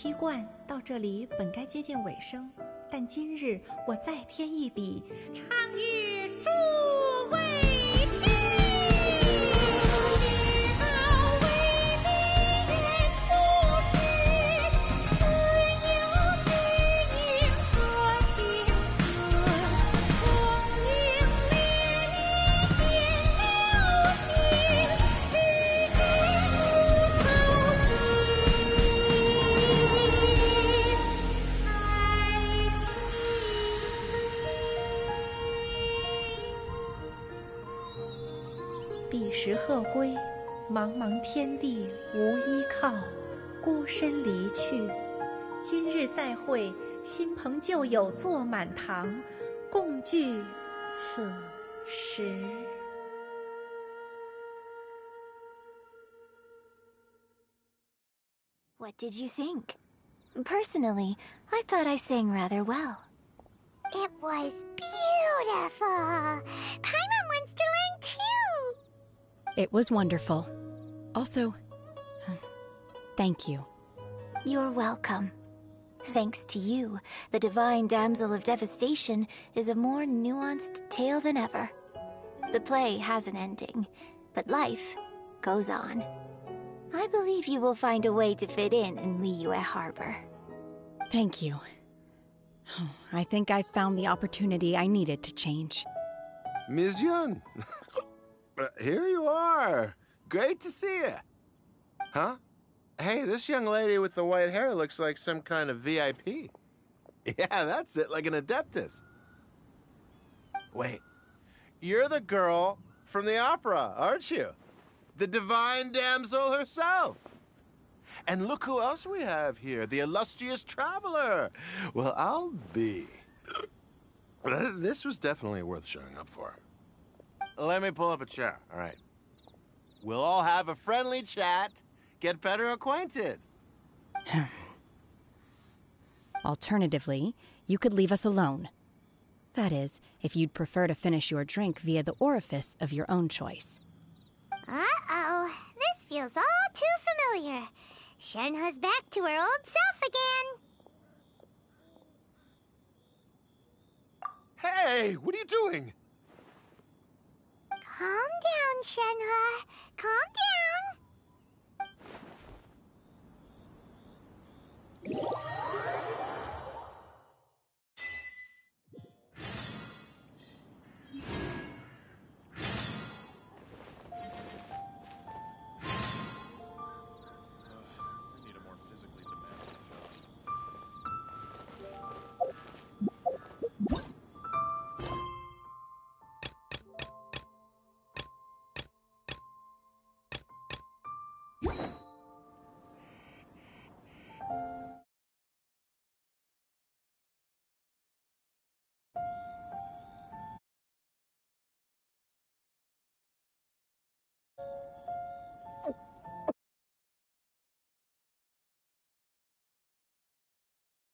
神女劈冠到这里本该接近尾声，但今日我再添一笔，唱与诸孤身离去。今日再会，新朋旧友坐满堂，共聚此时。What did you think? Personally, I thought I sang rather well. It was beautiful. Paimon wants to learn too. It was wonderful. Also, thank you. You're welcome. Thanks to you, the Divine Damsel of Devastation is a more nuanced tale than ever. The play has an ending, but life goes on. I believe you will find a way to fit in in Liyue Harbor. Thank you. I think I've found the opportunity I needed to change. Ms. Yun, uh, here you are. Great to see you. Huh? Hey, this young lady with the white hair looks like some kind of VIP. Yeah, that's it, like an Adeptus. Wait, you're the girl from the opera, aren't you? The divine damsel herself. And look who else we have here, the illustrious traveler. Well, I'll be. This was definitely worth showing up for. Let me pull up a chair, all right. We'll all have a friendly chat, get better acquainted. Alternatively, you could leave us alone. That is, if you'd prefer to finish your drink via the orifice of your own choice. Uh-oh. This feels all too familiar. Shenhe's back to her old self again. Hey, what are you doing? Calm down, Shenhe. Calm down. やった!